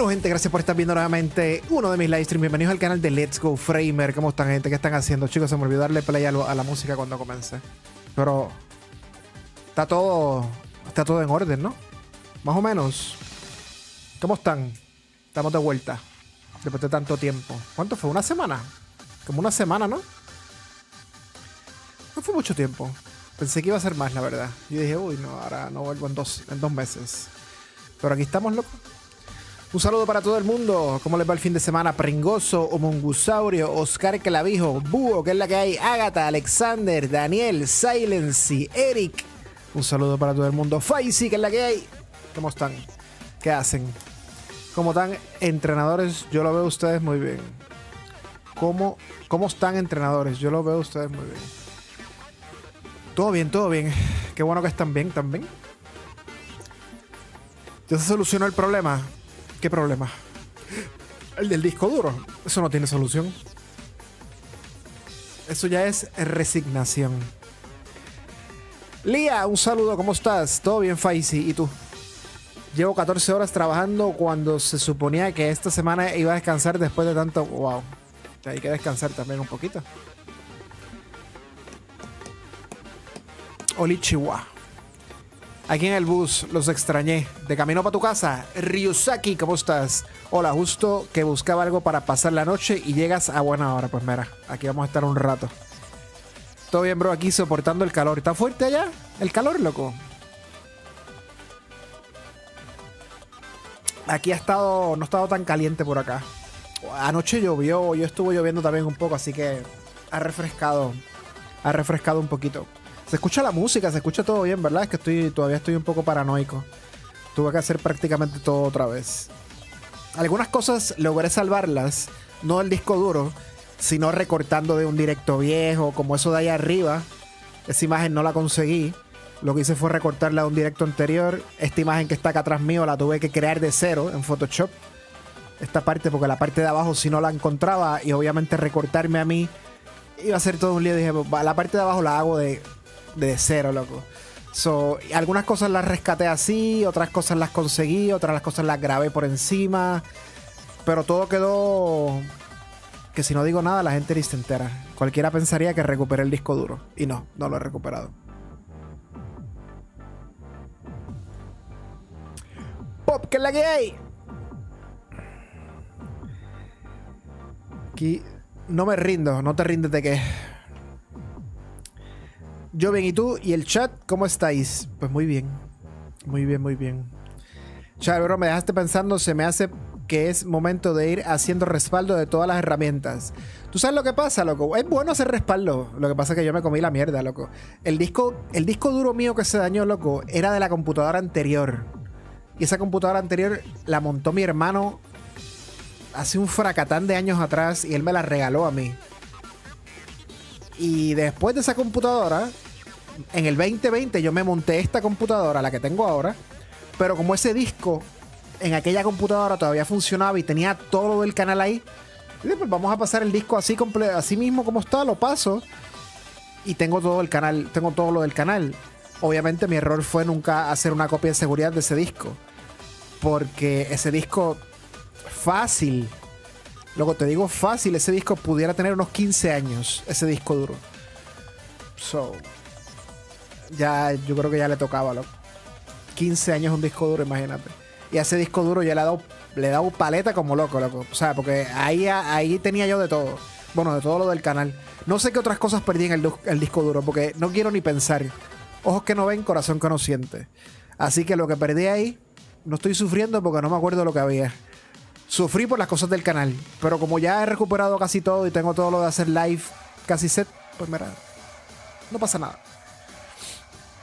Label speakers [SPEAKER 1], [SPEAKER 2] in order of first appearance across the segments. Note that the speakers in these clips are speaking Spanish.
[SPEAKER 1] Bueno, gente, gracias por estar viendo nuevamente uno de mis live streams. Bienvenidos al canal de Let's Go Framer. ¿Cómo están, gente? ¿Qué están haciendo? Chicos, se me olvidó darle play a, la música cuando comencé. Pero está todo está todo en orden, ¿no? Más o menos. ¿Cómo están? Estamos de vuelta. Después de tanto tiempo. ¿Cuánto fue? ¿Una semana? Como una semana, ¿no? No fue mucho tiempo. Pensé que iba a ser más, la verdad. Yo dije, uy, no, ahora no vuelvo en dos, en dos meses. Pero aquí estamos, loco. Un saludo para todo el mundo. ¿Cómo les va el fin de semana? Pringoso, Homongusaurio, Oscar Clavijo, Búho, que es la que hay, Ágata, Alexander, Daniel, Silency, Eric. Un saludo para todo el mundo. Faisy, que es la que hay. ¿Cómo están? ¿Qué hacen? ¿Cómo están entrenadores? Yo lo veo a ustedes muy bien. ¿Cómo, ¿Cómo están entrenadores? Yo lo veo ustedes muy bien. Todo bien, todo bien. Qué bueno que están bien también. ¿Ya se solucionó el problema? ¿Qué problema? El del disco duro. Eso no tiene solución. Eso ya es resignación. Lía, un saludo, ¿cómo estás? ¿Todo bien, Faisy? ¿Y tú? Llevo 14 horas trabajando cuando se suponía que esta semana iba a descansar después de tanto... ¡Wow! Hay que descansar también un poquito. Oli Chihuahua. Aquí en el bus, los extrañé. De camino para tu casa, Ryusaki, ¿cómo estás? Hola, justo que buscaba algo para pasar la noche y llegas a buena hora. Pues mira, aquí vamos a estar un rato. Todo bien, bro, aquí soportando el calor. ¿Está fuerte allá? El calor, loco. Aquí ha estado, no ha estado tan caliente por acá. Anoche llovió, hoy estuvo lloviendo también un poco, así que ha refrescado, ha refrescado un poquito. Se escucha la música, se escucha todo bien, ¿verdad? Es que estoy, todavía estoy un poco paranoico. Tuve que hacer prácticamente todo otra vez. Algunas cosas logré salvarlas, no del disco duro, sino recortando de un directo viejo, como eso de ahí arriba. Esa imagen no la conseguí. Lo que hice fue recortarla de un directo anterior. Esta imagen que está acá atrás mío la tuve que crear de cero en Photoshop. Esta parte, porque la parte de abajo si no la encontraba y obviamente recortarme a mí iba a ser todo un lío. Dije, "Va, la parte de abajo la hago de, de cero, loco. So, algunas cosas las rescaté así, otras cosas las conseguí, otras cosas las grabé por encima. Pero todo quedó que si no digo nada, la gente ni se entera. Cualquiera pensaría que recuperé el disco duro. Y no, no lo he recuperado. Pop, que es la que hay. Aquí no me rindo, no te rindes de qué. Yo bien, ¿y tú? ¿Y el chat? ¿Cómo estáis? Pues muy bien. Muy bien, muy bien. Chat, bro, me dejaste pensando, se me hace que es momento de ir haciendo respaldo de todas las herramientas. ¿Tú sabes lo que pasa, loco? Es bueno hacer respaldo. Lo que pasa es que yo me comí la mierda, loco. El disco, el disco duro mío que se dañó, loco, era de la computadora anterior. Y esa computadora anterior la montó mi hermano hace un fracatán de años atrás y él me la regaló a mí. Y después de esa computadora, en el 2020 yo me monté esta computadora, la que tengo ahora, pero como ese disco en aquella computadora todavía funcionaba y tenía todo del canal ahí, pues vamos a pasar el disco así, así mismo como está, lo paso y tengo todo el canal, tengo todo lo del canal. Obviamente mi error fue nunca hacer una copia de seguridad de ese disco, porque ese disco fácil, luego te digo fácil, ese disco pudiera tener unos 15 años, ese disco duro. So, ya yo creo que ya le tocaba, loco. 15 años un disco duro, imagínate. Y a ese disco duro ya le he dado, le he dado paleta como loco, loco. O sea, porque ahí, ahí tenía yo de todo. Bueno, de todo lo del canal. No sé qué otras cosas perdí en el, el disco duro, porque no quiero ni pensar. Ojos que no ven, corazón que no siente. Así que lo que perdí ahí, no estoy sufriendo porque no me acuerdo lo que había. Sufrí por las cosas del canal. Pero como ya he recuperado casi todo y tengo todo lo de hacer live casi set, pues mira, no pasa nada.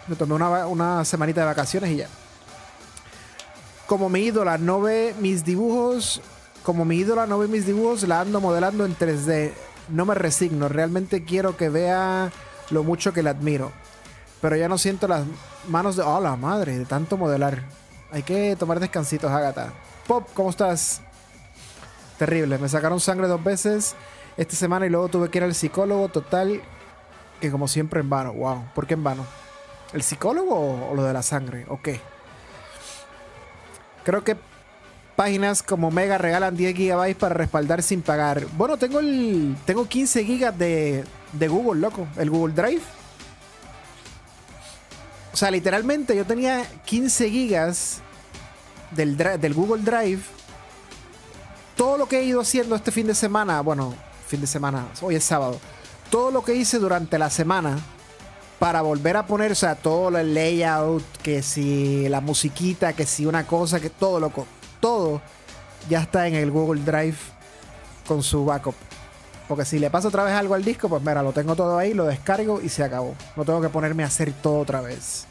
[SPEAKER 1] Me tomé una, una semanita de vacaciones y ya. Como mi ídola no ve mis dibujos, como mi ídola no ve mis dibujos, la ando modelando en 3D. No me resigno, realmente quiero que vea lo mucho que la admiro. Pero ya no siento las manos de... ¡Oh, la madre! De tanto modelar. Hay que tomar descansitos, Agatha. Pop, ¿cómo estás? Terrible. Me sacaron sangre dos veces esta semana y luego tuve que ir al psicólogo. Total, que como siempre en vano. Wow. ¿Por qué en vano? ¿El psicólogo o, lo de la sangre? ¿O qué? Creo que páginas como Mega regalan 10 GB para respaldar sin pagar. Bueno, tengo el tengo 15 GB de, de Google, loco, el Google Drive. O sea, literalmente yo tenía 15 gigas del, del Google Drive. Todo lo que he ido haciendo este fin de semana, bueno, fin de semana, hoy es sábado. Todo lo que hice durante la semana para volver a poner, o sea, todo el layout, que si la musiquita, que si una cosa, que todo loco todo ya está en el Google Drive con su backup. Porque si le paso otra vez algo al disco, pues mira, lo tengo todo ahí, lo descargo y se acabó. No tengo que ponerme a hacer todo otra vez.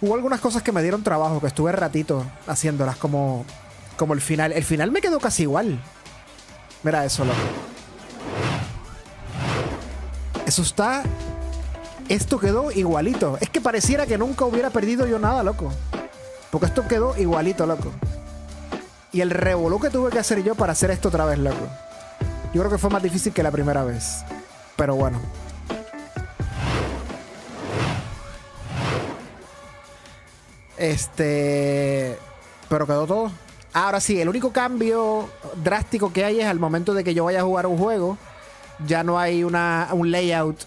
[SPEAKER 1] Hubo algunas cosas que me dieron trabajo, que estuve ratito haciéndolas, como, como el final. El final me quedó casi igual. Mira eso, loco. Eso está. Esto quedó igualito. Es que pareciera que nunca hubiera perdido yo nada, loco. Porque esto quedó igualito, loco. Y el revolú que tuve que hacer yo para hacer esto otra vez, loco. Yo creo que fue más difícil que la primera vez. Pero bueno. Este. Pero quedó todo. Ahora sí, el único cambio drástico que hay es al momento de que yo vaya a jugar un juego. Ya no hay una, un layout.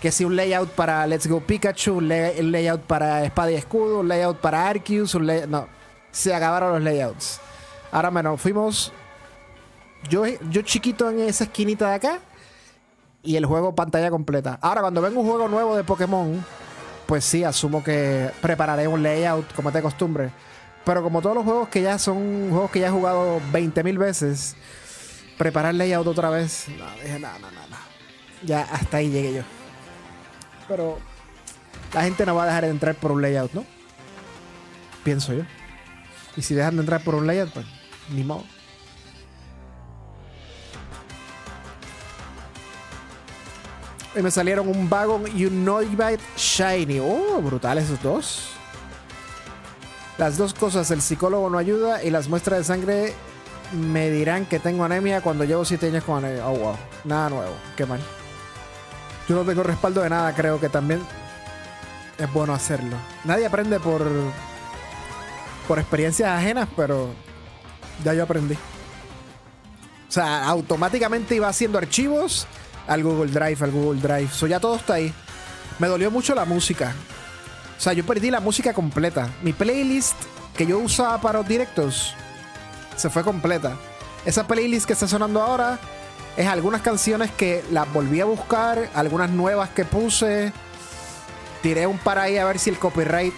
[SPEAKER 1] Que si un layout para Let's Go Pikachu, un, layout para Espada y Escudo, un layout para Arceus, un. No. Se acabaron los layouts. Ahora, bueno, fuimos. Yo, yo chiquito en esa esquinita de acá. Y el juego pantalla completa. Ahora, cuando venga un juego nuevo de Pokémon, pues sí, asumo que prepararé un layout como de costumbre. Pero como todos los juegos que ya son juegos que ya he jugado 20.000 veces, preparar layout otra vez, no, dije, no, no, no. Ya hasta ahí llegué yo. Pero la gente no va a dejar de entrar por un layout, ¿no? Pienso yo. Y si dejan de entrar por un layout, pues ni modo. Y me salieron un Vagon y un Noivite Shiny. Oh, brutales esos dos. Las dos cosas, el psicólogo no ayuda y las muestras de sangre me dirán que tengo anemia cuando llevo 7 años con anemia. Oh, wow. Nada nuevo. Qué mal. Yo no tengo respaldo de nada, creo que también es bueno hacerlo. Nadie aprende por por experiencias ajenas, pero ya yo aprendí. O sea, automáticamente iba haciendo archivos al Google Drive, al Google Drive. Ya todo está ahí. Me dolió mucho la música. O sea, yo perdí la música completa. Mi playlist que yo usaba para los directos se fue completa. Esa playlist que está sonando ahora es algunas canciones que las volví a buscar, algunas nuevas que puse. Tiré un par ahí a ver si el copyright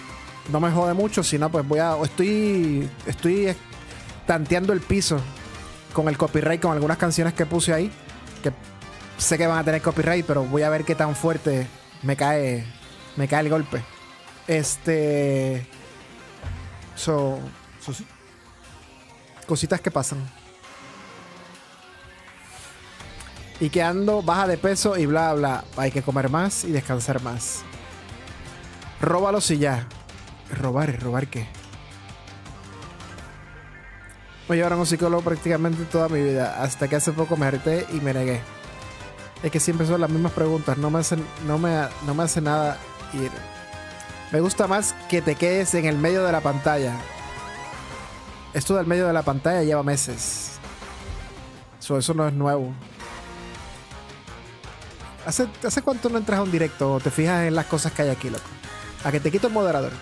[SPEAKER 1] no me jode mucho, si no, pues voy a. Estoy. Estoy tanteando el piso con el copyright, con algunas canciones que puse ahí. Que sé que van a tener copyright, pero voy a ver qué tan fuerte me cae. Me cae el golpe. Este. So. sí. Cositas que pasan. Y que ando baja de peso y bla bla. Hay que comer más y descansar más. Róbalos y ya. ¿Robar? ¿Robar qué? Me llevaron a un psicólogo prácticamente toda mi vida, hasta que hace poco me harté y me negué. Es que siempre son las mismas preguntas, no me hacen, no me, no me hace nada ir. Me gusta más que te quedes en el medio de la pantalla. Esto del medio de la pantalla lleva meses. eso no es nuevo. ¿Hace, ¿Hace cuánto no entras a un directo te fijas en las cosas que hay aquí, loco? A que te quito el moderador.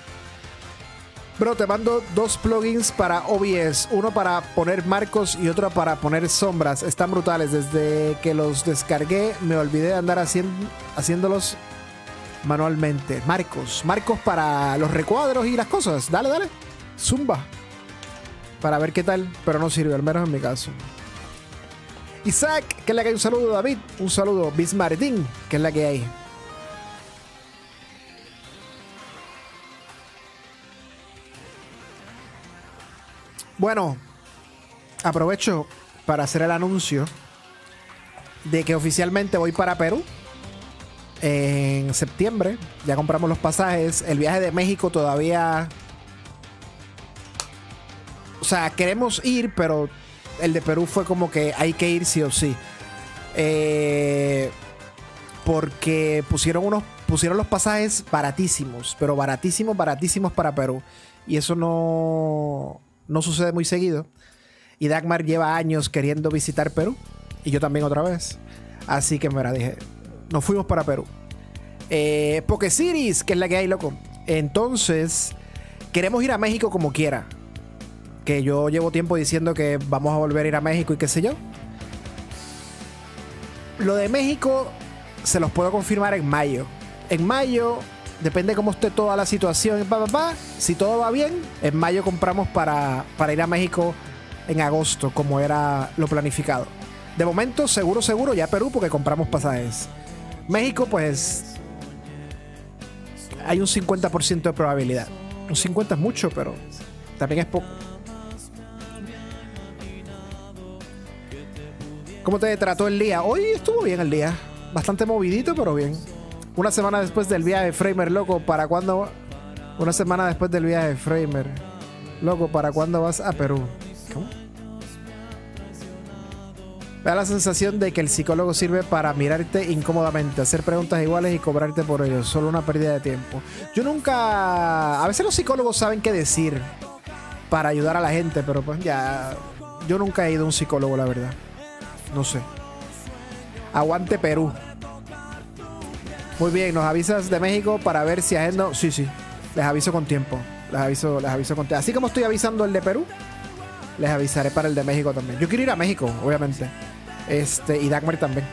[SPEAKER 1] Bro, te mando dos plugins para OBS. Uno para poner marcos y otro para poner sombras. Están brutales. Desde que los descargué me olvidé de andar haciéndolos manualmente. Marcos. Marcos para los recuadros y las cosas. Dale, dale. Zumba. Para ver qué tal. Pero no sirve, al menos en mi caso. Isaac, que es la que hay. Un saludo, David. Un saludo. Bismartín, que es la que hay. Bueno, aprovecho para hacer el anuncio de que oficialmente voy para Perú en septiembre. Ya compramos los pasajes. El viaje de México todavía... O sea, queremos ir, pero el de Perú fue como que hay que ir sí o sí. Eh, porque pusieron unos pusieron los pasajes baratísimos, pero baratísimos, baratísimos para Perú. Y eso no no sucede muy seguido. Y Dagmar lleva años queriendo visitar Perú. Y yo también otra vez. Así que, mira, dije, nos fuimos para Perú. Eh, Series, que es la que hay, loco. Entonces, queremos ir a México como quiera. Que yo llevo tiempo diciendo que vamos a volver a ir a México y qué sé yo. Lo de México se los puedo confirmar en mayo. En mayo, depende cómo esté toda la situación. si todo va bien, en mayo compramos para, para ir a México en agosto, como era lo planificado. De momento, seguro, seguro, ya Perú, porque compramos pasajes. México, pues. Hay un 50% de probabilidad. Un 50 es mucho, pero también es poco. ¿Cómo te trató el día? Hoy estuvo bien el día. Bastante movidito, pero bien. Una semana después del viaje de Framer, loco, ¿para cuándo? Una semana después del viaje de Framer. Loco, ¿para cuándo vas a Perú? ¿Cómo? Me da la sensación de que el psicólogo sirve para mirarte incómodamente, hacer preguntas iguales y cobrarte por ello. Solo una pérdida de tiempo. Yo nunca. A veces los psicólogos saben qué decir para ayudar a la gente, pero pues ya. Yo nunca he ido a un psicólogo, la verdad. No sé. Aguante Perú. Muy bien, nos avisas de México para ver si agendo. Sí, sí. Les aviso con tiempo. Les aviso, les aviso con tiempo. Así como estoy avisando el de Perú, les avisaré para el de México también. Yo quiero ir a México, obviamente. Este, y Dagmar también.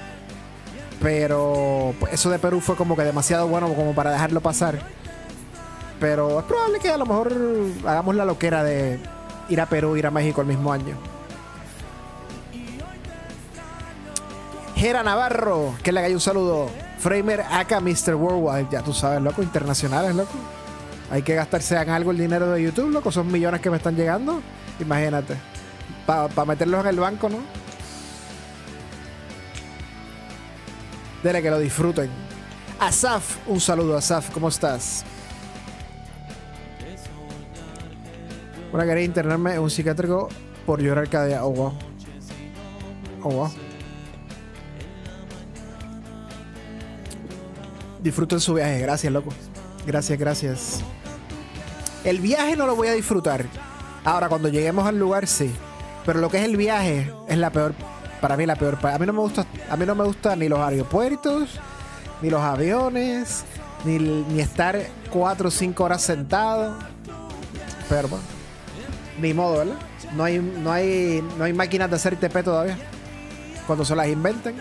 [SPEAKER 1] Pero pues, eso de Perú fue como que demasiado bueno como para dejarlo pasar. Pero es probable que a lo mejor hagamos la loquera de ir a Perú, ir a México el mismo año. Jera Navarro, que le haga un saludo. Framer acá Mr. Worldwide, ya tú sabes, loco, internacionales, loco. Hay que gastarse en algo el dinero de YouTube, loco, son millones que me están llegando. Imagínate. Para meterlos en el banco, ¿no? Dele que lo disfruten. Asaf, un saludo, Asaf, ¿cómo estás? Una quería internarme en un psiquiátrico por llorar cada día. Oh, wow. Oh, wow. Disfruten su viaje. Gracias, loco. Gracias, gracias. El viaje no lo voy a disfrutar. Ahora, cuando lleguemos al lugar, sí. Pero lo que es el viaje es la peor. Para mí, la peor. A mí no me gusta. A mí no me gustan ni los aeropuertos, ni los aviones, ni, estar cuatro o cinco horas sentado. Pero bueno, ni modo, ¿verdad? No hay, no hay, no hay máquinas de hacer TP todavía. Cuando se las inventen.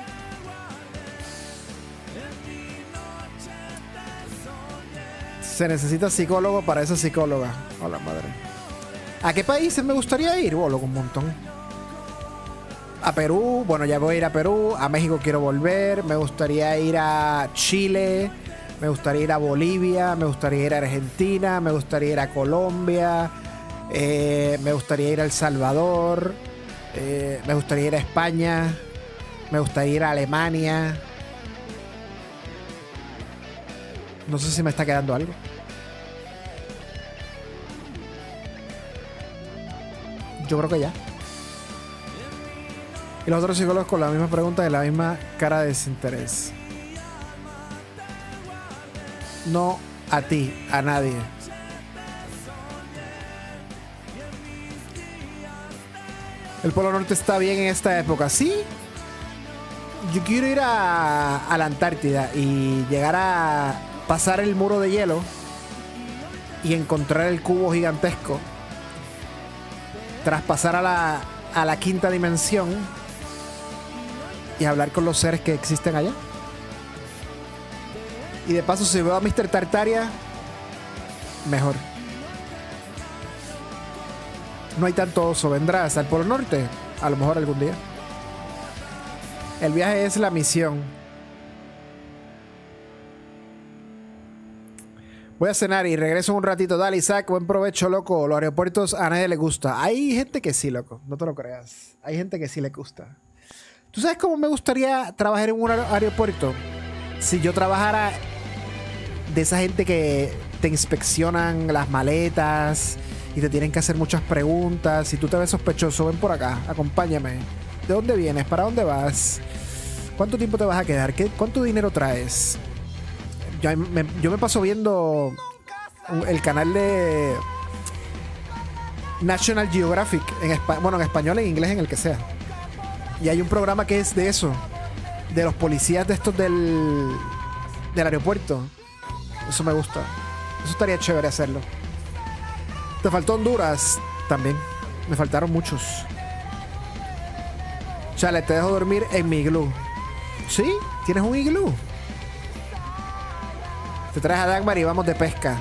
[SPEAKER 1] Se necesita psicólogo para esa psicóloga. Hola, madre. ¿A qué países me gustaría ir? Bueno, un montón. A Perú, bueno, ya voy a ir a Perú. A México quiero volver. Me gustaría ir a Chile. Me gustaría ir a Bolivia. Me gustaría ir a Argentina. Me gustaría ir a Colombia. Eh, me gustaría ir a El Salvador. Eh, me gustaría ir a España. Me gustaría ir a Alemania. No sé si me está quedando algo. Yo creo que ya. Y los otros psicólogos con la misma pregunta y la misma cara de desinterés. No a ti, a nadie. El Polo Norte está bien en esta época, sí. Yo quiero ir a, a la Antártida y llegar a pasar el muro de hielo y encontrar el cubo gigantesco traspasar a la, a la quinta dimensión y hablar con los seres que existen allá. Y de paso, si veo a Mr. Tartaria, mejor. No hay tanto oso. ¿Vendrás al Polo Norte? A lo mejor algún día. El viaje es la misión. Voy a cenar y regreso un ratito. Dale, Isaac, buen provecho, loco. Los aeropuertos a nadie le gusta. Hay gente que sí, loco. No te lo creas. Hay gente que sí le gusta. ¿Tú sabes cómo me gustaría trabajar en un aeropuerto? Si yo trabajara de esa gente que te inspeccionan las maletas y te tienen que hacer muchas preguntas. Si tú te ves sospechoso, ven por acá, acompáñame. ¿De dónde vienes? ¿Para dónde vas? ¿Cuánto tiempo te vas a quedar? ¿Qué, ¿Cuánto dinero traes? yo me, paso viendo el canal de National Geographic, en bueno, en español, en inglés, en el que sea. Y hay un programa que es de eso, de los policías de estos del, del aeropuerto. Eso me gusta. Eso estaría chévere hacerlo. Te faltó Honduras también. Me faltaron muchos. Chale, te dejo dormir en mi iglú. ¿Sí? ¿Tienes un iglú? Te traes a Dagmar y vamos de pesca.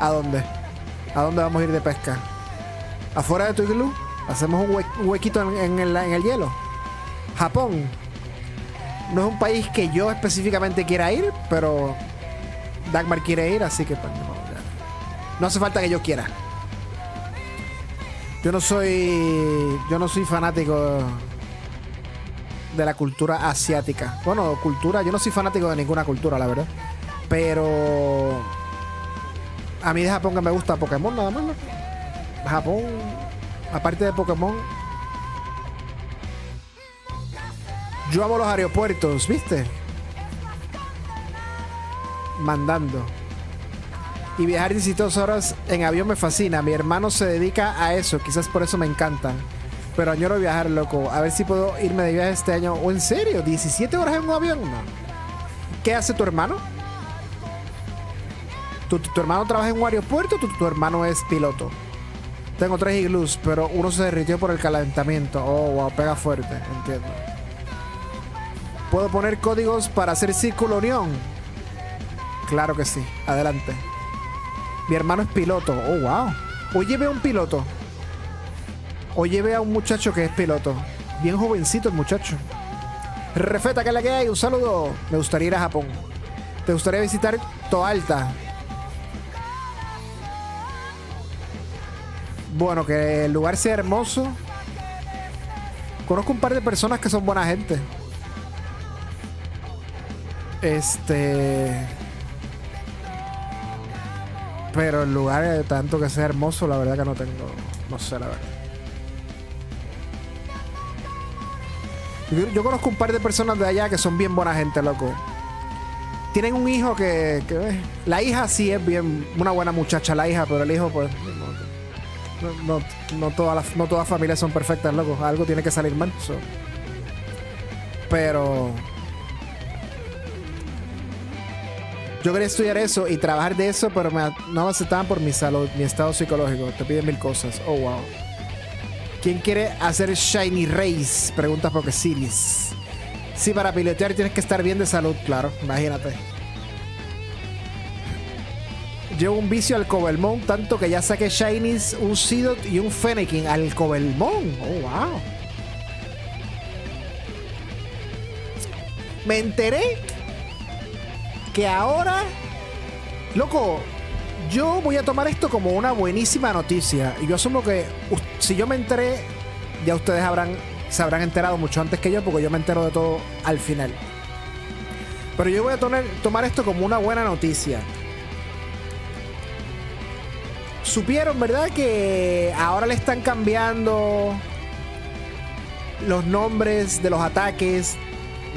[SPEAKER 1] ¿A dónde? ¿A dónde vamos a ir de pesca? ¿Afuera de tu iglú? Hacemos un, huequito en, el, hielo. Japón. No es un país que yo específicamente quiera ir, pero Dagmar quiere ir, así que pues, no hace falta que yo quiera. Yo no soy. Yo no soy fanático de la cultura asiática. Bueno, cultura. Yo no soy fanático de ninguna cultura, la verdad. Pero. A mí de Japón que me gusta Pokémon nada más. Japón. Aparte de Pokémon. Yo amo los aeropuertos, ¿viste? Mandando. Y viajar 18 horas en avión me fascina. Mi hermano se dedica a eso. Quizás por eso me encanta. Pero añoro viajar, loco. A ver si puedo irme de viaje este año. ¿O en serio? ¿17 horas en un avión? ¿Qué hace tu hermano? ¿Tu, hermano trabaja en un aeropuerto o tu, hermano es piloto? Tengo tres iglús, pero uno se derritió por el calentamiento. Oh, wow, pega fuerte. Entiendo. ¿Puedo poner códigos para hacer círculo unión? Claro que sí. Adelante. Mi hermano es piloto. Oh, wow. Hoy llevé a un piloto. Hoy llevé a un muchacho que es piloto. Bien jovencito el muchacho. Refeta, que es la que? Un saludo. Me gustaría ir a Japón. ¿Te gustaría visitar Toalta? Bueno, que el lugar sea hermoso. Conozco un par de personas que son buena gente. Este. Pero el lugar, tanto que sea hermoso, la verdad que no tengo. No sé, la verdad. Yo, conozco un par de personas de allá que son bien buena gente, loco. Tienen un hijo que, que, La hija sí es bien. Una buena muchacha, la hija, pero el hijo, pues. No, todas las no todas familias son perfectas, loco. Algo tiene que salir mal. Pero. Yo quería estudiar eso y trabajar de eso, pero no me aceptaban por mi salud, mi estado psicológico. Te piden mil cosas. Oh, wow. ¿Quién quiere hacer Shiny Race? Pregunta porque Siris. Sí, para pilotear tienes que estar bien de salud, claro. Imagínate. Llevo un vicio al Cobelmon, tanto que ya saqué Shinies, un Seedot y un Fennekin al Cobelmon. Oh, wow. Me enteré que ahora, loco, yo voy a tomar esto como una buenísima noticia. Y yo asumo que si yo me enteré, ya ustedes habrán, se habrán enterado mucho antes que yo, porque yo me entero de todo al final. Pero yo voy a tomar esto como una buena noticia. Supieron, ¿verdad? Que ahora le están cambiando los nombres de los ataques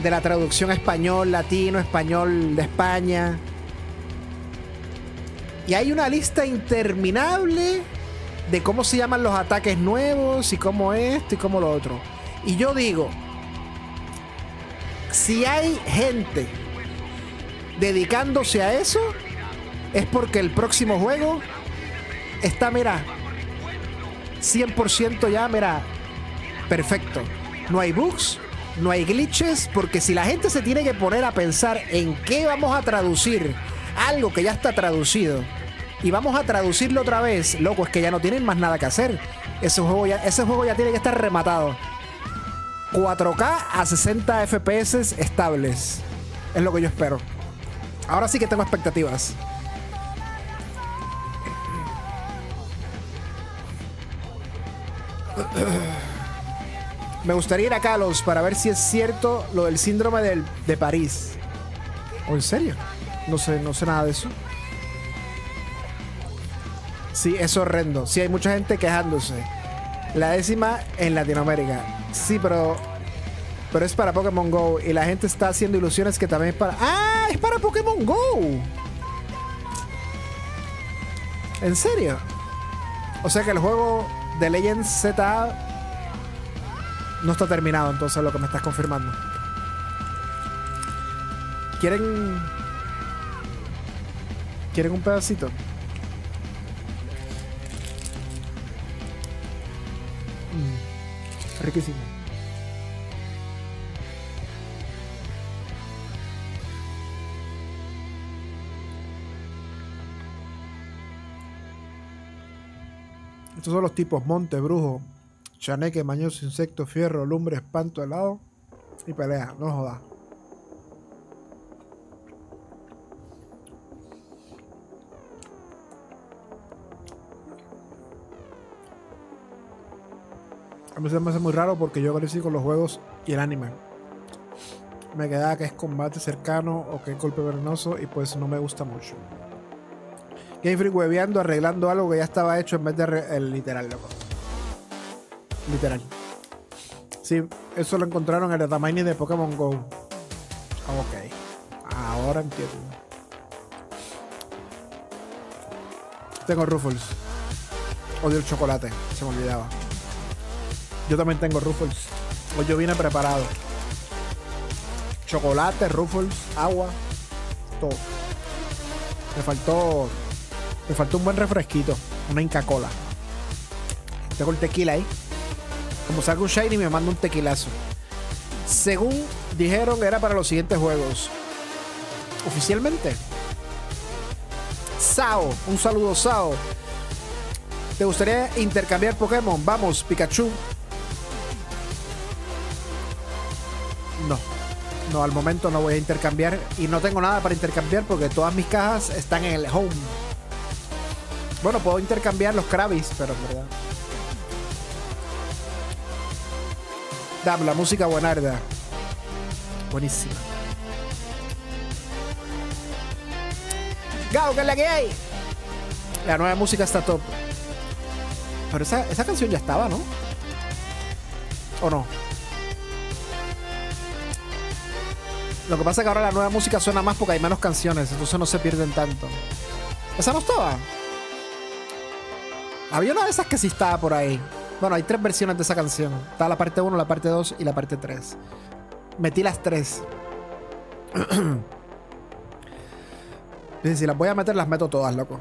[SPEAKER 1] de la traducción español, latino, español de España. Y hay una lista interminable de cómo se llaman los ataques nuevos y cómo esto y cómo lo otro. Y yo digo, si hay gente dedicándose a eso, es porque el próximo juego está, mira, 100% ya, mira, perfecto. No hay bugs, no hay glitches, porque si la gente se tiene que poner a pensar en qué vamos a traducir algo que ya está traducido y vamos a traducirlo otra vez, loco, es que ya no tienen más nada que hacer. Ese juego ya, ese juego ya tiene que estar rematado. 4K a 60 FPS estables. Es lo que yo espero. Ahora sí que tengo expectativas. Me gustaría ir a Kalos para ver si es cierto lo del síndrome de París. ¿O en serio? No sé, no sé nada de eso. Sí, es horrendo. Sí, hay mucha gente quejándose. La décima en Latinoamérica. Sí, pero. Pero es para Pokémon Go. Y la gente está haciendo ilusiones que también es para. ¡Ah! ¡Es para Pokémon Go! ¿En serio? O sea que el juego de Legends ZA no está terminado, entonces lo que me estás confirmando. ¿Quieren. ¿Quieren un pedacito? Mm, riquísimo. Estos son los tipos monte, brujo, chaneque, mañoso, insecto, fierro, lumbre, espanto, helado y pelea. No jodas. A mí se me hace muy raro porque yo crecí con los juegos y el anime. Me queda que es combate cercano o que es golpe venenoso y pues no me gusta mucho. Game Freak hueveando, arreglando algo que ya estaba hecho en vez de el literal, loco. Literal. Sí, eso lo encontraron en el Datamine de Pokémon Go. Ok. Ahora entiendo. Tengo Ruffles. Odio el chocolate. Se me olvidaba. Yo también tengo Ruffles. Hoy yo vine preparado. Chocolate, Ruffles, agua, todo. Me faltó. Me faltó un buen refresquito. Una Inca Cola. Tengo el tequila ahí. Como saco un Shiny me manda un tequilazo. Según dijeron, era para los siguientes juegos. Oficialmente. Sao. Un saludo, Sao. ¿Te gustaría intercambiar Pokémon? Vamos, Pikachu. No. No, al momento no voy a intercambiar. Y no tengo nada para intercambiar porque todas mis cajas están en el home. Bueno, puedo intercambiar los Kravis, pero en verdad. Dame la música buenarda. Buenísima. Gao, que es la que hay. La nueva música está top. Pero esa, esa canción ya estaba, ¿no? ¿O no? Lo que pasa es que ahora la nueva música suena más porque hay menos canciones, entonces no se pierden tanto. ¿Esa no estaba? Había una de esas que sí estaba por ahí. Bueno, hay tres versiones de esa canción. Está la parte 1, la parte 2 y la parte 3. Metí las tres. si las voy a meter, las meto todas, loco.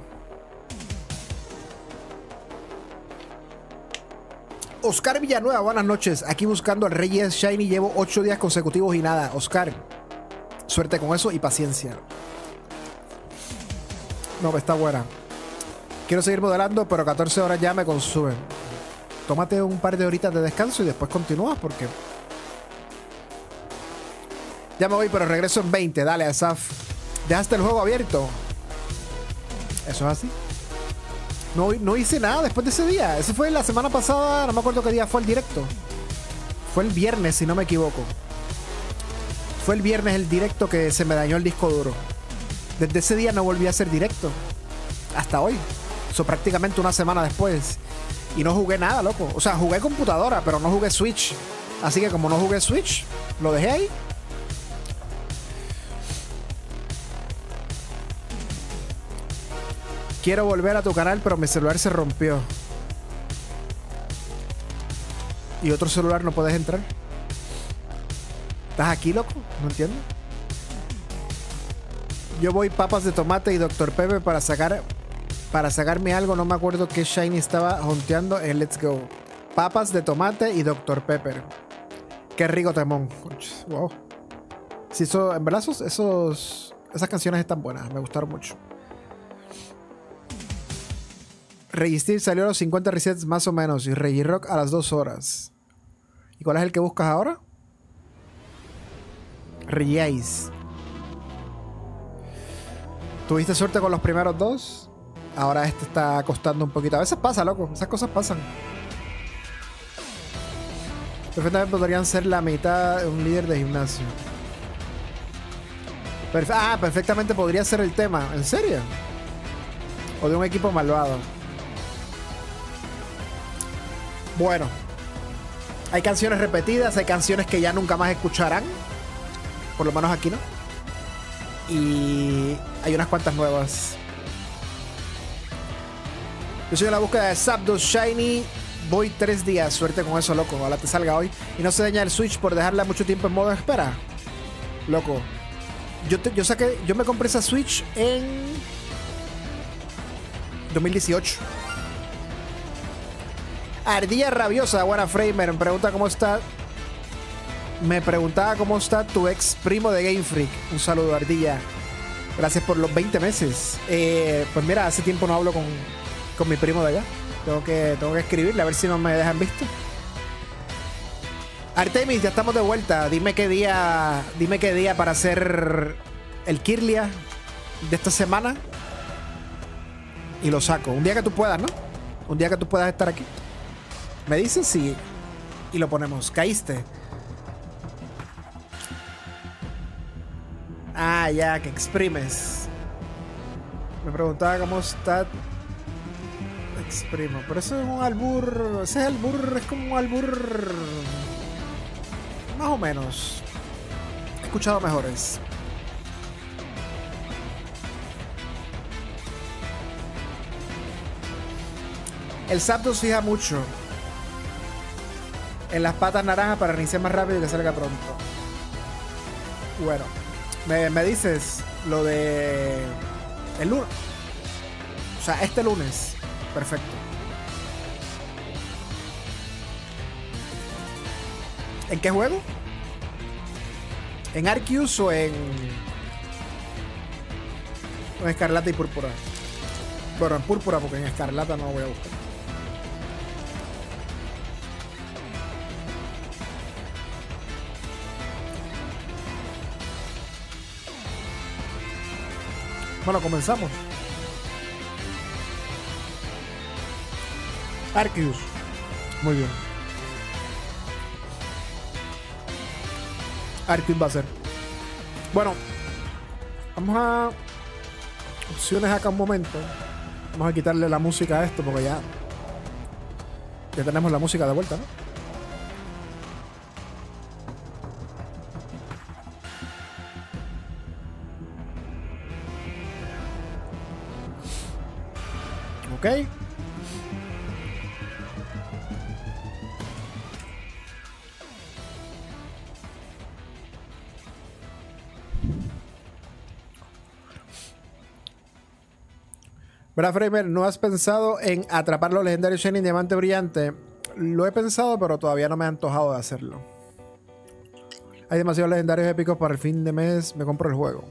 [SPEAKER 1] Oscar Villanueva, buenas noches. Aquí buscando al Reyes Shiny. Llevo 8 días consecutivos y nada. Oscar, Suerte con eso y paciencia. No, está buena. Quiero seguir modelando, pero 14 horas ya me consumen. Tómate un par de horitas de descanso y después continúas porque... Ya me voy, pero regreso en 20. Dale, Asaf. Dejaste el juego abierto. Eso es así. No, no hice nada después de ese día. Ese fue la semana pasada, no me acuerdo qué día fue el directo. Fue el viernes, si no me equivoco. Fue el viernes el directo que se me dañó el disco duro. Desde ese día no volví a hacer directo. Hasta hoy. Prácticamente una semana después. Y no jugué nada, loco. O sea, jugué computadora, pero no jugué Switch. Así que como no jugué Switch, lo dejé ahí. Quiero volver a tu canal, pero mi celular se rompió. ¿Y otro celular no puedes entrar? ¿Estás aquí, loco? No entiendo. Yo voy papas de tomate y Dr. Pepe para sacar para sacarme algo. No me acuerdo qué Shiny estaba honteando en Let's Go. Papas de tomate y Dr. Pepper. Qué rico temón. Wow. Sí, eso, en verdad esos, esas canciones están buenas. Me gustaron mucho. Registir salió a los 50 resets más o menos y Rock a las 2 horas. ¿Y cuál es el que buscas ahora? Riéis. Tuviste suerte con los primeros dos. Ahora este está costando un poquito. A veces pasa, loco. Esas cosas pasan. Perfectamente podrían ser la mitad de un líder de gimnasio. ah, perfectamente podría ser el tema. ¿En serio? O de un equipo malvado. Bueno. Hay canciones repetidas, hay canciones que ya nunca más escucharán por lo menos aquí no. Y hay unas cuantas nuevas. Yo soy en la búsqueda de Zapdos Shiny. Voy tres días. Suerte con eso, loco. Ojalá te salga hoy. Y no se daña el Switch por dejarla mucho tiempo en modo de espera. Loco. Yo, te- yo saqué. Yo me compré esa Switch en. 2018. Ardilla Rabiosa, buena Framer. Me pregunta cómo está. Me preguntaba cómo está tu ex primo de Game Freak. Un saludo, Ardilla. Gracias por los 20 meses. Eh, pues mira, hace tiempo no hablo con, con mi primo de allá. Tengo que, tengo que escribirle a ver si no me dejan visto. Artemis, ya estamos de vuelta. Dime qué día. Dime qué día para hacer el Kirlia de esta semana. Y lo saco. Un día que tú puedas, ¿no? Un día que tú puedas estar aquí. Me dices sí. Y lo ponemos. Caíste. Ah, ya, que exprimes. Me preguntaba cómo está. Exprimo. Pero eso es un albur. Ese es albur. Es como un albur. Más o menos. He escuchado mejores. El Zapdos fija mucho en las patas naranjas para reiniciar más rápido y que salga pronto. Bueno, me, me dices lo de el lunes. O sea, este lunes. Perfecto. ¿En qué juego? ¿En Arceus o en. en Escarlata y Púrpura? Bueno, en Púrpura, porque en Escarlata no lo voy a buscar. Bueno, comenzamos. Arceus. Muy bien. Arceus va a ser. Bueno, vamos a opciones acá un momento. Vamos a quitarle la música a esto porque ya ya tenemos la música de vuelta, ¿no? Ok. Verá, Framer, ¿no has pensado en atrapar los legendarios Shining Diamante Brillante? Lo he pensado, pero todavía no me ha antojado de hacerlo. Hay demasiados legendarios épicos para el fin de mes. Me compro el juego.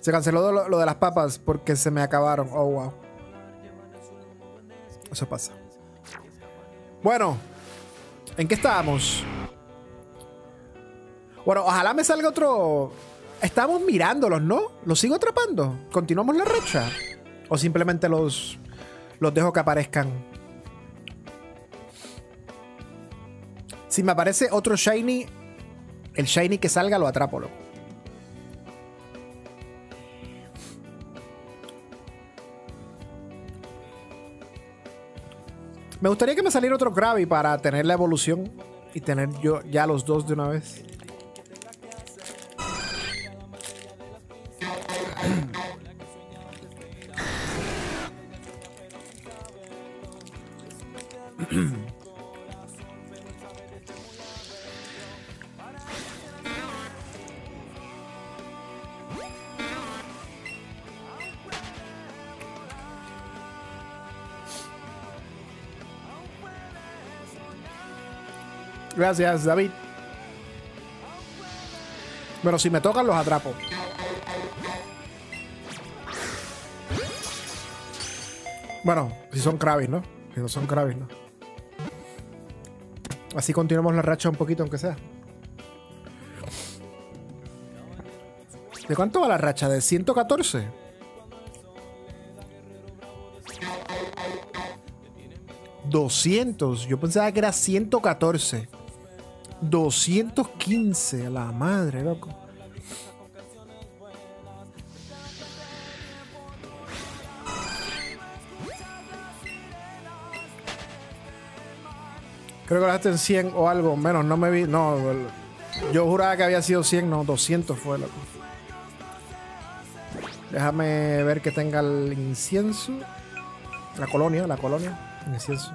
[SPEAKER 1] Se canceló lo, lo de las papas porque se me acabaron. Oh, wow. Eso pasa. Bueno, ¿en qué estábamos? Bueno, ojalá me salga otro. Estamos mirándolos, ¿no? ¿Los sigo atrapando? ¿Continuamos la racha? ¿O simplemente los, los dejo que aparezcan? Si me aparece otro Shiny, el Shiny que salga lo atrapo. Me gustaría que me saliera otro Krabby para tener la evolución y tener yo ya los dos de una vez. Gracias, David. Bueno, si me tocan, los atrapo. Bueno, si son Kravis, ¿no? Si no son Kravis, ¿no? Así continuamos la racha un poquito, aunque sea. ¿De cuánto va la racha? ¿De 114? ¿200? Yo pensaba que era 114. 215, a la madre, loco. Creo que lo dejaste en 100 o algo menos, no me vi. No, yo juraba que había sido 100, no, 200 fue, loco. Déjame ver que tenga el incienso. La colonia, la colonia. Incienso.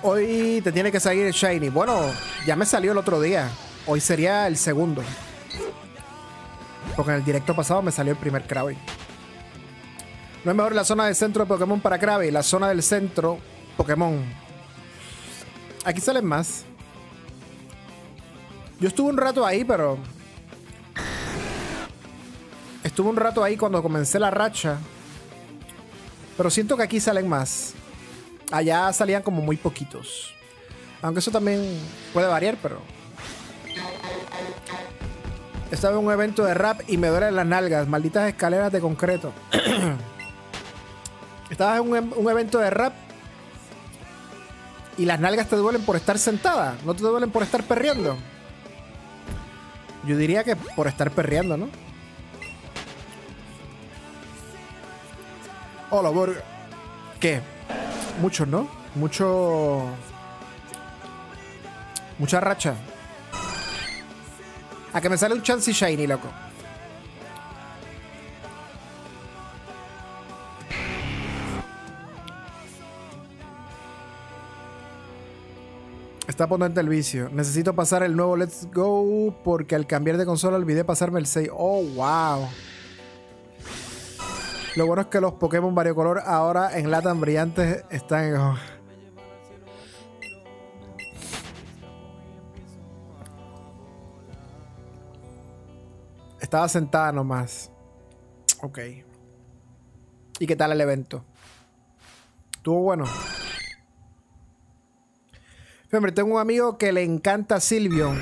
[SPEAKER 1] Hoy te tiene que salir el Shiny. Bueno, ya me salió el otro día. Hoy sería el segundo. Porque en el directo pasado me salió el primer Krabby. No es mejor la zona del centro de Pokémon para Krabby. La zona del centro, Pokémon. Aquí salen más. Yo estuve un rato ahí, pero... Estuve un rato ahí cuando comencé la racha. Pero siento que aquí salen más. Allá salían como muy poquitos. Aunque eso también puede variar, pero... Estaba en un evento de rap y me duelen las nalgas. Malditas escaleras de concreto. Estaba en un, un, evento de rap y las nalgas te duelen por estar sentada. No te duelen por estar perreando. Yo diría que por estar perreando, ¿no? Hola, Borg. ¿Qué? Muchos, ¿no? Mucho. Mucha racha. A que me sale un Chansey Shiny, loco. Está potente el vicio. Necesito pasar el nuevo Let's Go porque al cambiar de consola olvidé pasarme el 6. Oh, wow. Lo bueno es que los Pokémon variocolor ahora en Latan brillantes están. Oh. Estaba sentada nomás. Ok. ¿Y qué tal el evento? ¿Estuvo bueno? Tengo un amigo que le encanta Silvio.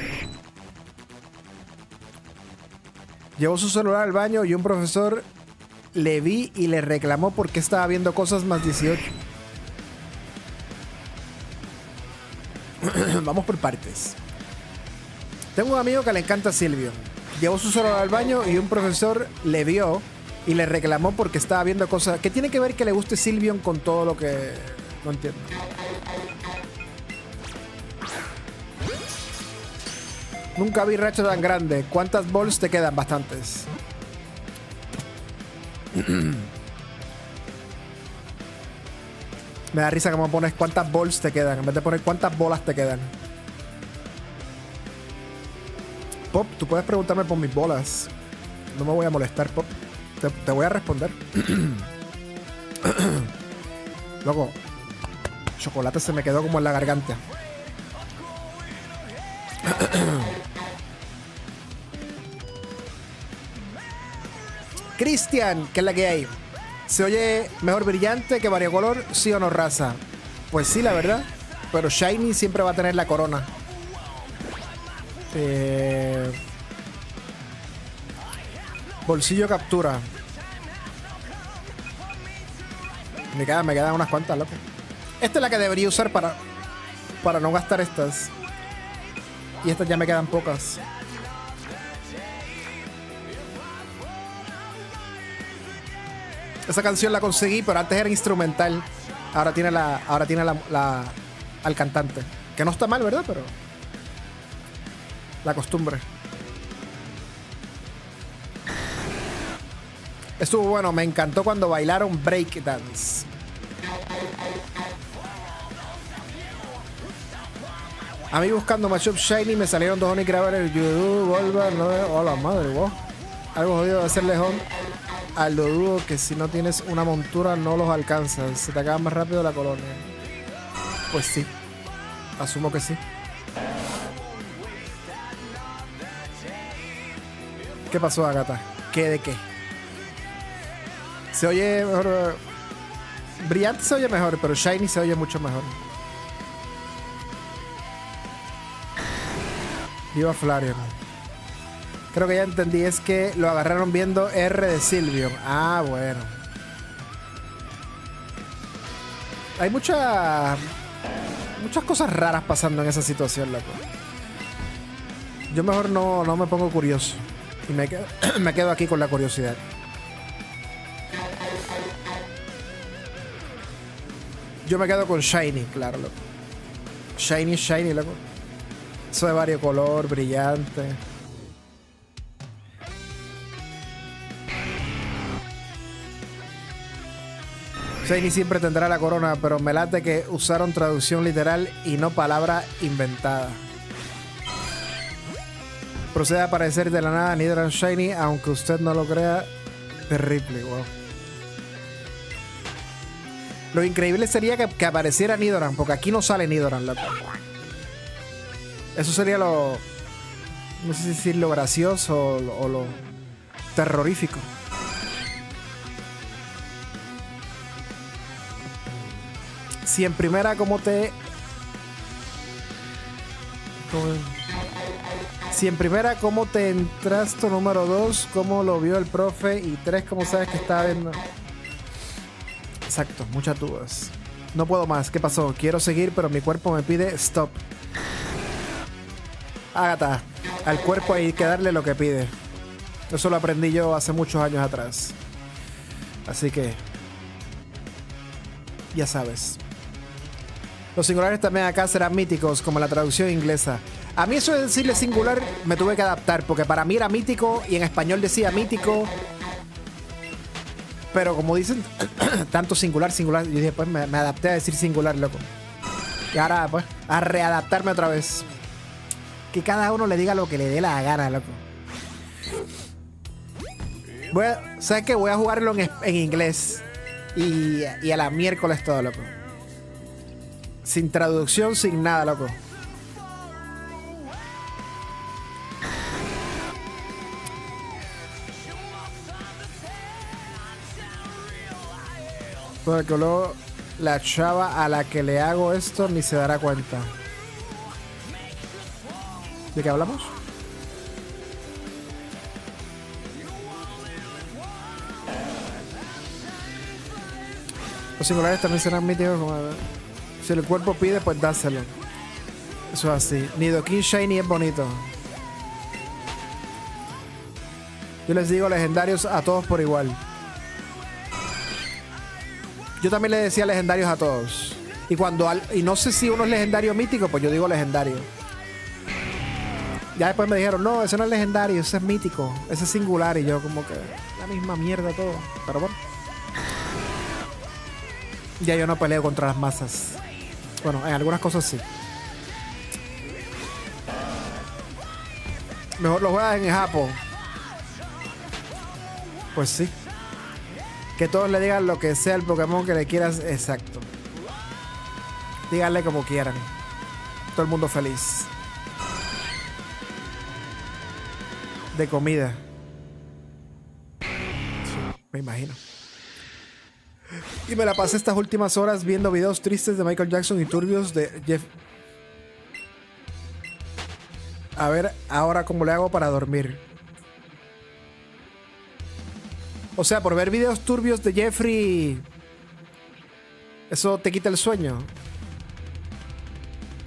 [SPEAKER 1] Llevó su celular al baño y un profesor le vi y le reclamó porque estaba viendo cosas más 18. Vamos por partes. Tengo un amigo que le encanta Silvio. Llevó su celular al baño y un profesor le vio y le reclamó porque estaba viendo cosas. ¿Qué tiene que ver que le guste Silvion con todo lo que.? No entiendo. Nunca vi racha tan grande. ¿Cuántas balls te quedan? Bastantes. Me da risa como pones cuántas balls te quedan. En vez de poner cuántas bolas te quedan. Pop, tú puedes preguntarme por mis bolas. No me voy a molestar, Pop. Te, voy a responder. Loco, chocolate se me quedó como en la garganta. Cristian, ¿qué es la que hay? ¿Se oye mejor brillante que variocolor? ¿Sí o no, raza? Pues sí, la verdad. Pero Shiny siempre va a tener la corona. Eh... Bolsillo captura. Me quedan, me quedan unas cuantas, loco. Esta es la que debería usar para, para no gastar estas. Y estas ya me quedan pocas. Esa canción la conseguí, pero antes era instrumental. Ahora tiene la. Ahora tiene la, al cantante. Que no está mal, ¿verdad? Pero. La costumbre. Estuvo bueno, me encantó cuando bailaron breakdance. A mí buscando Matchup Shiny me salieron dos Honey el Yudu, Volva, no Hola madre, wow. Algo jodido de hacerle home al dudo que si no tienes una montura no los alcanzas. Se te acaba más rápido la colonia. Pues sí. Asumo que sí. ¿Qué pasó, Agata? ¿Qué de qué? Se oye mejor. Brillante se oye mejor, pero Shiny se oye mucho mejor. Viva Flareon. Creo que ya entendí, es que lo agarraron viendo R de Silvio. Ah, bueno. Hay muchas muchas cosas raras pasando en esa situación, loco. Yo mejor no, no me pongo curioso. Y me quedo, me quedo aquí con la curiosidad. Yo me quedo con Shiny, claro, loco. Shiny, Shiny, loco. Eso de variocolor, brillante. Shiny siempre tendrá la corona, pero me late que usaron traducción literal y no palabra inventada. Procede a aparecer de la nada Nidoran Shiny, aunque usted no lo crea. Terrible, wow. Lo increíble sería que, apareciera Nidoran, porque aquí no sale Nidoran, loco. Eso sería lo. No sé si decir lo gracioso o lo terrorífico. Si en primera, ¿cómo te. Si en primera, ¿cómo te entraste número 2? ¿Cómo lo vio el profe? Y tres, ¿cómo sabes que está viendo? Exacto, muchas dudas. No puedo más. ¿Qué pasó? Quiero seguir, pero mi cuerpo me pide stop. Ágata, al cuerpo hay que darle lo que pide. Eso lo aprendí yo hace muchos años atrás. Así que... Ya sabes. Los singulares también acá serán míticos, como la traducción inglesa. A mí eso de decirle singular me tuve que adaptar, porque para mí era mítico y en español decía mítico pero como dicen, tanto singular, singular, yo dije, pues me, adapté a decir singular, loco. Y ahora, pues, a readaptarme otra vez. Que cada uno le diga lo que le dé la gana, loco. A, ¿Sabes qué? Voy a jugarlo en, inglés. Y, y a la miércoles todo, loco. Sin traducción, sin nada, loco. Porque luego la chava a la que le hago esto ni se dará cuenta. ¿De qué hablamos? Los singulares también serán míticos como... Si el cuerpo pide, pues dáselo. Eso es así. Nidoking Shiny es bonito. Yo les digo legendarios a todos por igual. Yo también le decía legendarios a todos. Y cuando y no sé si uno es legendario mítico, pues yo digo legendario. Ya después me dijeron, no, ese no es legendario, ese es mítico, ese es singular. Y yo como que la misma mierda todo. Pero bueno. Ya yo no peleo contra las masas. Bueno, en algunas cosas sí. Mejor lo juegas en Japón. Pues sí. Que todos le digan lo que sea el Pokémon que le quieras exacto. Díganle como quieran. Todo el mundo feliz. De comida. me imagino. Y me la pasé estas últimas horas viendo videos tristes de Michael Jackson y turbios de Jeff. A ver ahora cómo le hago para dormir. O sea, por ver videos turbios de Jeffrey. Eso te quita el sueño.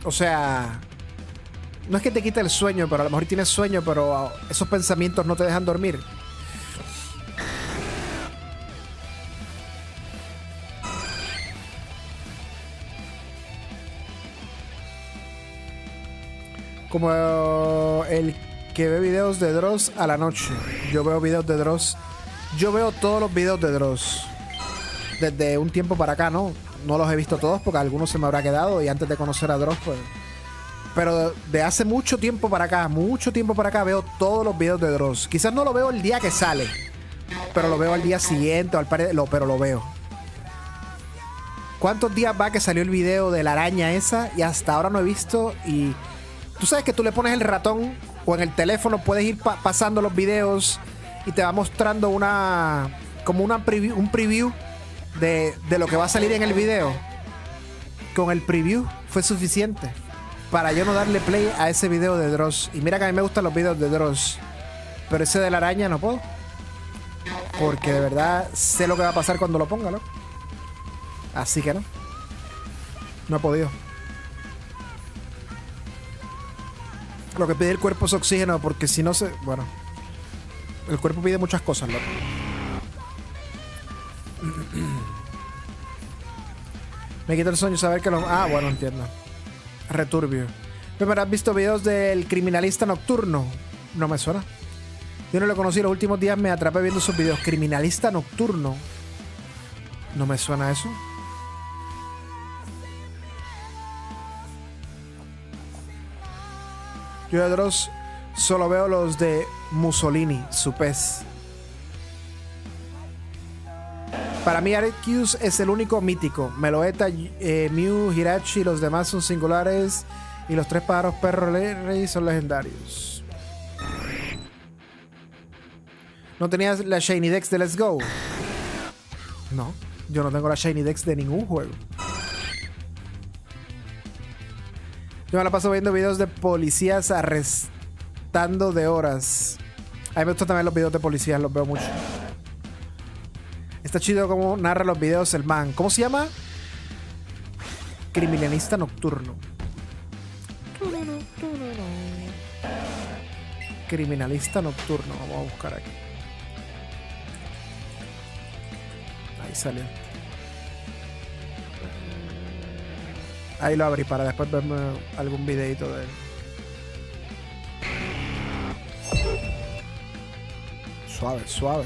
[SPEAKER 1] O sea. No es que te quita el sueño, pero a lo mejor tienes sueño, pero esos pensamientos no te dejan dormir. Como el que ve videos de Dross a la noche. Yo veo videos de Dross yo veo todos los videos de Dross. Desde un tiempo para acá, ¿no? No los he visto todos porque algunos se me habrá quedado y antes de conocer a Dross, pues. Pero de hace mucho tiempo para acá, mucho tiempo para acá, veo todos los videos de Dross. Quizás no lo veo el día que sale, pero lo veo al día siguiente o al par lo, pero lo veo. ¿Cuántos días va que salió el video de la araña esa? Y hasta ahora no he visto. Y tú sabes que tú le pones el ratón o en el teléfono puedes ir pasando los videos y te va mostrando una como una preview, un preview de, de, lo que va a salir en el video. Con el preview fue suficiente para yo no darle play a ese video de Dross. Y mira que a mí me gustan los videos de Dross, pero ese de la araña no puedo. Porque de verdad sé lo que va a pasar cuando lo ponga, ¿no? Así que no. No he podido. Lo que pide el cuerpo es oxígeno, porque si no se. Bueno. El cuerpo pide muchas cosas, loco. Me quita el sueño saber que lo... Ah, bueno, entiendo. Returbio. Pero has visto videos del criminalista nocturno. No me suena. Yo no lo conocí. Los últimos días me atrapé viendo sus videos. Criminalista nocturno. No me suena eso. Yo de Dross solo veo los de Mussolini, su pez. Para mí Arceus es el único mítico. Meloeta, eh, Mew, Hirachi, los demás son singulares. Y los tres pájaros perro rey son legendarios. ¿No tenías la Shiny Dex de Let's Go? No, yo no tengo la Shiny Dex de ningún juego. Yo me la paso viendo videos de policías arrestando de horas. A mí me gustan también los videos de policías, los veo mucho. Está chido como narra los videos el man. ¿Cómo se llama? Criminalista nocturno. Criminalista nocturno. Vamos a buscar aquí. Ahí salió. Ahí lo abrí para después verme algún videito de él. Suave, suave.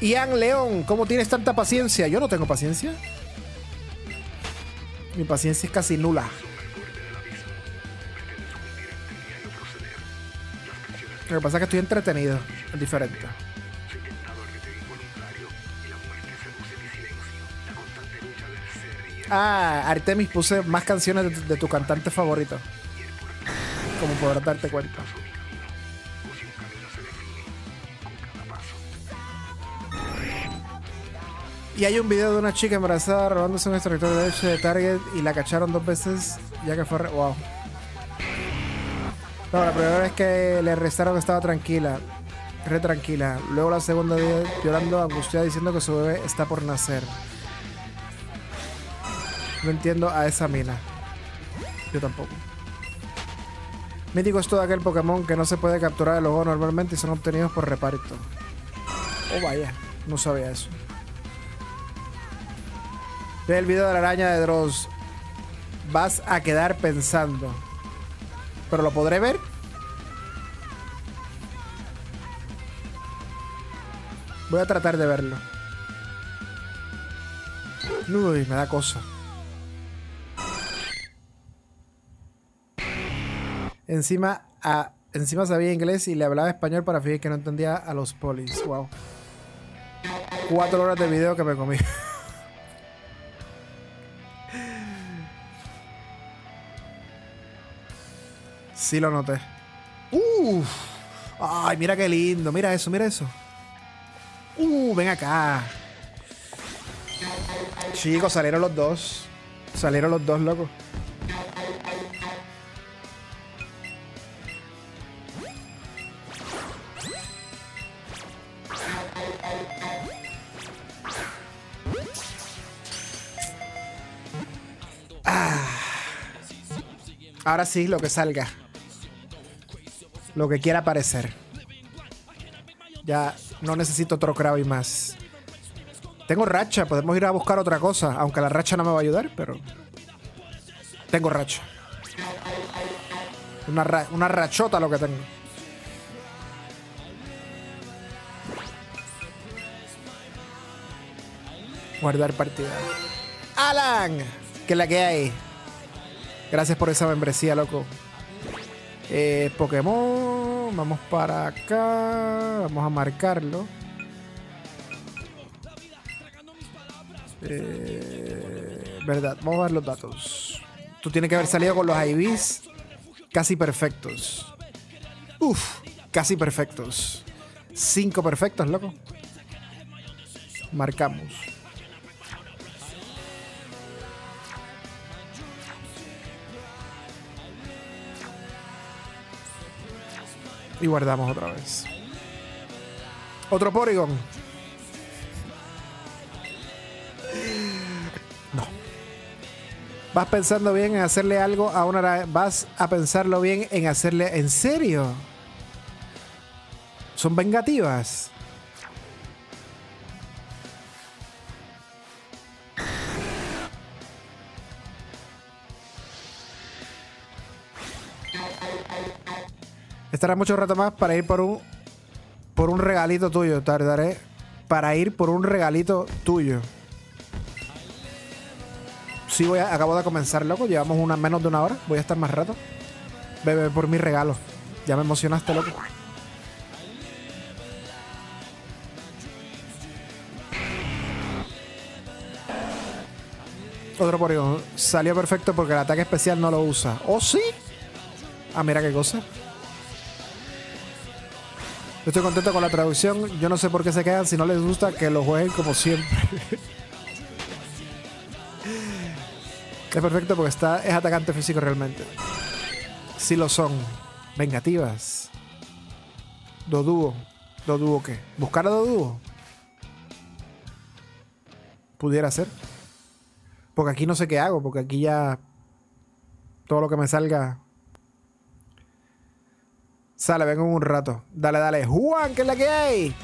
[SPEAKER 1] Ian León, ¿cómo tienes tanta paciencia? Yo no tengo paciencia. Mi paciencia es casi nula. Lo que pasa es que estoy entretenido. Es diferente. Ah, Artemis puse más canciones de, tu cantante favorito. Como podrás darte cuenta. Y hay un video de una chica embarazada robándose un extractor de leche de Target y la cacharon dos veces ya que fue... Wow. No, la primera vez que le arrestaron estaba tranquila, re tranquila. Luego la segunda día llorando, angustiada, diciendo que su bebé está por nacer. No entiendo a esa mina. Yo tampoco. Mítico es todo aquel Pokémon que no se puede capturar el ojo normalmente y son obtenidos por reparto. Oh vaya, no sabía eso. Ve el video de la araña de Dross. Vas a quedar pensando. ¿Pero lo podré ver? Voy a tratar de verlo. Uy, me da cosa. Encima, a, encima sabía inglés y le hablaba español para fingir que no entendía a los polis. Wow. Cuatro horas de video que me comí. Sí lo noté. Uf. Ay, mira qué lindo. Mira eso, mira eso. Uh, ven acá. Chicos, salieron los dos. Salieron los dos, loco. Ah. Ahora sí, lo que salga lo que quiera aparecer. Ya no necesito otro y más. Tengo racha, podemos ir a buscar otra cosa, aunque la racha no me va a ayudar, pero tengo racha. Una, una rachota lo que tengo. Guardar partida. Alan, que la que hay. Gracias por esa membresía, loco. Eh, Pokémon, vamos para acá, vamos a marcarlo. Eh, verdad, vamos a ver los datos. Tú tienes que haber salido con los IVs casi perfectos. Uf, casi perfectos. Cinco perfectos, loco. Marcamos. Y guardamos otra vez. Otro Porygon. No. Vas pensando bien en hacerle algo a una Vas a pensarlo bien en hacerle. ¿En serio? Son vengativas. Estará mucho rato más para ir por un por un regalito tuyo. Tardaré para ir por un regalito tuyo. Sí, voy a, acabo de comenzar, loco. Llevamos una menos de una hora. Voy a estar más rato. Bebe por mi regalo. Ya me emocionaste, loco. Otro por ahí. Salió perfecto porque el ataque especial no lo usa. ¿Oh, sí? Ah, mira qué cosa. Estoy contento con la traducción. Yo no sé por qué se quedan. Si no les gusta, que lo jueguen como siempre. es perfecto porque está, es atacante físico realmente. Sí lo son. Vengativas. Doduo. ¿Doduo qué? ¿Buscar a Doduo? Pudiera ser. Porque aquí no sé qué hago. Porque aquí ya... Todo lo que me salga Sale, vengo en un rato. Dale, dale. Juan, ¿qué es la que hay?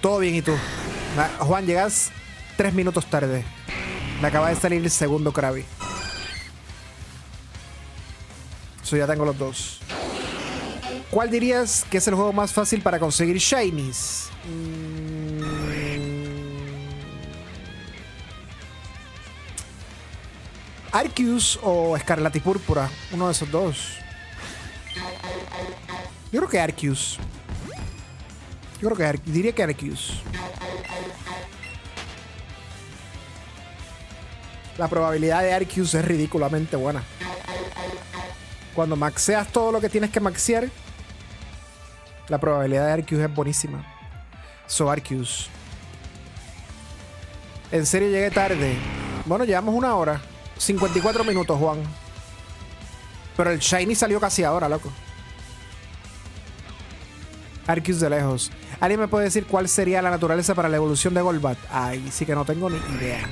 [SPEAKER 1] Todo bien, ¿y tú? Juan, llegas tres minutos tarde. Me acaba de salir el segundo Krabi. Eso ya tengo los dos. ¿Cuál dirías que es el juego más fácil para conseguir Shinies? Mm. Arceus o Escarlata y Púrpura. Uno de esos dos. Yo creo que Arceus. Yo creo que Ar diría que Arceus. La probabilidad de Arceus es ridículamente buena. Cuando maxeas todo lo que tienes que maxear, la probabilidad de Arceus es buenísima. So Arceus. En serio llegué tarde. Bueno, llevamos una hora. 54 minutos, Juan. Pero el Shiny salió casi ahora, loco. Arceus de lejos. ¿Alguien me puede decir cuál sería la naturaleza para la evolución de Golbat? Ay, sí que no tengo ni idea.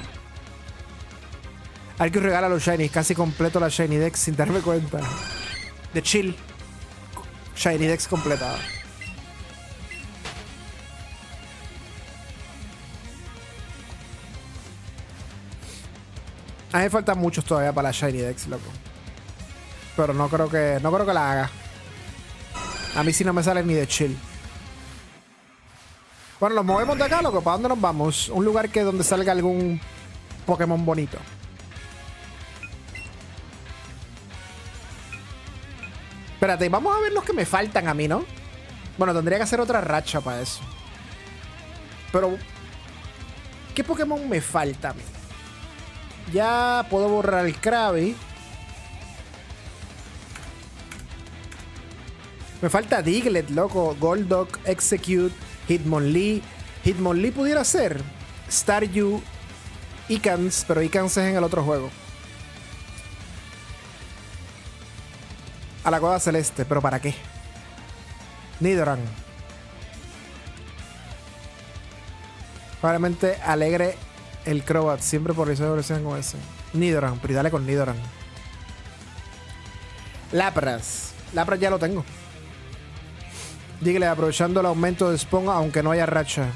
[SPEAKER 1] Arceus regala los Shinies, casi completo la Shiny Dex sin darme cuenta. De chill. Shiny Dex completada. A mí me faltan muchos todavía para la Shiny Dex, loco. Pero no creo que. No creo que la haga. A mí sí no me sale ni de chill. Bueno, nos movemos de acá, loco. ¿Para dónde nos vamos? Un lugar que donde salga algún Pokémon bonito. Espérate, vamos a ver los que me faltan a mí, ¿no? Bueno, tendría que hacer otra racha para eso. Pero... ¿Qué Pokémon me falta a mí? Ya puedo borrar el Krabby. Me falta Diglett, loco. Goldock, Execute, Hitmonlee. Hitmonlee pudiera ser Staryu, Icans, pero Icans es en el otro juego. A la cueva celeste, pero ¿para qué? Nidoran. Probablemente alegre el Crobat, siempre por eso evolucionan con ese. Nidoran, pero dale con Nidoran. Lapras. Lapras ya lo tengo. Dígale, aprovechando el aumento de spawn aunque no haya racha.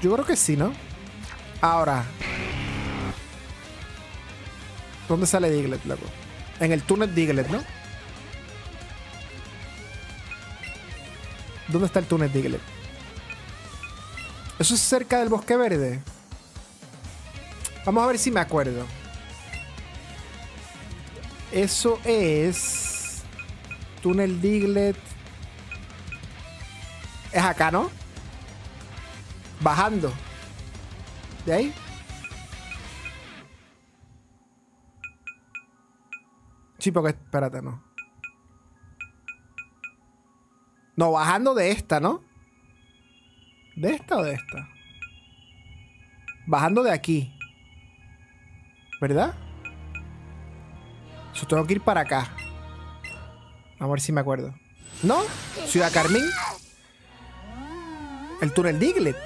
[SPEAKER 1] Yo creo que sí, ¿no? Ahora. ¿Dónde sale Diglett, loco? En el túnel Diglett, ¿no? ¿Dónde está el túnel Diglett? Eso es cerca del bosque verde. Vamos a ver si me acuerdo. Eso es... Túnel Diglett. Es acá, ¿no? Bajando. ¿De ahí? Sí, porque... Espérate, no. No, bajando de esta, ¿no? ¿De esta o de esta? Bajando de aquí. ¿Verdad? Yo tengo que ir para acá. A ver si me acuerdo. ¿No? Ciudad Carmín. El túnel Diglett.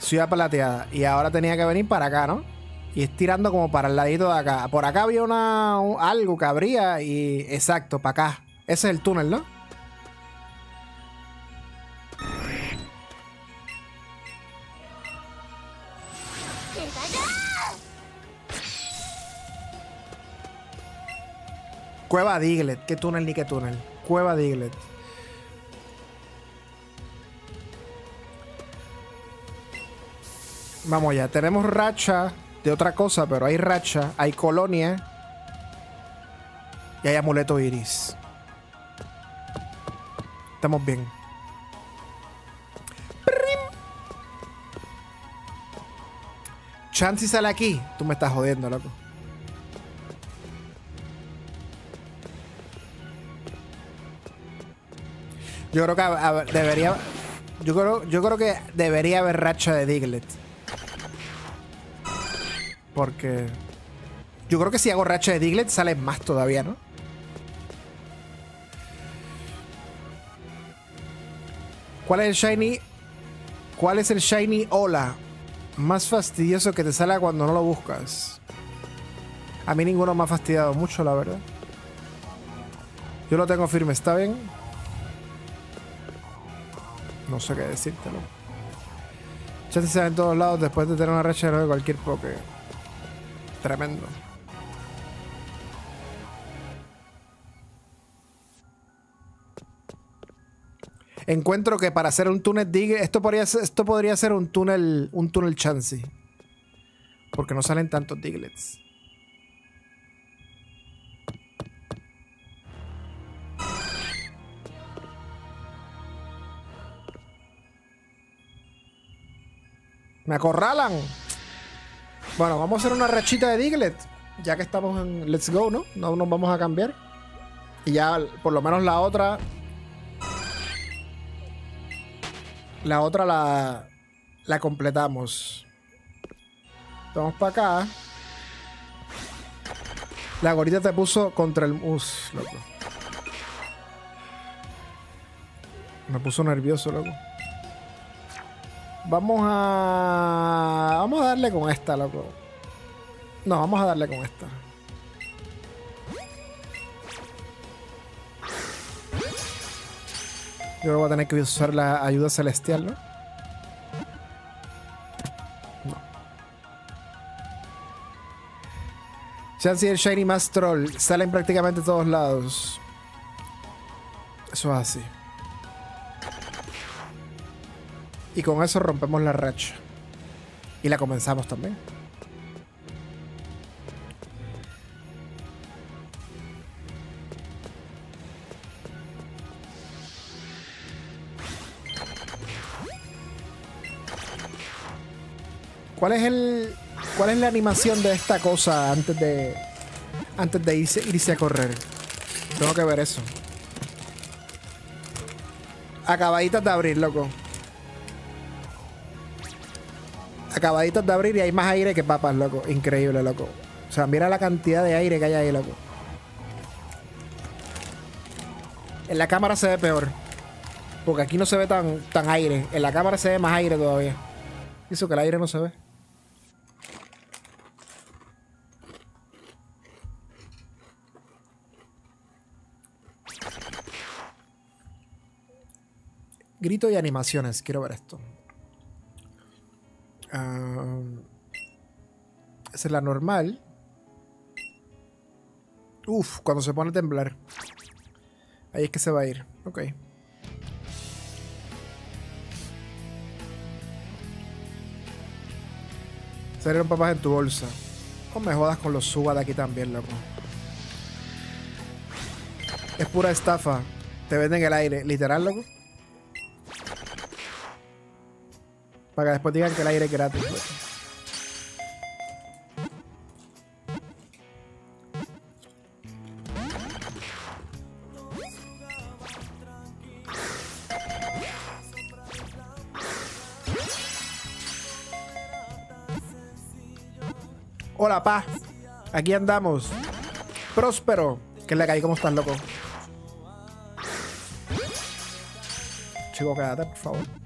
[SPEAKER 1] Ciudad Plateada. Y ahora tenía que venir para acá, ¿no? Y es tirando como para el ladito de acá. Por acá había una algo que abría y. Exacto, para acá. Ese es el túnel, ¿no? Cueva Diglett. ¿Qué túnel ni qué túnel? Cueva Diglett. Vamos ya, tenemos racha de otra cosa, pero hay racha, hay colonia y hay amuleto iris. Estamos bien. Chansey sale aquí. Tú me estás jodiendo, loco. Yo creo que debería. Yo creo, yo creo que debería haber racha de Diglett. Porque. Yo creo que si hago racha de Diglett sale más todavía, ¿no? ¿Cuál es el shiny? ¿Cuál es el shiny hola? Más fastidioso que te sale cuando no lo buscas. A mí ninguno me ha fastidiado mucho, la verdad. Yo lo tengo firme, ¿está bien? No sé qué decírtelo. Chance se en todos lados después de tener una racha de cualquier poke. Tremendo. Encuentro que para hacer un túnel Digger, esto podría ser, esto podría ser un túnel, un túnel Chansey. Porque no salen tantos Diglets. Me acorralan. Bueno, vamos a hacer una rachita de Diglett. Ya que estamos en Let's Go, ¿no? No nos vamos a cambiar. Y ya por lo menos la otra. La otra la. La completamos. Vamos para acá. La gorita te puso contra el mus, loco. Me puso nervioso, loco. Vamos a... Vamos a darle con esta, loco. No, vamos a darle con esta. Yo voy a tener que usar la ayuda celestial, ¿no? No. Chansey el Shiny Master Troll salen prácticamente todos lados. Eso es así. Y con eso rompemos la racha. Y la comenzamos también. ¿Cuál es el cuál es la animación de esta cosa antes de antes de irse, irse a correr? Tengo que ver eso. Acabaditas de abrir, loco. Acabaditos de abrir y hay más aire que papas, loco. Increíble, loco. O sea, mira la cantidad de aire que hay ahí, loco. En la cámara se ve peor. Porque aquí no se ve tan, tan aire. En la cámara se ve más aire todavía. Eso que el aire no se ve. Grito y animaciones. Quiero ver esto. Ah, esa es la normal. Uf, cuando se pone a temblar. Ahí es que se va a ir. Ok. Salieron papas en tu bolsa. O me jodas con los suba de aquí también, loco. Es pura estafa. Te venden el aire. Literal, loco. Para que después digan que el aire es gratis. Hola, pa. Aquí andamos. Próspero. Que le caí, ¿cómo estás, loco? Chico, quédate, por favor.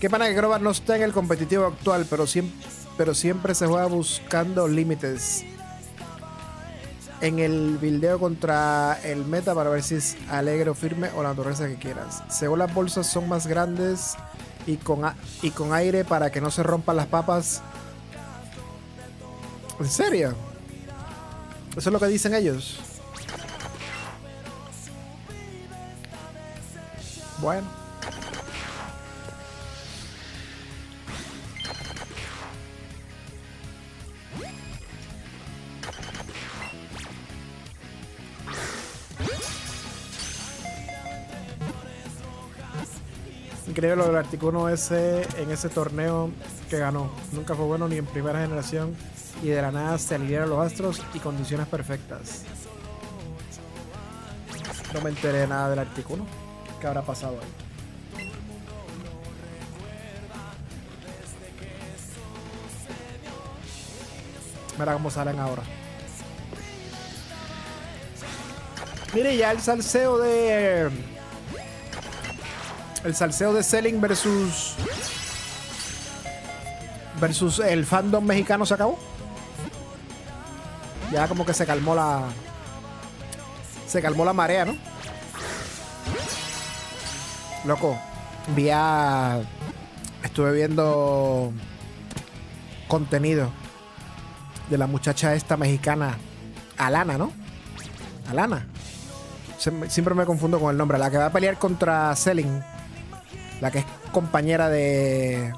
[SPEAKER 1] Qué pana que Grover no está en el competitivo actual, pero siempre, pero siempre se juega buscando límites. En el buildeo contra el meta para ver si es alegre o firme o la naturaleza que quieras. Según las bolsas son más grandes y con, y con aire para que no se rompan las papas. ¿En serio? Eso es lo que dicen ellos. Bueno. Increíble lo del Articuno ese en ese torneo que ganó. Nunca fue bueno ni en primera generación y de la nada se alinearon los astros y condiciones perfectas. No me enteré de nada del Articuno. ¿Qué habrá pasado ahí? Mira cómo salen ahora. Mire ya el salseo de. El salseo de Selling versus. Versus el fandom mexicano se acabó. Ya como que se calmó la. Se calmó la marea, ¿no? Loco, vi a... Estuve viendo contenido de la muchacha esta mexicana, Alana, ¿no? Alana. siempre me confundo con el nombre. La que va a pelear contra Selling. La que es compañera de.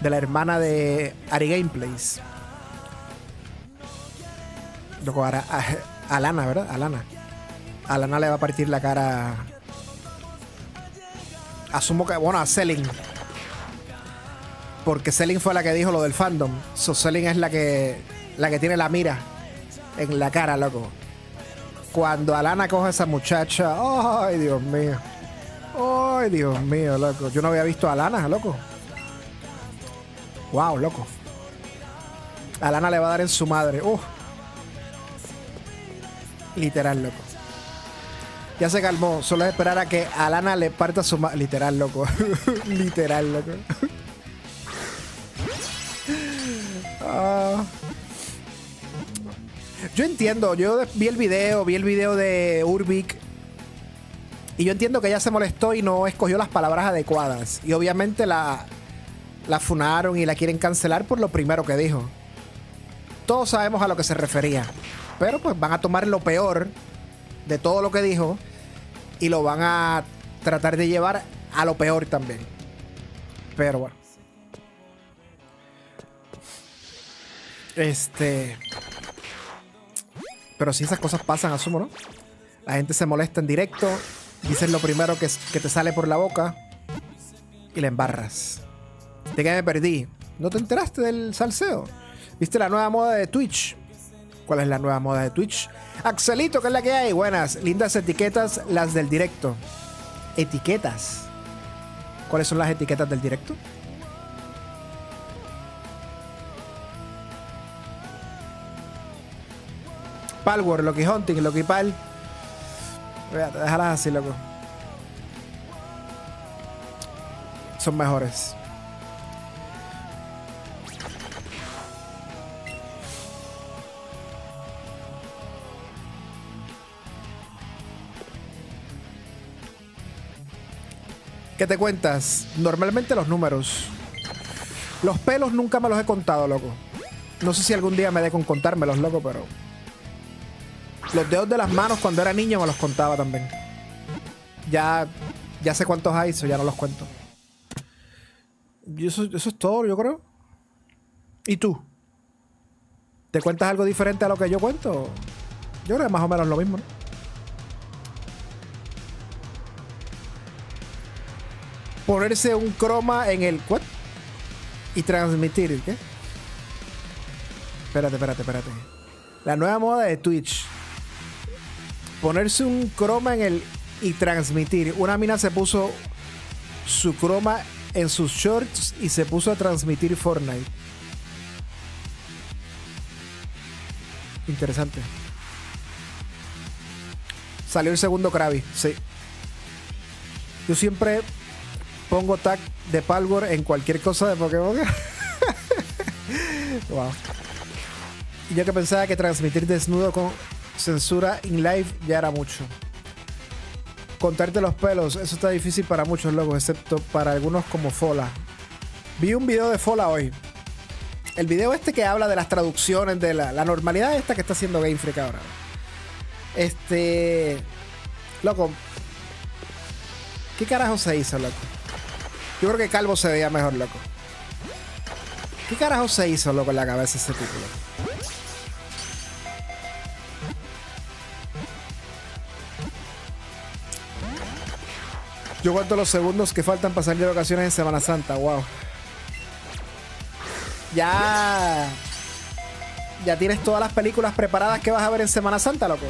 [SPEAKER 1] De la hermana de Ari Gameplays. Loco, a, Alana, ¿verdad? Alana. Alana le va a partir la cara asumo que, bueno, a Selling. Porque Selling fue la que dijo lo del fandom. So Selling es la que, la que tiene la mira en la cara, loco. Cuando Alana coge a esa muchacha, ay, Dios mío. Ay, Dios mío, loco. Yo no había visto a Alana, loco. Wow, loco. Alana le va a dar en su madre. Uh. Literal, loco. Ya se calmó. Solo es esperar a que Alana le parta su madre. Literal, loco. Literal, loco. Ah. Yo entiendo. Yo vi el video, vi el video de Urbic. Y yo entiendo que ella se molestó y no escogió las palabras adecuadas. Y obviamente la, la funaron y la quieren cancelar por lo primero que dijo. Todos sabemos a lo que se refería. Pero pues van a tomar lo peor de todo lo que dijo y lo van a tratar de llevar a lo peor también. Pero bueno. Este. Pero si esas cosas pasan, asumo, ¿no? La gente se molesta en directo, dices lo primero que, que te sale por la boca y le embarras. ¿De qué me perdí? ¿No te enteraste del salseo? ¿Viste la nueva moda de Twitch? ¿Cuál es la nueva moda de Twitch? Axelito, ¿qué es la que hay? Buenas, lindas etiquetas, las del directo. Etiquetas. ¿Cuáles son las etiquetas del directo? Palworld, Loki Hunting, Loki Pal. Déjalas así, loco. Son mejores. ¿Qué te cuentas? Normalmente los números. Los pelos nunca me los he contado, loco. No sé si algún día me dé con contármelos, loco, pero. Los dedos de las manos cuando era niño me los contaba también. Ya. Ya sé cuántos hay, eso ya no los cuento. Y eso, eso es todo, yo creo. ¿Y tú? ¿Te cuentas algo diferente a lo que yo cuento? Yo creo que más o menos lo mismo, ¿no? ponerse un croma en el. ¿What? Y transmitir. ¿Qué? Espérate, espérate, espérate. La nueva moda de Twitch. Ponerse un croma en el. Y transmitir. Una mina se puso su croma en sus shorts y se puso a transmitir Fortnite. Interesante. Salió el segundo Krabi, sí. Yo siempre pongo tag de Palwar en cualquier cosa de Pokémon. wow. Y yo que pensaba que transmitir desnudo con censura in live ya era mucho. Contarte los pelos, eso está difícil para muchos locos, excepto para algunos como Fola. Vi un video de Fola hoy. El video este que habla de las traducciones, de la, normalidad esta que está haciendo Game Freak ahora. Este. Loco. ¿Qué carajo se hizo, loco? Yo creo que Calvo se veía mejor, loco. ¿Qué carajo se hizo, loco, en la cabeza ese título? Yo cuento los segundos que faltan para salir de vacaciones en Semana Santa. Wow. Ya. Ya tienes todas las películas preparadas que vas a ver en Semana Santa, loco.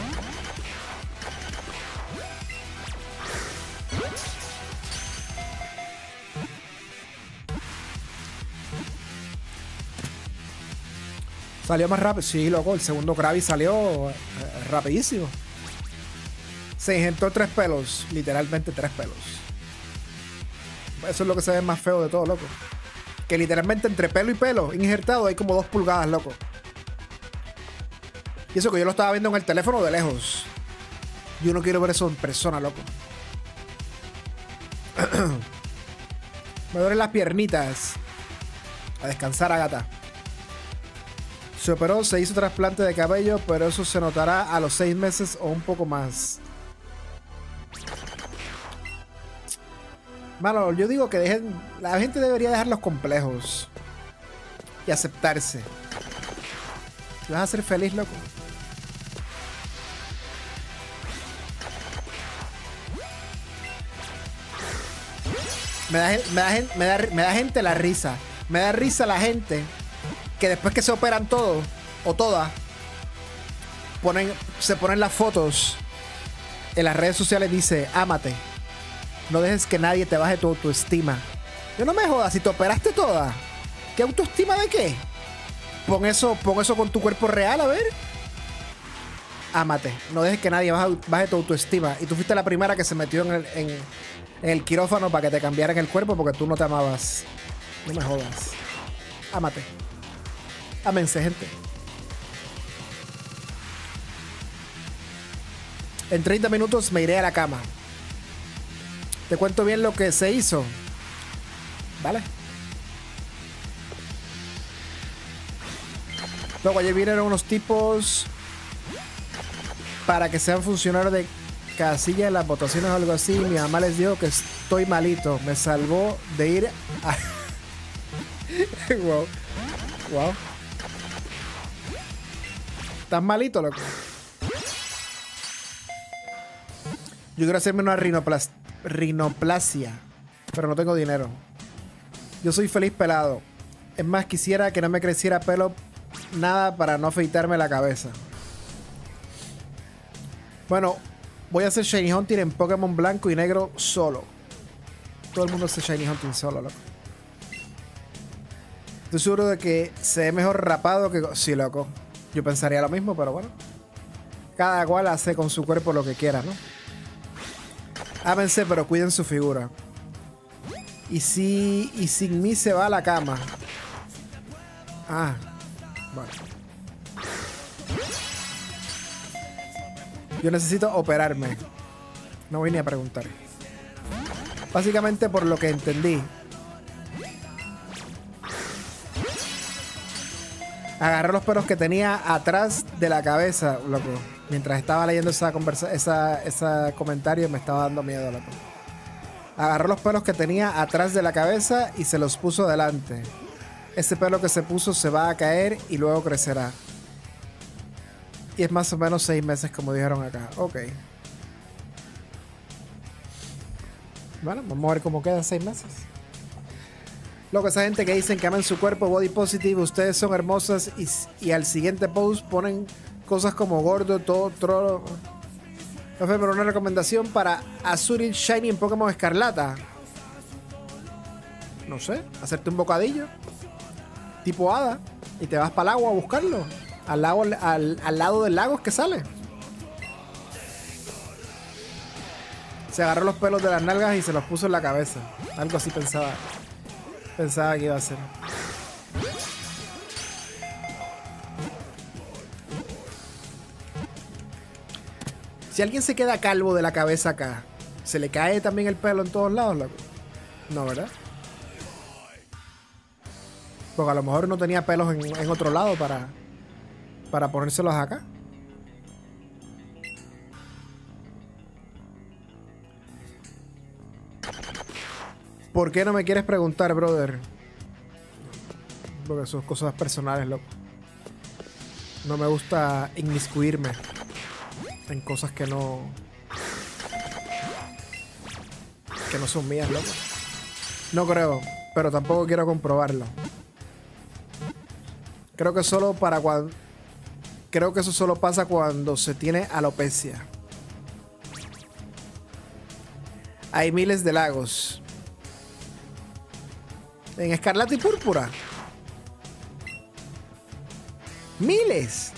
[SPEAKER 1] Salió más rápido. Sí, loco, el segundo Krabby salió eh, rapidísimo. Se ingentó tres pelos, literalmente tres pelos. Eso es lo que se ve más feo de todo, loco. Que literalmente entre pelo y pelo injertado hay como dos pulgadas, loco. Y eso que yo lo estaba viendo en el teléfono de lejos. Yo no quiero ver eso en persona, loco. Me duelen las piernitas. A descansar a gata. Se operó, se hizo trasplante de cabello, pero eso se notará a los seis meses o un poco más. Mano, yo digo que dejen. La gente debería dejar los complejos. Y aceptarse. vas a ser feliz, loco. Me da gente la risa. Me da risa la gente que después que se operan todos, o todas, ponen, se ponen las fotos en las redes sociales, dice, ámate. No dejes que nadie te baje tu autoestima. Yo no me jodas, si te operaste toda. ¿Qué autoestima de qué? Pon eso, pon eso con tu cuerpo real, a ver. Ámate. No dejes que nadie baje, tu autoestima. Y tú fuiste la primera que se metió en el, en el quirófano para que te cambiaran el cuerpo porque tú no te amabas. No me jodas. Ámate. Amense, gente. En 30 minutos me iré a la cama. Te cuento bien lo que se hizo. ¿Vale? Luego ayer vinieron unos tipos para que sean funcionarios de casilla en las votaciones o algo así. Mi mamá les dijo que estoy malito. Me salvó de ir a... wow. Wow. ¿Estás malito, loco? Yo quiero hacerme una rinoplasia, pero no tengo dinero. Yo soy feliz pelado. Es más, quisiera que no me creciera pelo nada para no afeitarme la cabeza. Bueno, voy a hacer Shiny Hunting en Pokémon blanco y negro solo. Todo el mundo hace Shiny Hunting solo, loco. Estoy seguro de que se ve mejor rapado que... Sí, loco. Yo pensaría lo mismo, pero bueno. Cada cual hace con su cuerpo lo que quiera, ¿no? Ámense, pero cuiden su figura. Y si. Y sin mí se va a la cama. Ah. Bueno. Yo necesito operarme. No voy ni a preguntar. Básicamente por lo que entendí, agarré los pelos que tenía atrás de la cabeza, loco. Mientras estaba leyendo esa conversa esa, ese comentario me estaba dando miedo, loco. Agarró los pelos que tenía atrás de la cabeza y se los puso delante. Ese pelo que se puso se va a caer y luego crecerá. Y es más o menos seis meses como dijeron acá. Ok. Bueno, vamos a ver cómo quedan seis meses. Loco, esa gente que dicen que aman su cuerpo, body positive, ustedes son hermosas y, al siguiente post ponen cosas como gordo, todo, trolo. No pero una recomendación para Azuril Shiny en Pokémon Escarlata. No sé, hacerte un bocadillo. Tipo hada. Y te vas para el agua a buscarlo. Al, lago, al, al lado del lago es que sale. Se agarró los pelos de las nalgas y se los puso en la cabeza. Algo así pensaba. Pensaba que iba a ser. Si alguien se queda calvo de la cabeza acá, ¿se le cae también el pelo en todos lados, loco? No, ¿verdad? Porque a lo mejor no tenía pelos en, en otro lado para, para ponérselos acá. ¿Por qué no me quieres preguntar, brother? Porque son cosas personales, loco. No me gusta inmiscuirme en cosas que no. que no son mías, loco. No creo, pero tampoco quiero comprobarlo. Creo que solo para cuando. Creo que eso solo pasa cuando se tiene alopecia. Hay miles de lagos. En escarlata y púrpura. Miles.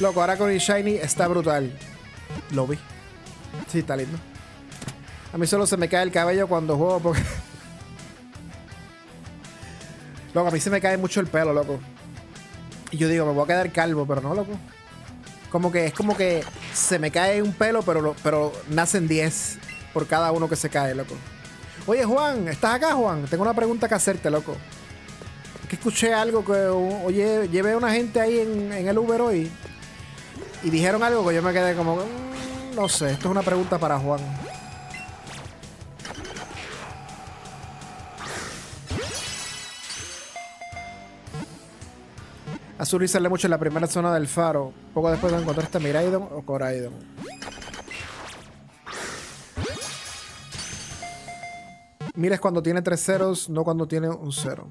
[SPEAKER 1] Loco, ahora con el Shiny está brutal. Lo vi. Sí, está lindo. A mí solo se me cae el cabello cuando juego porque... Loco, a mí se me cae mucho el pelo, loco. Y yo digo, me voy a quedar calvo, pero no, loco. Como que es como que se me cae un pelo, pero, pero nacen 10 por cada uno que se cae, loco. Oye, Juan, ¿estás acá, Juan? Tengo una pregunta que hacerte, loco. Es que escuché algo que, oye, llevé a una gente ahí en, en el Uber hoy y dijeron algo que yo me quedé como, mm, no sé, esto es una pregunta para Juan. Azul y sale mucho en la primera zona del faro. Poco después de encontraste Miraidon o Coraidon. Mires cuando tiene tres ceros, no cuando tiene un cero.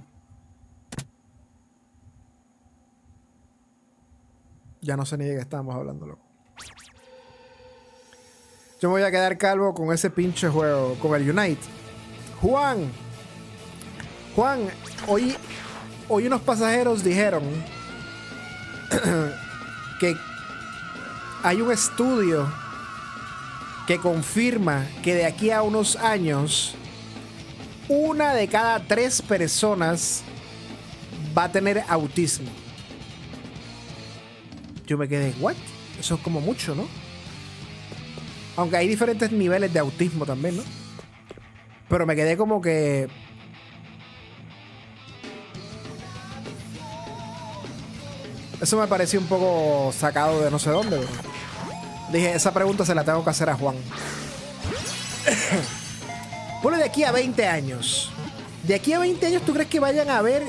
[SPEAKER 1] Ya no sé ni de qué estamos hablando, loco. Yo me voy a quedar calvo con ese pinche juego, con el Unite. Juan, Juan, hoy, hoy unos pasajeros dijeron que hay un estudio que confirma que de aquí a unos años una de cada tres personas va a tener autismo. Yo me quedé, ¿what? Eso es como mucho, ¿no? Aunque hay diferentes niveles de autismo también, ¿no? Pero me quedé como que Eso me pareció un poco sacado de no sé dónde. Dije, esa pregunta se la tengo que hacer a Juan. Ponle de aquí a 20 años. De aquí a 20 años, ¿tú crees que vayan a ver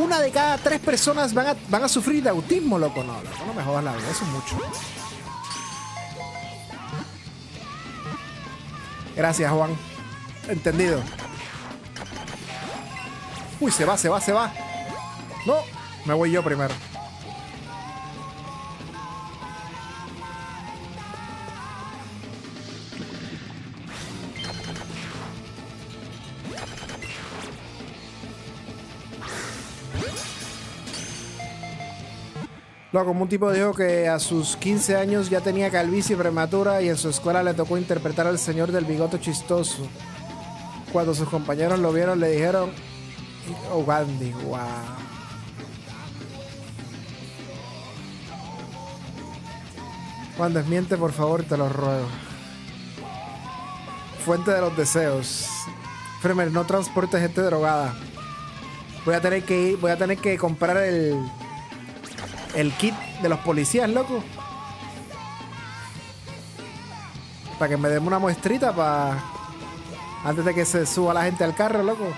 [SPEAKER 1] una de cada tres personas van a, van a sufrir de autismo, loco? No, loco, no me jodas la vida, eso es mucho. Gracias, Juan. Entendido. Uy, se va, se va, se va. No, me voy yo primero. Luego, como un tipo dijo que a sus 15 años ya tenía calvicie prematura y en su escuela le tocó interpretar al señor del bigote chistoso. Cuando sus compañeros lo vieron, le dijeron: Oh, Gandhi, wow. Juan, desmiente, por favor, te lo ruego. Fuente de los deseos. Fremer, no transporte gente drogada. Voy a tener que ir, voy a tener que comprar el. El kit de los policías, loco. Para que me den una muestrita para. Antes de que se suba la gente al carro, loco.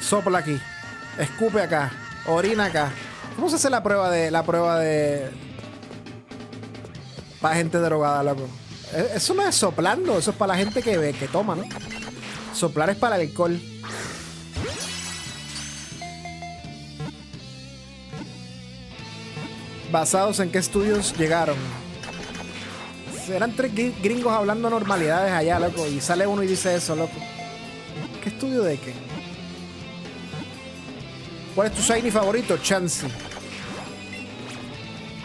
[SPEAKER 1] Sopla aquí. Escupe acá. Orina acá. ¿Cómo se hace la prueba de. la prueba de. Para gente drogada, loco? E, eso no es soplando, eso es para la gente que que toma, ¿no? Soplar es para el alcohol. ¿Basados en qué estudios llegaron? Eran tres gringos hablando normalidades allá, loco. Y sale uno y dice eso, loco. ¿Qué estudio de qué? ¿Cuál es tu shiny favorito? Chansey.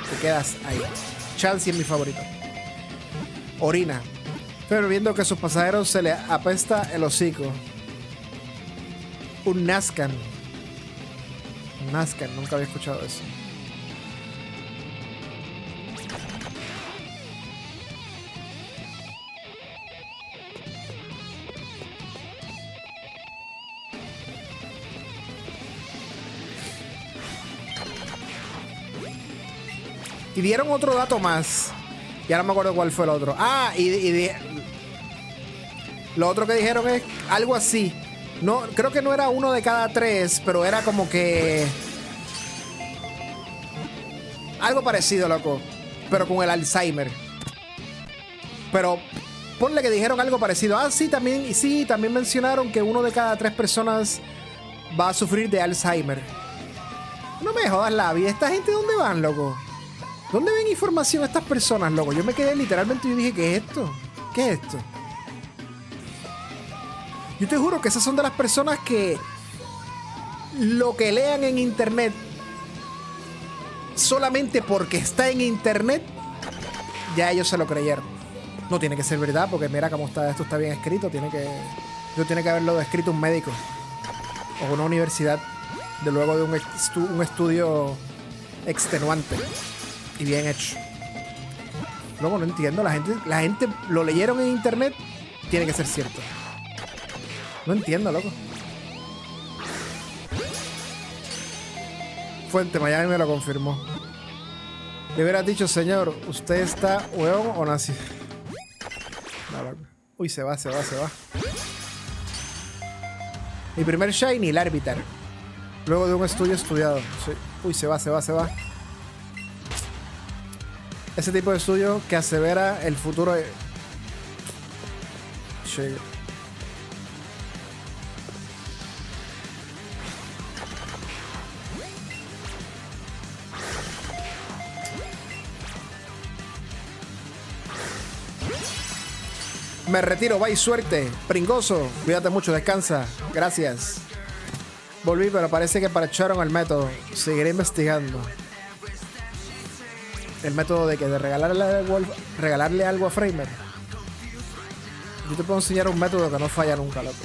[SPEAKER 1] Te quedas ahí. Chansey es mi favorito. Orina. Pero viendo que a sus pasajeros se le apesta el hocico. Un Nazcan. Nazcan, nunca había escuchado eso. Y dieron otro dato más. Y ahora me acuerdo cuál fue el otro. Ah, y, lo otro que dijeron es algo así. No, creo que no era uno de cada tres, pero era como que. Algo parecido, loco. Pero con el Alzheimer. Pero ponle que dijeron algo parecido. Ah, sí, también, sí, también mencionaron que uno de cada tres personas va a sufrir de Alzheimer. No me jodas la vida. ¿Esta gente dónde van, loco? ¿Dónde ven información estas personas, loco? Yo me quedé literalmente y dije, ¿qué es esto? ¿Qué es esto? Yo te juro que esas son de las personas que lo que lean en internet solamente porque está en internet, ya ellos se lo creyeron. No tiene que ser verdad, porque mira cómo está, esto está bien escrito. Tiene que. Yo tiene que haberlo escrito un médico. O una universidad. De luego de un estudio extenuante y bien hecho. Luego no entiendo, la gente, la gente lo leyeron en internet, tiene que ser cierto. No entiendo, loco. Fuente, Miami me lo confirmó. Le hubieras dicho, señor, ¿usted está hueón o nazi? Uy, se va, se va, se va. Mi primer Shiny, el Arbiter. Luego de un estudio estudiado. Uy, se va, se va, se va. Ese tipo de estudio que asevera el futuro de... Me retiro, bye, suerte. Pringoso, cuídate mucho, descansa. Gracias. Volví, pero parece que paracharon el método. Seguiré investigando el método de que de regalarle algo, regalarle algo a Framer. Yo te puedo enseñar un método que no falla nunca, loco.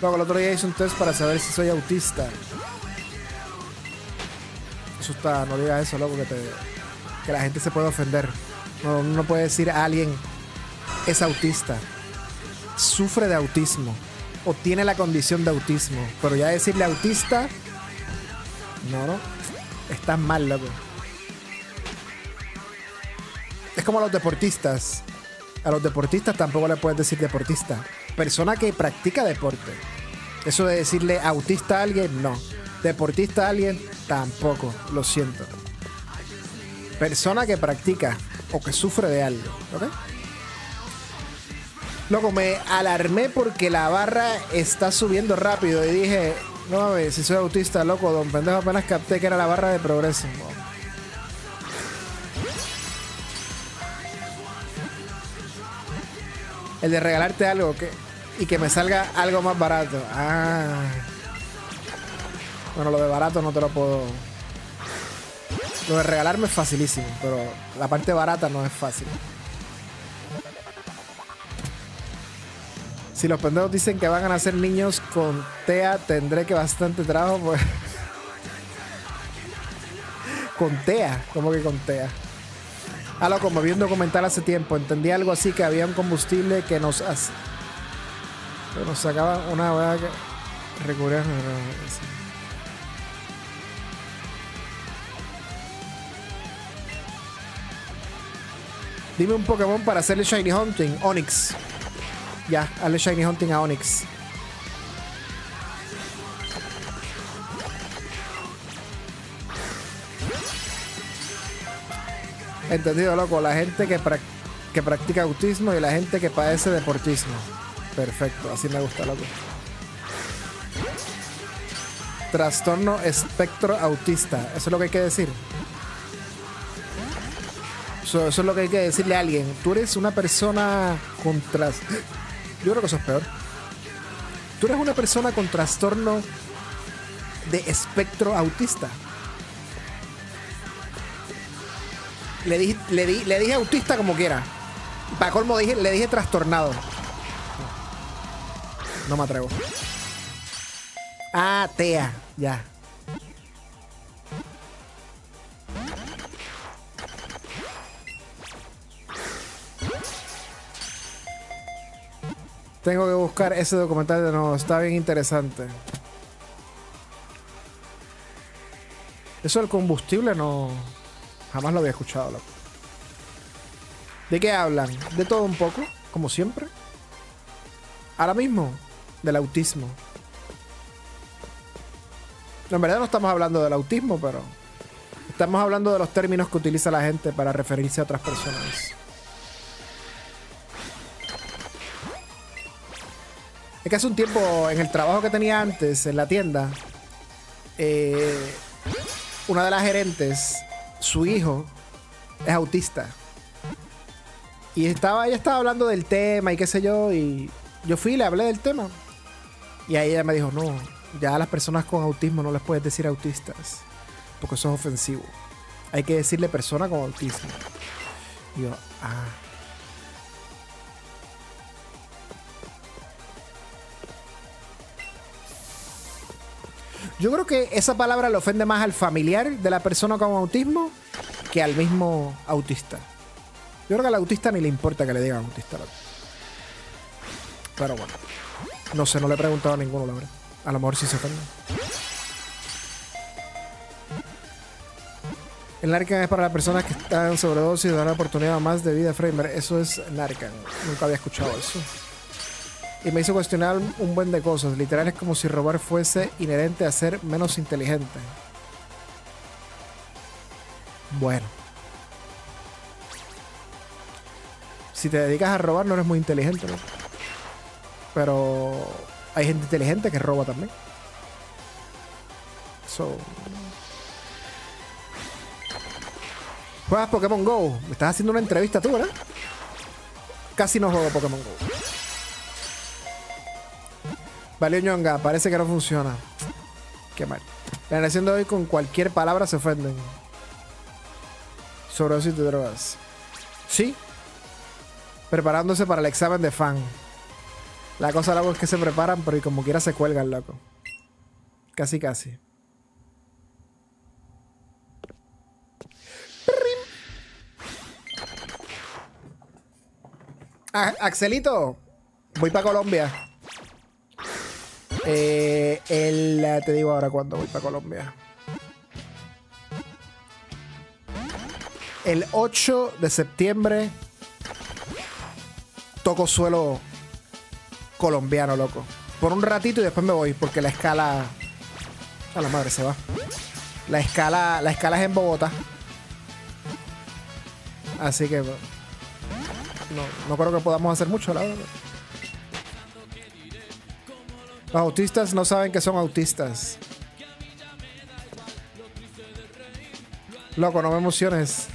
[SPEAKER 1] Luego el otro día hice un test para saber si soy autista. Eso está, no digas eso, loco, que, te, que la gente se puede ofender. No, no puede decir a alguien es autista. Sufre de autismo o tiene la condición de autismo. Pero ya decirle autista, no, no. Estás mal, loco. Es como a los deportistas. A los deportistas tampoco le puedes decir deportista. Persona que practica deporte. Eso de decirle autista a alguien, no. Deportista a alguien, tampoco. Lo siento. Persona que practica o que sufre de algo. ¿Ok? Loco, me alarmé porque la barra está subiendo rápido y dije, no mames, si soy autista, loco, don pendejo apenas capté que era la barra de progreso. El de regalarte algo que, y que me salga algo más barato. Ah. Bueno, lo de barato no te lo puedo. Lo de regalarme es facilísimo, pero la parte barata no es fácil. Si los pendejos dicen que van a nacer niños con TEA, tendré que bastante trabajo. Pues. con TEA, ¿cómo que con TEA? Ah, loco, me vi un documental hace tiempo. Entendí algo así que había un combustible que nos. Que nos sacaba una weá que. Recurrir. Dime un Pokémon para hacerle Shiny Hunting. Onix. Ya, hazle Shiny Hunting a Onyx. Entendido, loco. La gente que, que practica autismo y la gente que padece deportismo. Perfecto, así me gusta, loco. Trastorno espectro autista. Eso es lo que hay que decir. Eso, es lo que hay que decirle a alguien. Tú eres una persona con. Yo creo que eso es peor. Tú eres una persona con trastorno de espectro autista. Le dije, le, di- le dije autista como quiera. Para colmo dije, le dije trastornado. No me atrevo. Ah, TEA. Ya. Tengo que buscar ese documental de nuevo. Está bien interesante. Eso del combustible no. Jamás lo había escuchado, loco. ¿De qué hablan? De todo un poco, como siempre. Ahora mismo, del autismo. En verdad no estamos hablando del autismo, pero estamos hablando de los términos que utiliza la gente para referirse a otras personas. Es que hace un tiempo, en el trabajo que tenía antes, en la tienda, eh, una de las gerentes, su hijo, es autista. Y estaba, ella estaba hablando del tema y qué sé yo, y yo fui y le hablé del tema. Y ahí ella me dijo, no, ya a las personas con autismo no les puedes decir autistas, porque eso es ofensivo. Hay que decirle persona con autismo. Y yo, ah. Yo creo que esa palabra le ofende más al familiar de la persona con autismo que al mismo autista. Yo creo que al autista ni le importa que le digan autista. Pero bueno. No sé, no le he preguntado a ninguno, la verdad. A lo mejor sí se ofende. El Narcan es para las personas que están sobredosis y dan la oportunidad más de vida Framer. Eso es Narcan. Nunca había escuchado eso. Y me hizo cuestionar un buen de cosas. Literal es como si robar fuese inherente a ser menos inteligente. Bueno. Si te dedicas a robar no eres muy inteligente, ¿no? Pero hay gente inteligente que roba también. So. ¿Juegas Pokémon Go? Me estás haciendo una entrevista tú, ¿verdad? Casi no juego Pokémon Go. Valió ñonga, parece que no funciona. Qué mal. La generación de hoy con cualquier palabra se ofenden. Sobredosis de drogas. Sí. Preparándose para el examen de fan. La cosa loco es que se preparan, pero y como quiera se cuelgan, loco. Casi, casi. Axelito, voy para Colombia. Eh, el, eh, te digo ahora cuándo voy para Colombia. El 8 de septiembre toco suelo colombiano, loco. Por un ratito y después me voy, porque la escala. A la madre se va. La escala, la escala es en Bogotá. Así que. No, no creo que podamos hacer mucho, la verdad. Los autistas no saben que son autistas. Loco, no me emociones.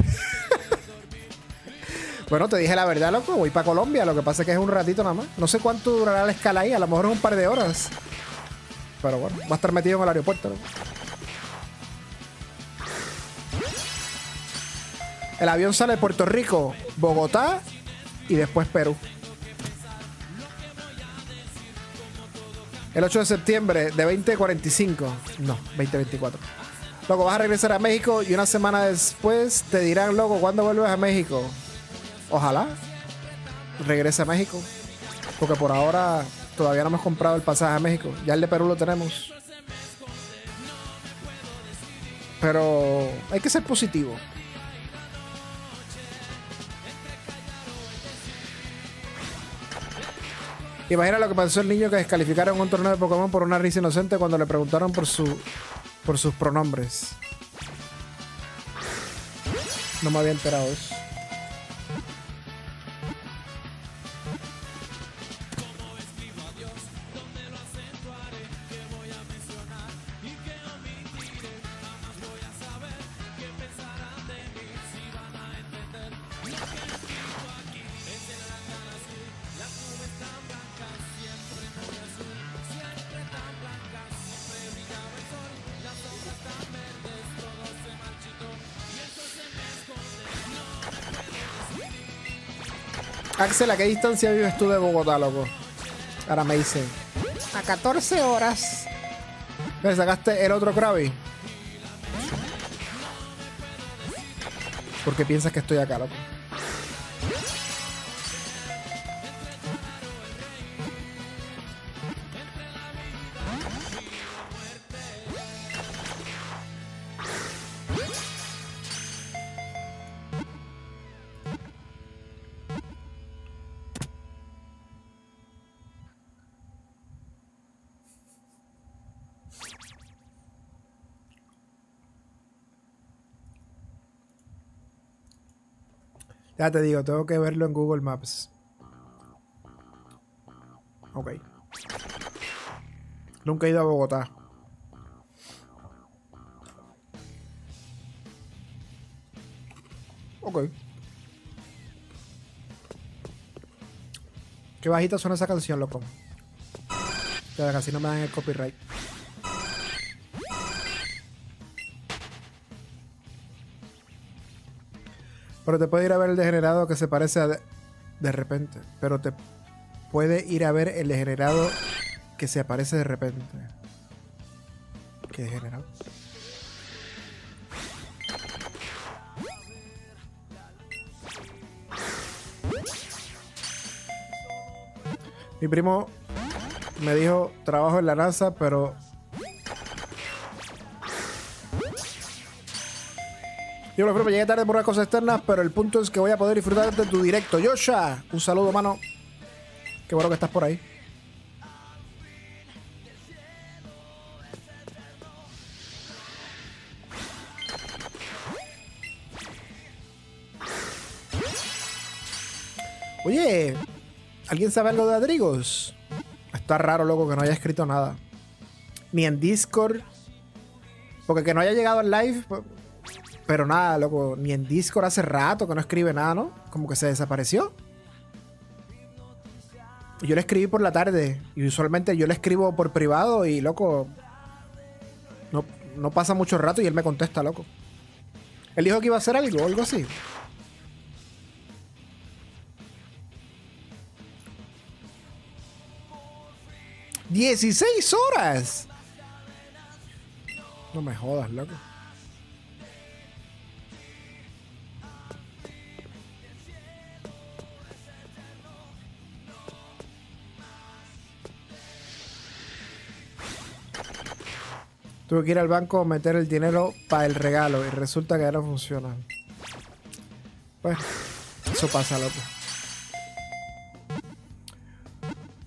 [SPEAKER 1] bueno, te dije la verdad, loco. Voy para Colombia. Lo que pasa es que es un ratito nada más. No sé cuánto durará la escala ahí. A lo mejor es un par de horas. Pero bueno, va a estar metido en el aeropuerto. ¿no? El avión sale de Puerto Rico, Bogotá y después Perú. El 8 de septiembre de 2045. No, 2024. Loco, vas a regresar a México y una semana después te dirán, loco, ¿cuándo vuelves a México? Ojalá regrese a México. Porque por ahora todavía no hemos comprado el pasaje a México. Ya el de Perú lo tenemos. Pero hay que ser positivo. Imagina lo que pasó el niño que descalificaron un torneo de Pokémon por una risa inocente cuando le preguntaron por su por sus pronombres. No me había enterado eso. Axel, ¿a qué distancia vives tú de Bogotá, loco? Ahora me dice. A 14 horas. ¿Me sacaste el otro Krabby? ¿Por qué piensas que estoy acá, loco? Te digo, tengo que verlo en Google Maps. Ok. Nunca he ido a Bogotá. Ok. Qué bajita suena esa canción, loco. Casi no me dan el copyright. Pero te puede ir a ver el degenerado que se parece a de, de repente. Pero te puede ir a ver el degenerado que se aparece de repente. ¿Qué degenerado? Mi primo me dijo trabajo en la NASA, pero Yo lo creo llegué tarde por unas cosas externas, pero el punto es que voy a poder disfrutar de tu directo. Yosha, un saludo, mano. Qué bueno que estás por ahí. Oye, ¿alguien sabe algo de Adrigos? Está raro, loco, que no haya escrito nada. Ni en Discord. Porque que no haya llegado al live, pero nada, loco, ni en Discord hace rato que no escribe nada, ¿no? Como que se desapareció. Yo le escribí por la tarde. Y usualmente yo le escribo por privado y, loco, no, no pasa mucho rato y él me contesta, loco. Él dijo que iba a hacer algo, algo así. ¡16 horas! No me jodas, loco. Tuve que ir al banco a meter el dinero para el regalo y resulta que ya no funciona. Pues, eso pasa, loco.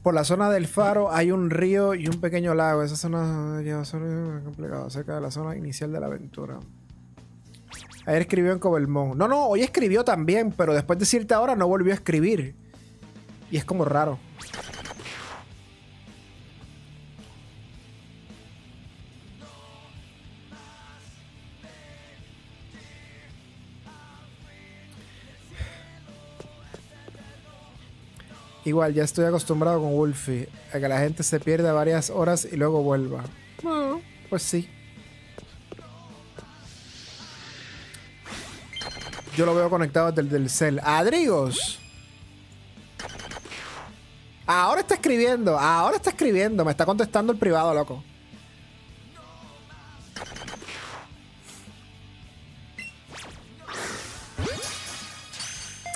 [SPEAKER 1] Por la zona del faro hay un río y un pequeño lago. Esa zona zona complicada, cerca de la zona inicial de la aventura. Ayer escribió en Cobelmont. No, no, hoy escribió también, pero después de cierta hora no volvió a escribir. Y es como raro. Igual, ya estoy acostumbrado con Wolfie a que la gente se pierda varias horas y luego vuelva. Bueno, pues sí. Yo lo veo conectado desde el cel. ¡Adrigos! Ahora está escribiendo, ahora está escribiendo. Me está contestando el privado, loco.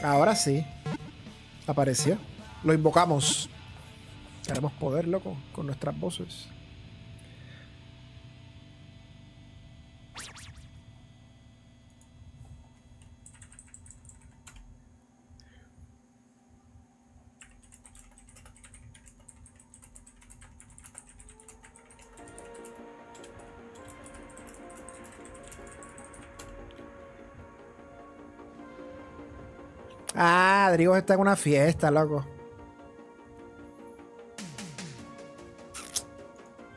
[SPEAKER 1] Ahora sí. Apareció. Lo invocamos. Queremos poder, loco, con nuestras voces. Ah, Adrigo está en una fiesta, loco.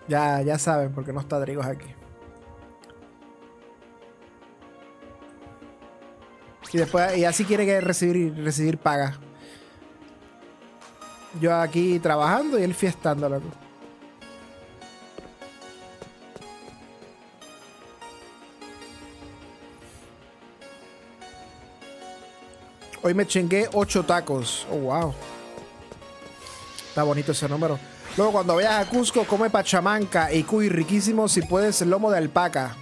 [SPEAKER 1] Ya, ya saben por qué no está Drigos aquí. Y después, y así quiere que recibir, recibir paga. Yo aquí trabajando y él fiestando, loco. Hoy me chingué 8 tacos. Oh, wow. Está bonito ese número. Luego, cuando vayas a Cusco, come pachamanca y cuy riquísimo. Si puedes, lomo de alpaca.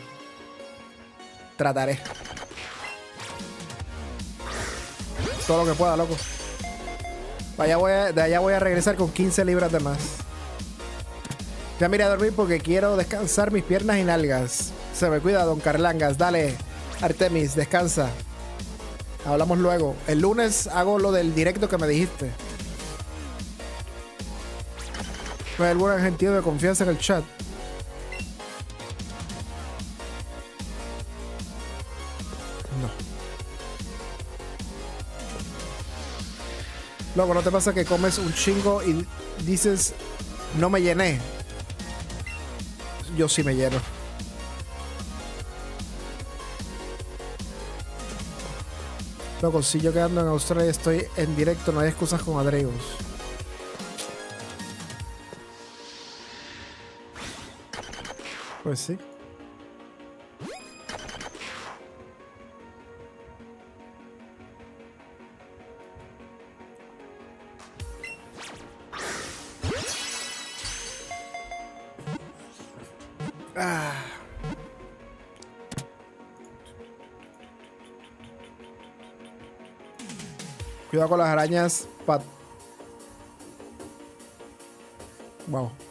[SPEAKER 1] Trataré. Todo lo que pueda, loco. De allá voy a regresar con 15 libras de más. Ya miré a dormir porque quiero descansar mis piernas y nalgas. Se me cuida, don Carlangas. Dale, Artemis, descansa. Hablamos luego. El lunes hago lo del directo que me dijiste. Hay algún argentino de confianza en el chat? No. Luego, ¿no te pasa que comes un chingo y dices, no me llené? Yo sí me lleno. Luego, si yo quedando en Australia estoy en directo, no hay excusas con Adreus. Pues sí. Ah. Cuidado con las arañas, Pat. Wow.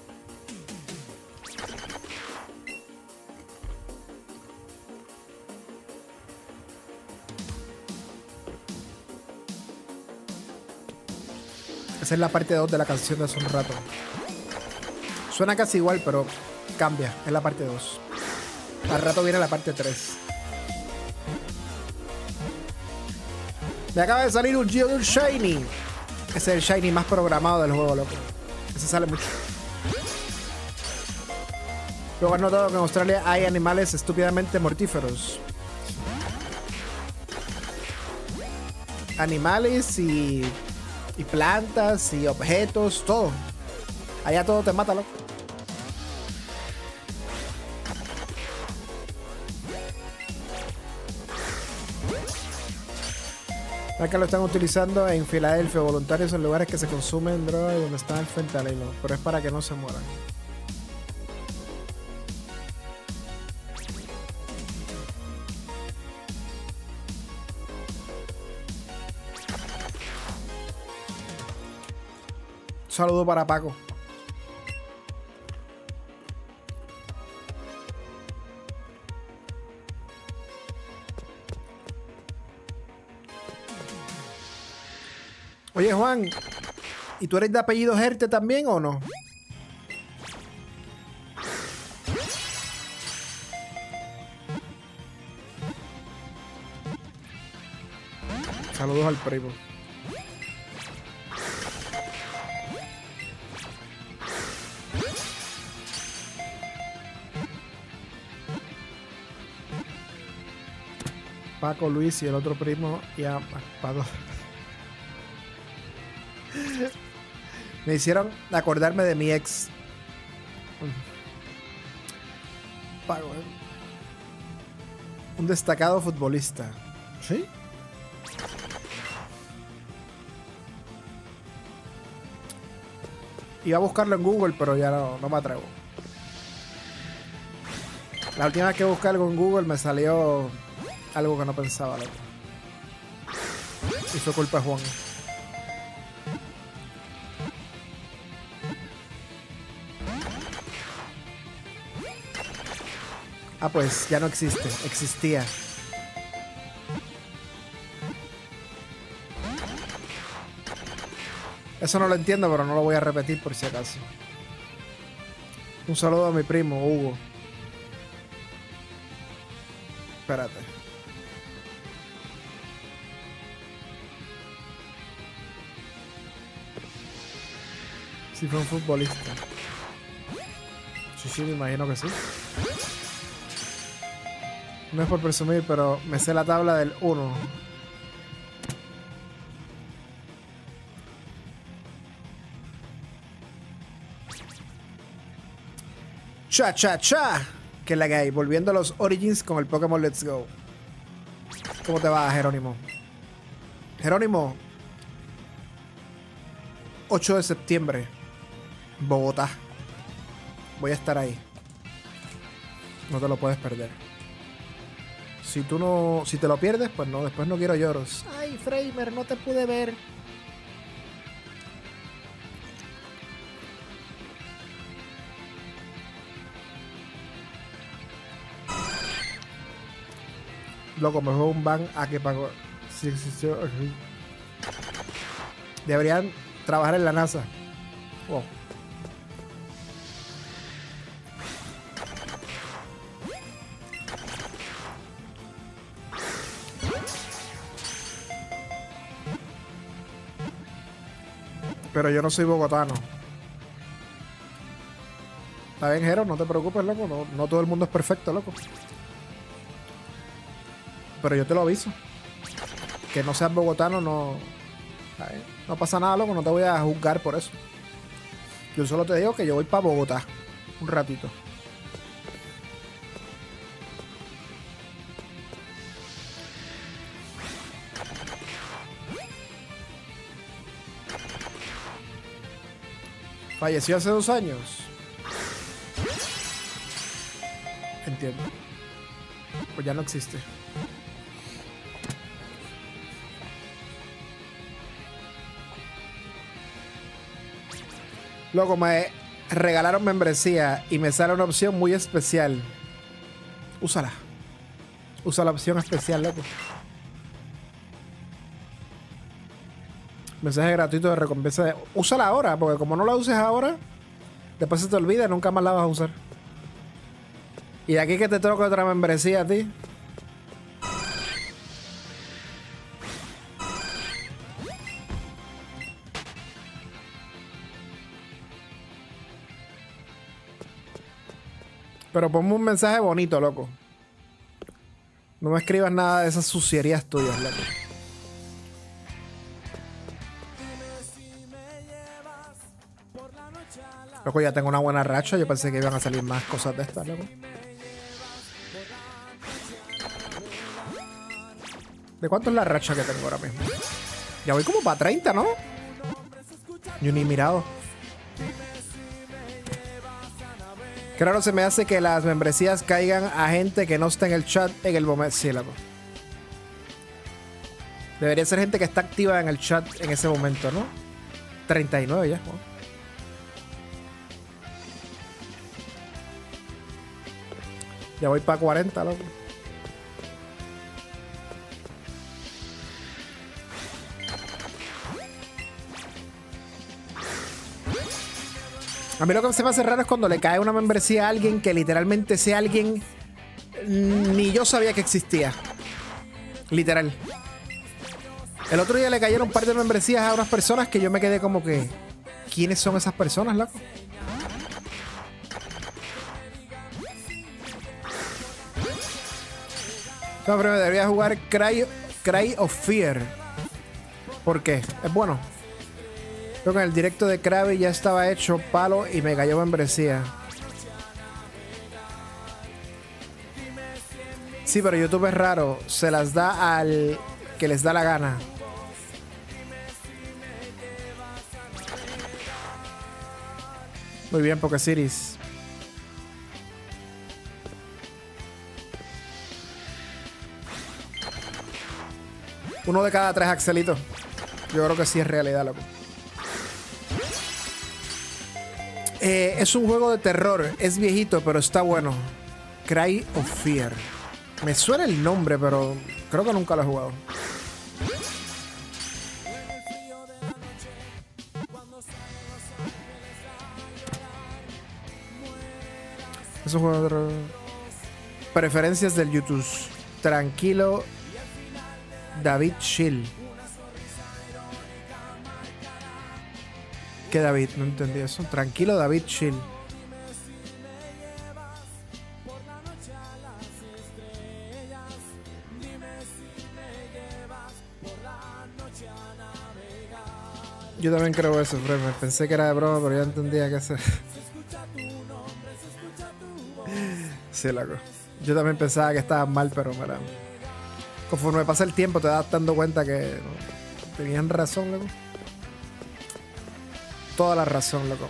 [SPEAKER 1] Esa es la parte 2 de la canción de hace un rato. Suena casi igual, pero cambia. Es la parte 2. Al rato viene la parte 3. Me acaba de salir un Geo de un Shiny. Es el Shiny más programado del juego, loco. Ese sale mucho. Luego has notado que en Australia hay animales estúpidamente mortíferos. Animales y, y plantas y objetos, todo. Allá todo te mata, loco. Acá lo están utilizando en Filadelfia, voluntarios en lugares que se consumen droga y donde está el fentanilo, pero es para que no se mueran. Saludo para Paco. Oye, Juan, ¿y tú eres de apellido Gerte también o no? Saludos al primo. Paco, Luis y el otro primo y a Paco. Me hicieron acordarme de mi ex. Pago, ¿eh? Un destacado futbolista. ¿Sí? Iba a buscarlo en Google, pero ya no, no me atrevo. La última vez que busqué algo en Google me salió algo que no pensaba. Loco. Y fue culpa de Juan. Ah, pues ya no existe. Existía. Eso no lo entiendo, pero no lo voy a repetir por si acaso. Un saludo a mi primo, Hugo. Espérate. Si fue un futbolista. Sí, sí, me imagino que sí. No es por presumir, pero me sé la tabla del 1. Cha, cha, cha. Que la que hay. Volviendo a los Origins con el Pokémon Let's Go. ¿Cómo te va, Jerónimo? Jerónimo. 8 de septiembre. Bogotá. Voy a estar ahí. No te lo puedes perder. Si tú no. Si te lo pierdes, pues no, después no quiero lloros. Ay, Framer, no te pude ver. Loco, me fue un ban a que pagó. Si existió. Deberían trabajar en la NASA. Wow. Pero yo no soy bogotano. Está bien, Jero, no te preocupes, loco. No, no todo el mundo es perfecto, loco. Pero yo te lo aviso. Que no seas bogotano no. No pasa nada, loco. No te voy a juzgar por eso. Yo solo te digo que yo voy para Bogotá. Un ratito. Falleció hace dos años. Entiendo. Pues ya no existe. Loco, me regalaron membresía y me sale una opción muy especial. Úsala. Usa la opción especial, loco. Mensaje gratuito de recompensa. De... Úsala ahora, porque como no la uses ahora, después se te olvida nunca más la vas a usar. Y de aquí que te toca otra membresía a ti. Pero ponme un mensaje bonito, loco. No me escribas nada de esas sucierías tuyas, loco. Loco, ya tengo una buena racha. Yo pensé que iban a salir más cosas de estas, loco. ¿De cuánto es la racha que tengo ahora mismo? Ya voy como para 30, ¿no? Yo ni mirado. Claro, se me hace que las membresías caigan a gente que no está en el chat en el momento. Sí, loco. Debería ser gente que está activa en el chat en ese momento, ¿no? 39 ya. ¿no? Ya voy para 40, loco. A mí lo que se me hace raro es cuando le cae una membresía a alguien que literalmente ese alguien ni yo sabía que existía. Literal. El otro día le cayeron un par de membresías a unas personas que yo me quedé como que. ¿Quiénes son esas personas, loco? No, pero debería jugar Cry, Cry of Fear. ¿Por qué? Es bueno. Creo que el directo de Krabi ya estaba hecho palo y me cayó membresía. Sí, pero YouTube es raro. Se las da al que les da la gana. Muy bien, Pokesiris. Uno de cada tres, Axelito. Yo creo que sí es realidad, loco. Eh, es un juego de terror. Es viejito, pero está bueno. Cry of Fear. Me suena el nombre, pero creo que nunca lo he jugado. Es un juego de terror. Preferencias del YouTube. Tranquilo. David Chill. ¿Qué David? No entendí eso. Tranquilo, David Chill. Yo también creo eso, Fremer. Pensé que era de broma, pero ya entendía que hacer. sí, loco. Yo también pensaba que estaba mal, pero mira. Conforme pasa el tiempo te das dando cuenta que. Tenían razón, loco. Toda la razón, loco.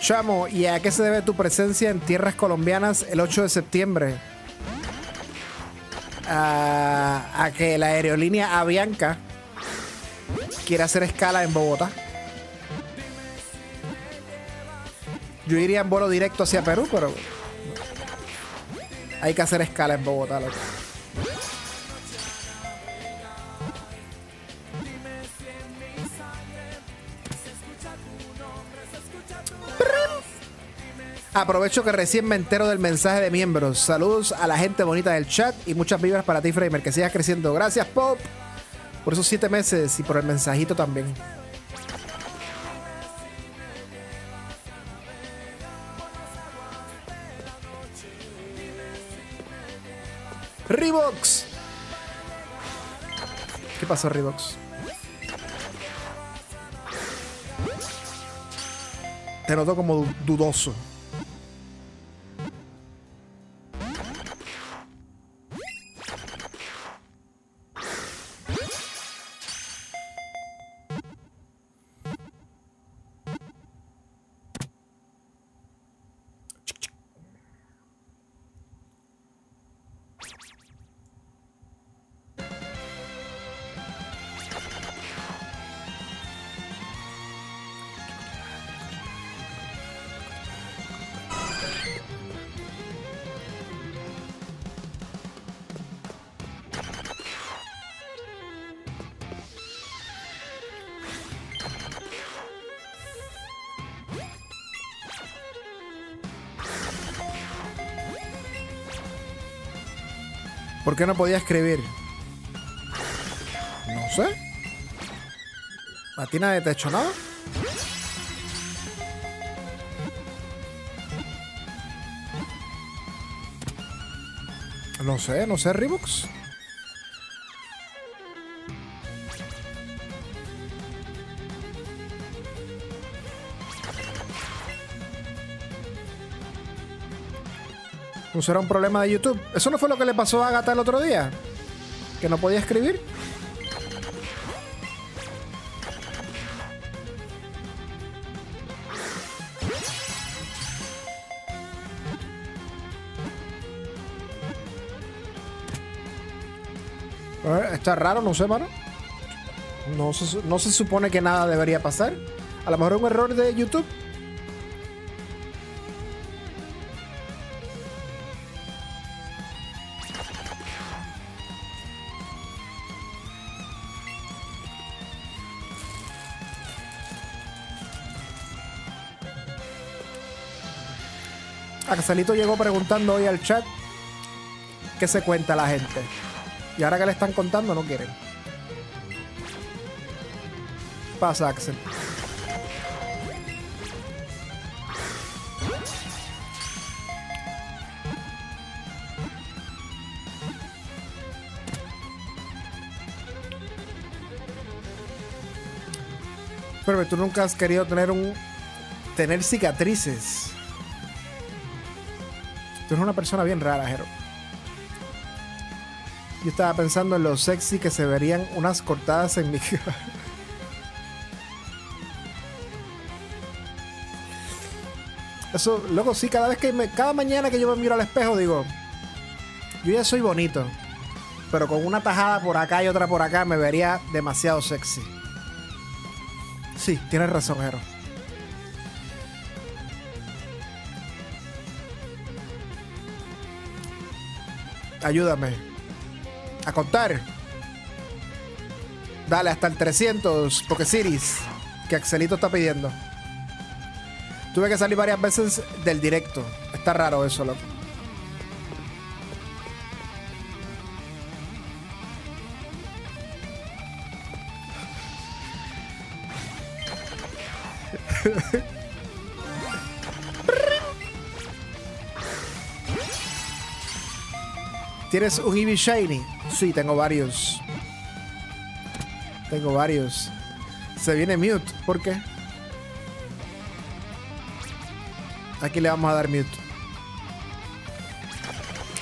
[SPEAKER 1] Chamo, ¿y a qué se debe tu presencia en tierras colombianas el 8 de septiembre? A, que la aerolínea Avianca quiere hacer escala en Bogotá. Yo iría en vuelo directo hacia Perú, pero hay que hacer escala en Bogotá, loco. Aprovecho que recién me entero del mensaje de miembros. Saludos a la gente bonita del chat y muchas vibras para ti, Framer. Que sigas creciendo. Gracias, Pop, por esos siete meses y por el mensajito también. Pasó, Reeboks? Te noto como dudoso. Qué no podía escribir? No sé. ¿A ti nadie te ha hecho nada? No sé, no sé, Reeboks. ¿No será un problema de YouTube? ¿Eso no fue lo que le pasó a Agatha el otro día? ¿Que no podía escribir? está raro, no sé, mano. No se, supone que nada debería pasar. A lo mejor un error de YouTube. Axelito llegó preguntando hoy al chat qué se cuenta la gente. Y ahora que le están contando, no quieren. Pasa, Axel. Pero tú nunca has querido tener un. tener cicatrices. Tú una persona bien rara, Jero. Yo estaba pensando en lo sexy que se verían unas cortadas en mi Eso, luego sí, cada vez que me, cada mañana que yo me miro al espejo digo, yo ya soy bonito, pero con una tajada por acá y otra por acá me vería demasiado sexy. Sí, tienes razón, Jero. Ayúdame. A contar. Dale hasta el 300 porque Siris que Axelito está pidiendo. Tuve que salir varias veces del directo. Está raro eso, loco. ¿Tienes un Eevee Shiny? Sí, tengo varios. Tengo varios. Se viene Mute. ¿Por qué? Aquí le vamos a dar Mute.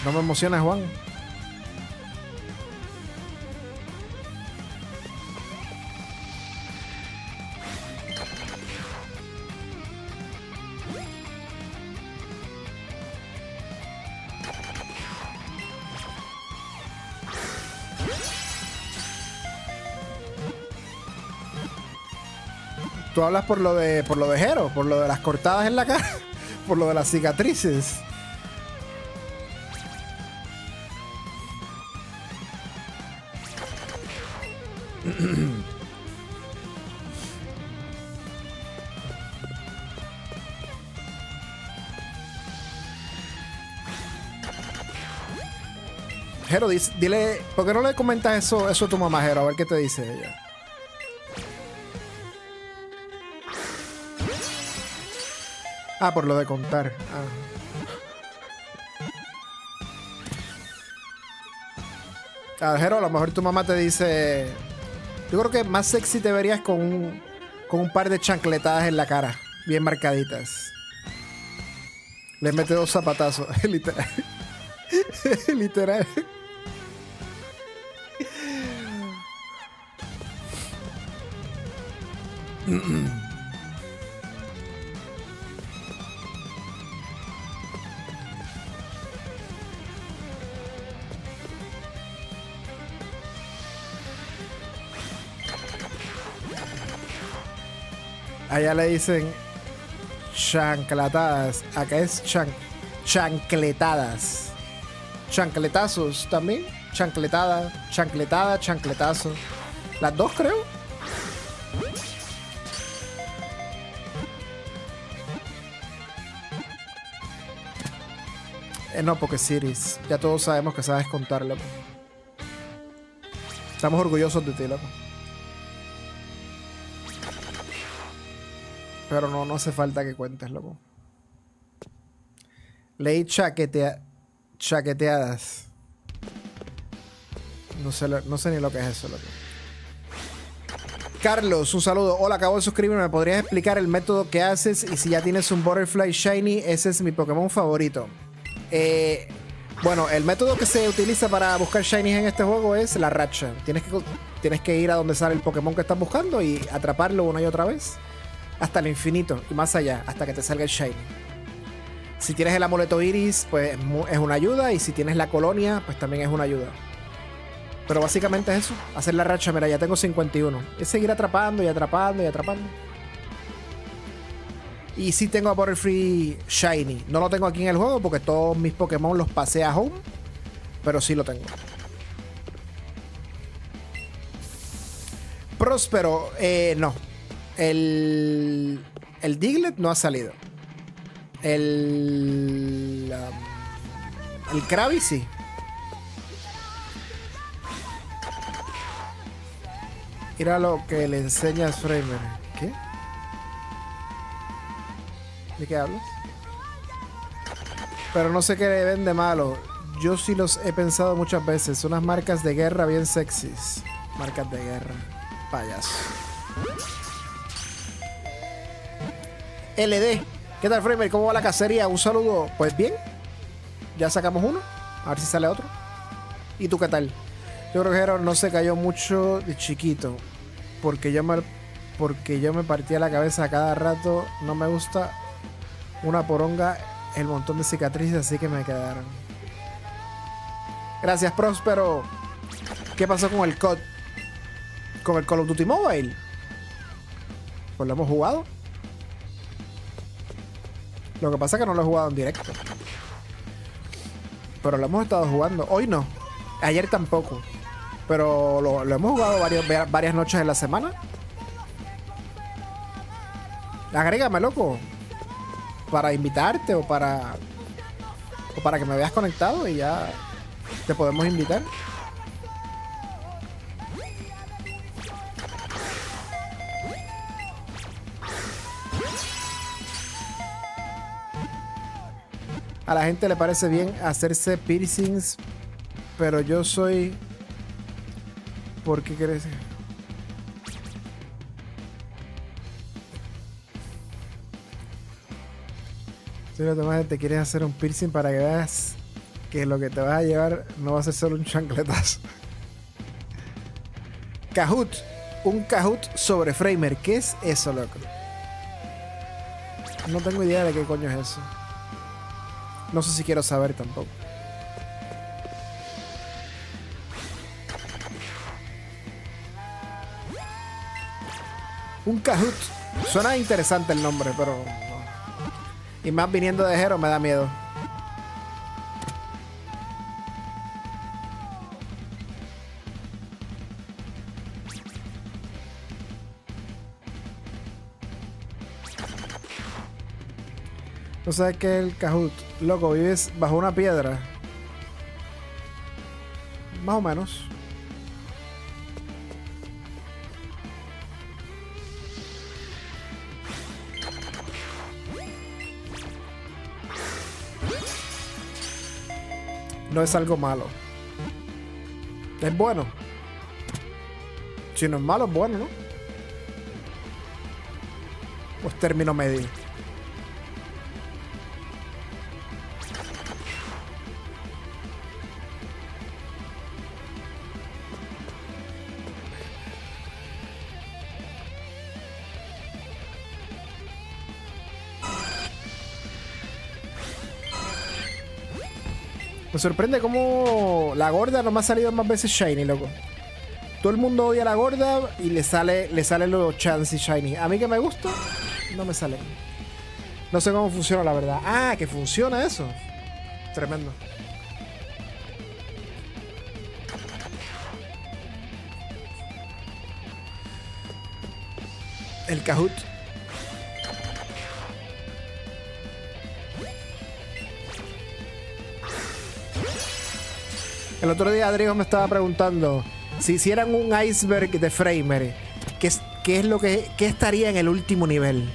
[SPEAKER 1] No me emociona, Juan. Tú hablas por lo de por lo de Jero, por lo de las cortadas en la cara, por lo de las cicatrices. Jero, dile, ¿por qué no le comentas eso, eso a tu mamá, Jero? A ver qué te dice ella. Ah, por lo de contar. Ah. A lo mejor tu mamá te dice. Yo creo que más sexy te verías con un, con un par de chancletadas en la cara, bien marcaditas. Le mete dos zapatazos, literal. literal. Allá le dicen chancletadas. Acá es chan chancletadas. Chancletazos también. Chancletada, chancletada, chancletazo. Las dos creo. Eh, no, porque Siris. Ya todos sabemos que sabes contar. Estamos orgullosos de ti, loco. Pero no, no hace falta que cuentes, loco. Leí chaquetea chaqueteadas. No sé, no sé ni lo que es eso, loco. Carlos, un saludo. Hola, acabo de suscribirme. ¿Me podrías explicar el método que haces? Y si ya tienes un Butterfly Shiny, ese es mi Pokémon favorito. Eh, bueno, el método que se utiliza para buscar Shinies en este juego es la racha. Tienes que, tienes que ir a donde sale el Pokémon que estás buscando y atraparlo una y otra vez. Hasta el infinito y más allá, hasta que te salga el Shiny. Si tienes el amuleto Iris, pues es una ayuda. Y si tienes la colonia, pues también es una ayuda. Pero básicamente es eso, hacer la racha. Mira, ya tengo 51. Es seguir atrapando y atrapando y atrapando. Y sí tengo a Butterfree Shiny. No lo tengo aquí en el juego porque todos mis Pokémon los pasé a Home. Pero sí lo tengo. Próspero, eh, no. El, el Diglett no ha salido. El. um, el Krabby sí. Mira lo que le enseñas Framer. ¿Qué? ¿De qué hablas? Pero no sé qué le ven de malo. Yo sí los he pensado muchas veces. Unas marcas de guerra bien sexys. Marcas de guerra. Payaso. LD. ¿Qué tal, Framer? ¿Cómo va la cacería? Un saludo. Pues bien. Ya sacamos uno. A ver si sale otro. ¿Y tú qué tal? Yo creo que no se cayó mucho de chiquito. Porque yo me, porque yo me partía la cabeza a cada rato. No me gusta una poronga, el montón de cicatrices, así que me quedaron. Gracias, Próspero. ¿Qué pasó con el COD? ¿Con el Call of Duty Mobile? Pues lo hemos jugado. Lo que pasa es que no lo he jugado en directo. Pero lo hemos estado jugando. Hoy no. Ayer tampoco. Pero lo, hemos jugado varias noches en la semana. Agrégame, loco. Para invitarte o para. O para que me veas conectado y ya te podemos invitar. A la gente le parece bien hacerse piercings, pero yo soy. ¿Por qué crees? Si demás te quieres hacer un piercing para que veas que lo que te vas a llevar no va a ser solo un chancletazo. Kahoot. Un Kahoot sobre Framer. ¿Qué es eso, loco? No tengo idea de qué coño es eso. No sé si quiero saber tampoco. Un Kahoot. Suena interesante el nombre, pero... Y más viniendo de Jero me da miedo. No sabes qué es el Kahoot. Loco, vives bajo una piedra. Más o menos. No es algo malo. Es bueno. Si no es malo, es bueno, ¿no? Pues término medio. Me sorprende cómo la gorda no me ha salido más veces shiny, loco. Todo el mundo odia a la gorda y le sale, le sale los chancy shiny. A mí que me gusta, no me sale. No sé cómo funciona la verdad. Ah, que funciona eso. Tremendo. El Kahoot. El otro día Adrigo me estaba preguntando si hicieran un iceberg de Framer, ¿qué, qué es lo que qué estaría en el último nivel?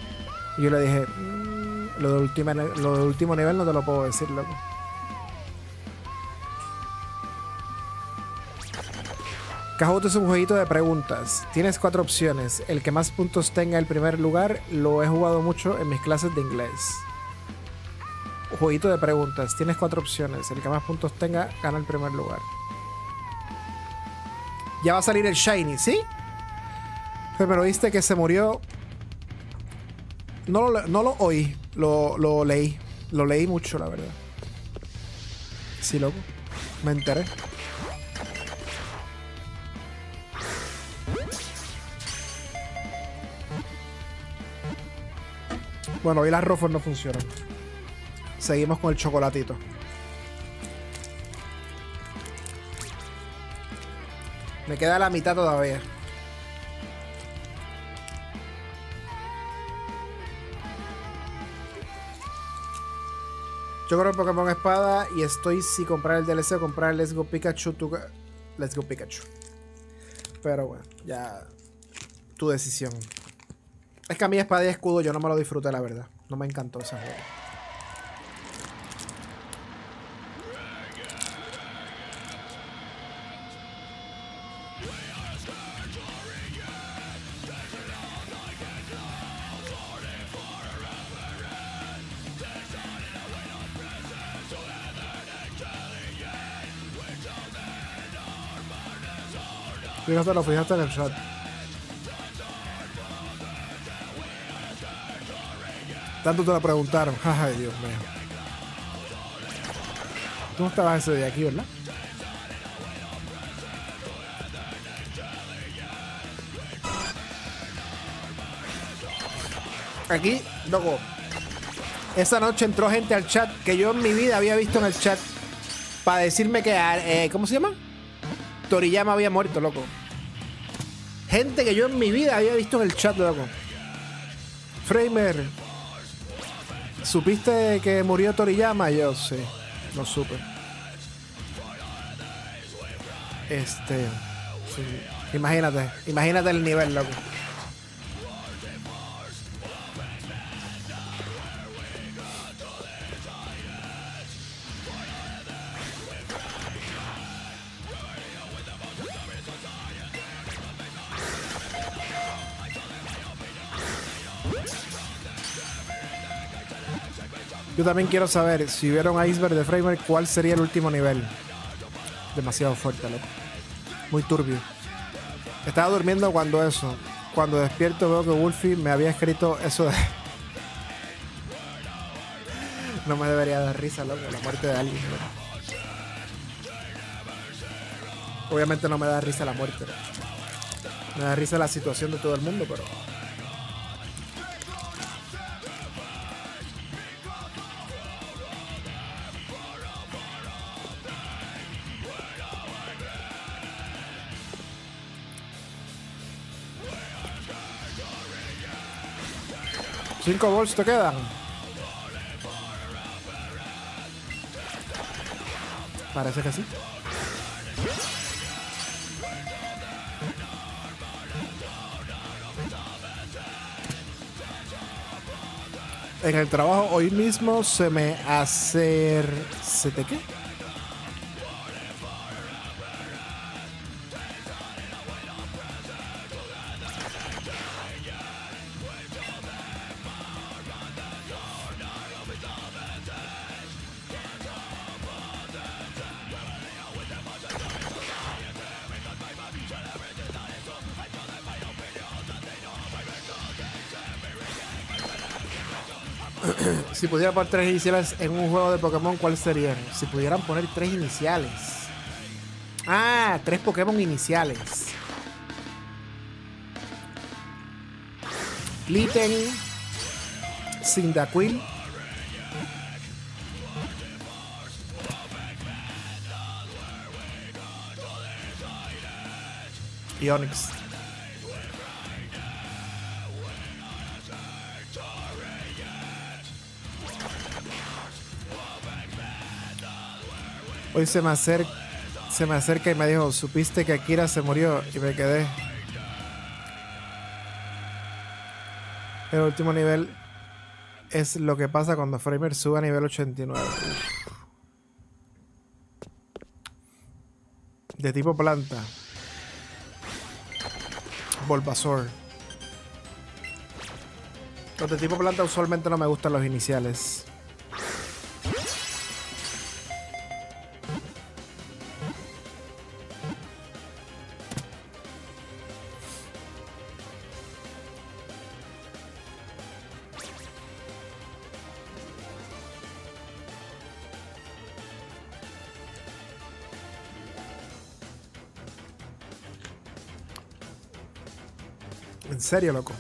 [SPEAKER 1] Y yo le dije, "Mm, lo, del último, lo último nivel no te lo puedo decir, loco. Kahoot es un jueguito de preguntas. Tienes cuatro opciones. El que más puntos tenga el primer lugar lo he jugado mucho en mis clases de inglés. Jueguito de preguntas. Tienes cuatro opciones. El que más puntos tenga gana el primer lugar. Ya va a salir el Shiny, ¿sí? Pero me lo viste que se murió. No lo, no lo oí, lo, lo leí. Lo leí mucho, la verdad. Sí, loco. Me enteré. Bueno, hoy las rofos no funcionan. Seguimos con el chocolatito. Me queda la mitad todavía. Yo creo Pokémon Espada y estoy si comprar el DLC o comprar el Let's Go Pikachu. Tu... Let's Go Pikachu. Pero bueno, ya tu decisión. Es que a mí Espada y Escudo yo no me lo disfruté, la verdad. No me encantó ese juego. Fíjate, lo fijaste en el chat. Tanto te lo preguntaron. Ay, Dios mío. Tú no estabas ese día aquí, ¿verdad? Aquí, loco. Esa noche entró gente al chat que yo en mi vida había visto en el chat para decirme que, eh, ¿cómo se llama? Toriyama había muerto, loco. Gente que yo en mi vida había visto en el chat, loco. Framer, ¿supiste que murió Toriyama? Yo sí, no supe. Este, sí. Imagínate, imagínate el nivel, loco. Yo también quiero saber si hubiera un iceberg de Framer, ¿cuál sería el último nivel? Demasiado fuerte, loco. Muy turbio. Estaba durmiendo cuando eso. Cuando despierto veo que Wolfie me había escrito eso de... no me debería dar risa, loco, la muerte de alguien. Obviamente no me da risa la muerte. Me da risa la situación de todo el mundo, pero... Cinco volts te quedan. Parece que sí. En el trabajo hoy mismo se me hacer... ¿Se te qué? Si pudiera poner tres iniciales en un juego de Pokémon, ¿cuáles serían? Si pudieran poner tres iniciales. Ah, tres Pokémon iniciales. Litten, Cyndaquil y Onix. Hoy se me acerca, se me acerca y me dijo, supiste que Akira se murió y me quedé. El último nivel es lo que pasa cuando Framer sube a nivel 89. De tipo planta. Bulbasaur. Los de tipo planta usualmente no me gustan los iniciales. Serio, loco.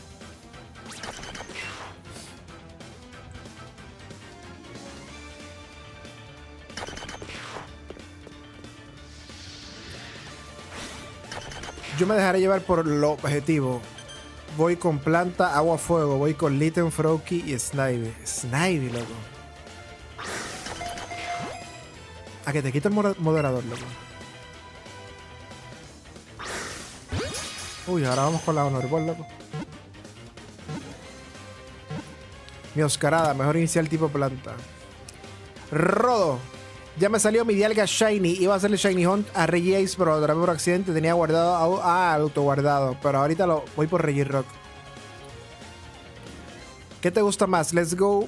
[SPEAKER 1] Yo me dejaré llevar por lo objetivo. Voy con planta, agua, fuego. Voy con Litten, Froakie y Snivy. Snivy, loco. A que te quito el moderador, loco. Uy, ahora vamos con la Honor Ball, loco. Mi Oscarada, mejor inicial tipo planta. Rodo. Ya me salió mi Dialga Shiny. Iba a hacerle Shiny Hunt a Reggie Ace, pero otra vez por accidente tenía guardado a, auto guardado. Pero ahorita lo voy por Reggie Rock. ¿Qué te gusta más? Let's go.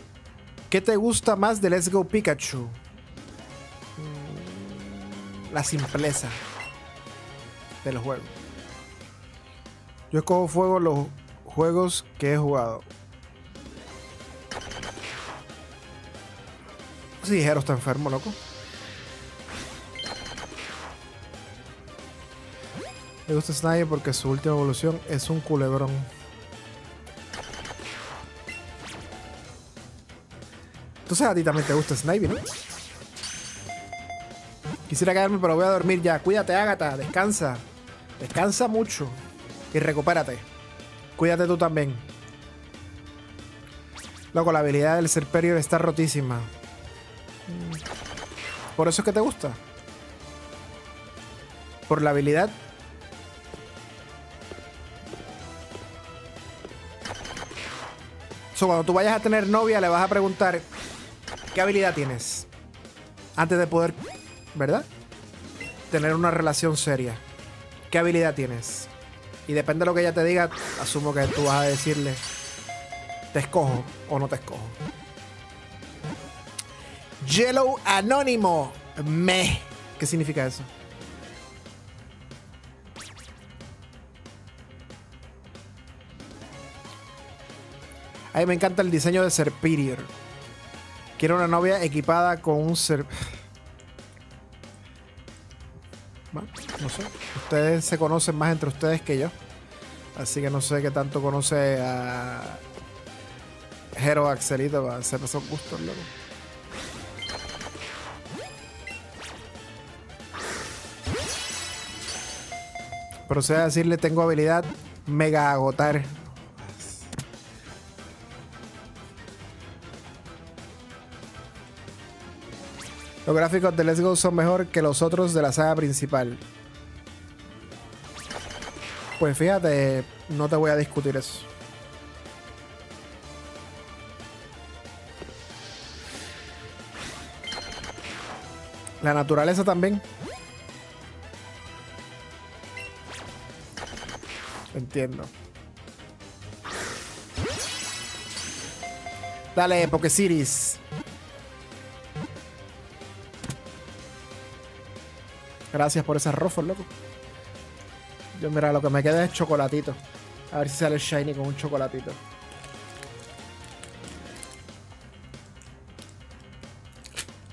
[SPEAKER 1] ¿Qué te gusta más de Let's Go Pikachu? Mm, la simpleza del juego. Yo escojo fuego los juegos que he jugado. Sí, Jero está enfermo, loco. Me gusta Sniper porque su última evolución es un culebrón. Entonces a ti también te gusta Sniper, ¿no? Quisiera quedarme, pero voy a dormir ya. Cuídate, Agatha. Descansa. Descansa mucho. Y recupérate. Cuídate tú también. Loco, la habilidad del Serperior está rotísima. Por eso es que te gusta. Por la habilidad. So, cuando tú vayas a tener novia, le vas a preguntar qué habilidad tienes. Antes de poder, ¿verdad? Tener una relación seria. ¿Qué habilidad tienes? Y depende de lo que ella te diga, asumo que tú vas a decirle, te escojo o no te escojo. Yellow Anónimo. Me. ¿Qué significa eso? A mí me encanta el diseño de Serpirior. Quiero una novia equipada con un ser. No sé. Ustedes se conocen más entre ustedes que yo. Así que no sé qué tanto conoce a Hero Axelito para hacer esos gustos, loco. Procede a decirle tengo habilidad mega agotar. Los gráficos de Let's Go son mejor que los otros de la saga principal. Pues fíjate, no te voy a discutir eso. La naturaleza también. Entiendo. Dale, Pokesiris. Gracias por ese rofos, loco. Yo, mira, lo que me queda es chocolatito. A ver si sale shiny con un chocolatito.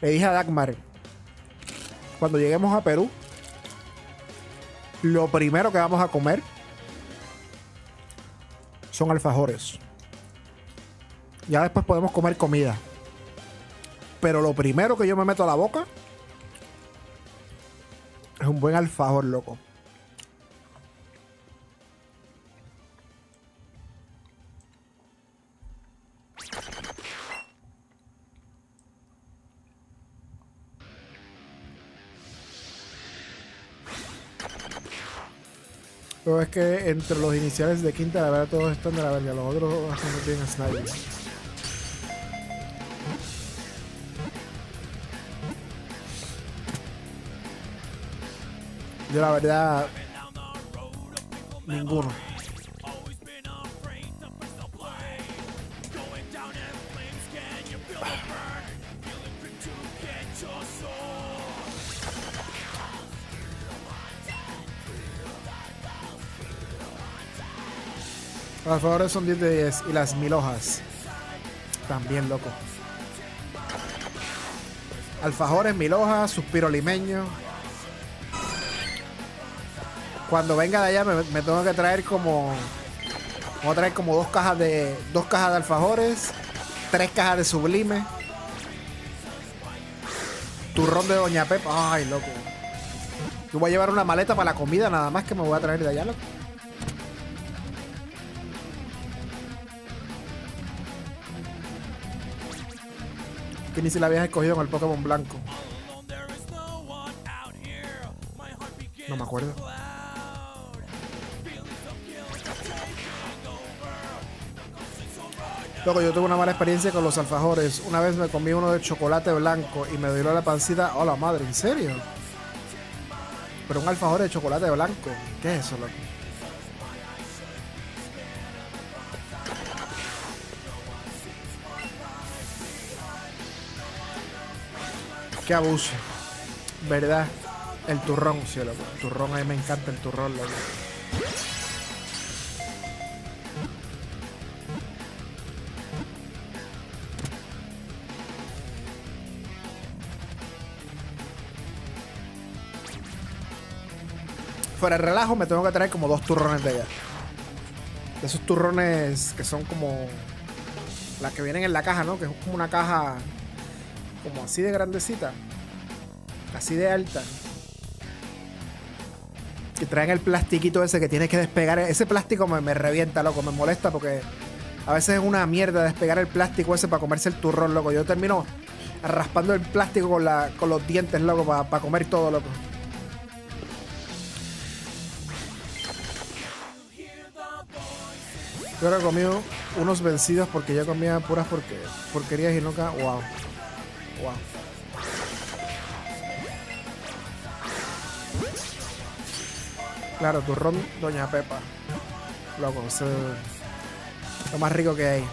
[SPEAKER 1] Le dije a Dagmar, cuando lleguemos a Perú, lo primero que vamos a comer son alfajores. Ya después podemos comer comida. Pero lo primero que yo me meto a la boca es un buen alfajor, loco. Pero es que entre los iniciales de quinta, la verdad, todos están de la verga. Los otros hacen bien a Yo la verdad, ninguno. Los alfajores son 10 de 10 y las mil hojas. También, loco. Alfajores, mil hojas, suspiro limeño. Cuando venga de allá me, tengo que traer como. Voy a traer como dos cajas de. Dos cajas de alfajores. Tres cajas de sublime. Turrón de Doña Pepa. Ay, loco. Yo voy a llevar una maleta para la comida nada más que me voy a traer de allá, loco. Que ni si la habías escogido en el Pokémon blanco. No me acuerdo. Luego yo tuve una mala experiencia con los alfajores. Una vez me comí uno de chocolate blanco y me dio la pancita. ¡Hola madre! ¿En serio? Pero un alfajor de chocolate blanco. ¿Qué es eso, loco? Qué abuso. ¿Verdad? El turrón, loco. El turrón, a mí me encanta el turrón, loco. Fuera de relajo, me tengo que traer como dos turrones de allá. De esos turrones que son como las que vienen en la caja, ¿no? Que es como una caja como así de grandecita, así de alta. Y traen el plastiquito ese que tienes que despegar. Ese plástico me, me revienta, loco, me molesta porque a veces es una mierda despegar el plástico ese para comerse el turrón, loco. Yo termino raspando el plástico con, la, con los dientes, loco, para comer todo, loco. Yo ahora he comido unos vencidos porque yo comía puras porque, porquerías y nunca. ¡Wow! ¡Wow! Claro, turrón Doña Pepa. Loco, es lo más rico que hay.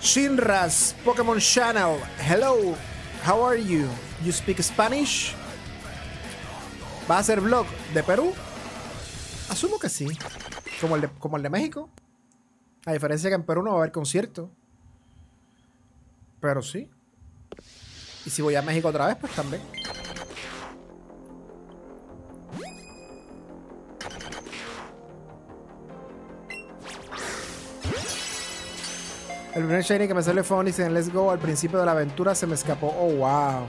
[SPEAKER 1] Shinras, Pokémon Channel. Hello, how are you? You speak Spanish? ¿Va a hacer vlog de Perú? Asumo que sí. Como el de, como el de México. A diferencia que en Perú no va a haber concierto. Pero sí. Y si voy a México otra vez, pues también. El primer shiny que me sale fue Onix en Let's Go al principio de la aventura se me escapó. Oh, wow.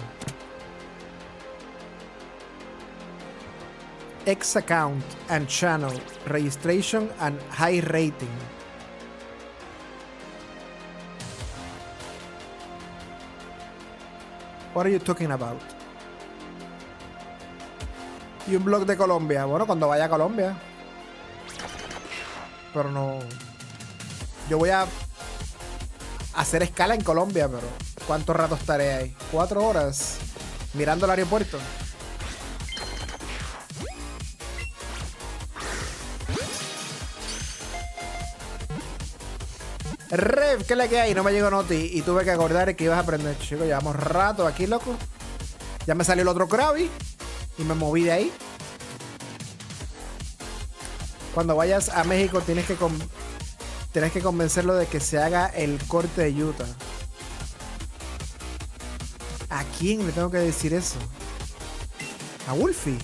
[SPEAKER 1] X account and channel, registration and high rating. What are you talking about? Y un blog de Colombia. Bueno, cuando vaya a Colombia. Pero no. Yo voy a hacer escala en Colombia, pero ¿cuánto rato estaré ahí? Cuatro horas mirando el aeropuerto. Rev, ¿qué le que hay? No me llegó noti y tuve que acordar que ibas a aprender. Chicos, llevamos rato aquí, loco. Ya me salió el otro Krabi y me moví de ahí. Cuando vayas a México tienes que tienes que convencerlo de que se haga el corte de Utah. ¿A quién le tengo que decir eso? ¿A Wolfie?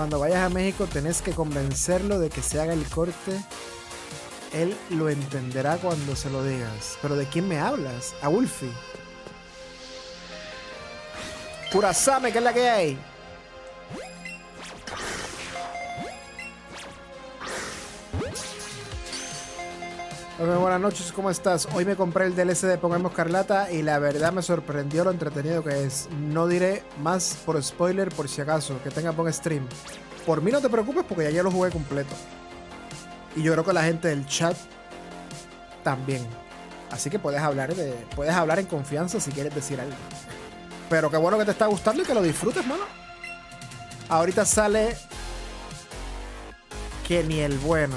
[SPEAKER 1] Cuando vayas a México tenés que convencerlo de que se haga el corte. Él lo entenderá cuando se lo digas. Pero ¿de quién me hablas? A Wolfie. Kurasame, ¿qué es la que hay? Buenas noches, ¿cómo estás? Hoy me compré el DLC de Pokémon Escarlata y la verdad me sorprendió lo entretenido que es. No diré más por spoiler por si acaso, que tenga buen stream. Por mí no te preocupes porque ya, ya lo jugué completo. Y yo creo que la gente del chat también. Así que puedes hablar de. Puedes hablar en confianza si quieres decir algo. Pero qué bueno que te está gustando y que lo disfrutes, mano. Ahorita sale. Que ni el bueno.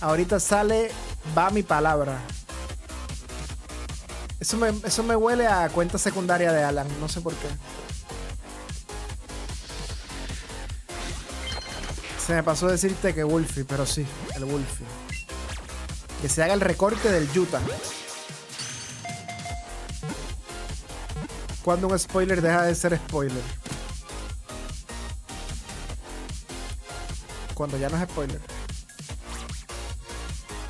[SPEAKER 1] Ahorita sale Va mi palabra. Eso me, eso me huele a cuenta secundaria de Alan, no sé por qué. Se me pasó decirte que Wolfie, pero sí, el Wolfie. Que se haga el recorte del Utah. Cuando un spoiler deja de ser spoiler. Cuando ya no es spoiler.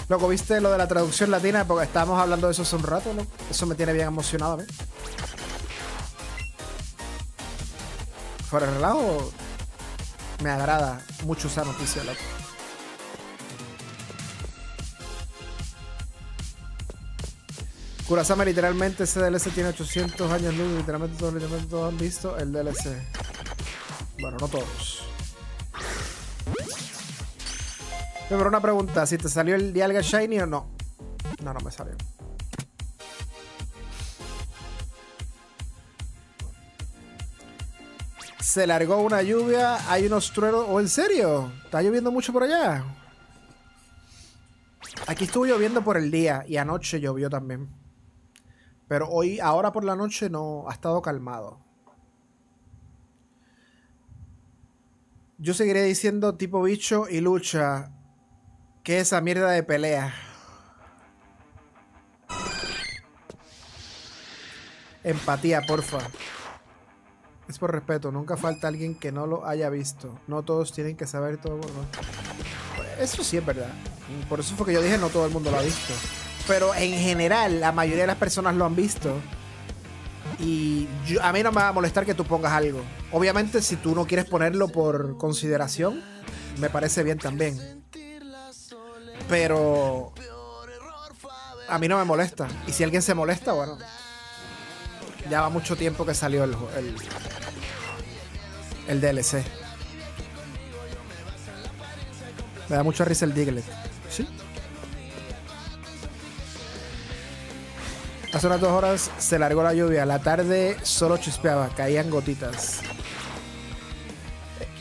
[SPEAKER 1] Loco, ¿viste lo de la traducción latina? Porque estábamos hablando de eso hace un rato, ¿no? Eso me tiene bien emocionado, ¿ves? Fuera el relajo, me agrada mucho esa noticia, loco. Kurasama literalmente ese DLC tiene 800 años luz, literalmente todos, literalmente todos han visto el DLC. Bueno, no todos. Pero una pregunta, si te salió el Dialga Shiny o no. No, no me salió. Se largó una lluvia, hay unos truenos. ¿O en serio? ¿Está lloviendo mucho por allá? Aquí estuvo lloviendo por el día y anoche llovió también. Pero hoy, ahora por la noche, no ha estado calmado. Yo seguiré diciendo tipo bicho y lucha ¿Qué es esa mierda de pelea? Empatía, porfa. Es por respeto, nunca falta alguien que no lo haya visto. No todos tienen que saber todo. Eso sí es verdad. Por eso fue que yo dije no todo el mundo lo ha visto. Pero en general, la mayoría de las personas lo han visto. Y a mí no me va a molestar que tú pongas algo. Obviamente, si tú no quieres ponerlo por consideración, me parece bien también. Pero a mí no me molesta. Y si alguien se molesta, bueno. Ya va mucho tiempo que salió el, el, el DLC. Me da mucha risa el Diglett. ¿Sí? Hace unas dos horas se largó la lluvia. La tarde solo chispeaba, caían gotitas.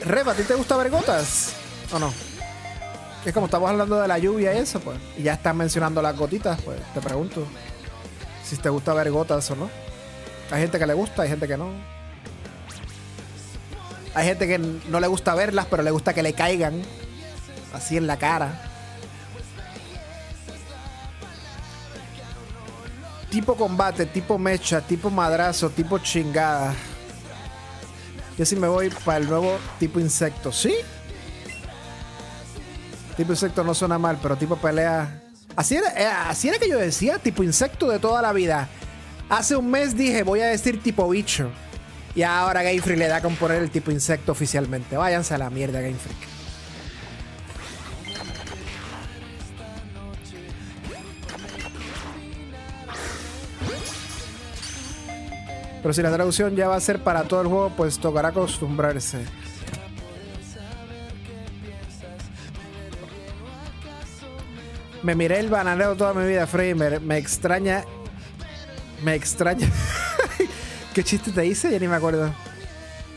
[SPEAKER 1] Reba, ¿a ti te gusta ver gotas? ¿O no? Es como estamos hablando de la lluvia y eso, pues. Y ya están mencionando las gotitas, pues te pregunto si te gusta ver gotas o no. Hay gente que le gusta, hay gente que no. Hay gente que no le gusta verlas, pero le gusta que le caigan así en la cara. Tipo combate, tipo mecha, tipo madrazo, tipo chingada. Yo sí me voy para el nuevo tipo insecto. ¿Sí? Tipo insecto no suena mal, pero tipo pelea. Así era, eh, así era que yo decía, tipo insecto de toda la vida. Hace un mes dije, voy a decir tipo bicho. Y ahora Game Freak le da con poner el tipo insecto oficialmente. Váyanse a la mierda, Game Freak. Pero si la traducción ya va a ser para todo el juego, pues tocará acostumbrarse. Me miré el bananero toda mi vida, Framer. Me extraña. Me extraña. ¿Qué chiste te hice? Ya ni me acuerdo.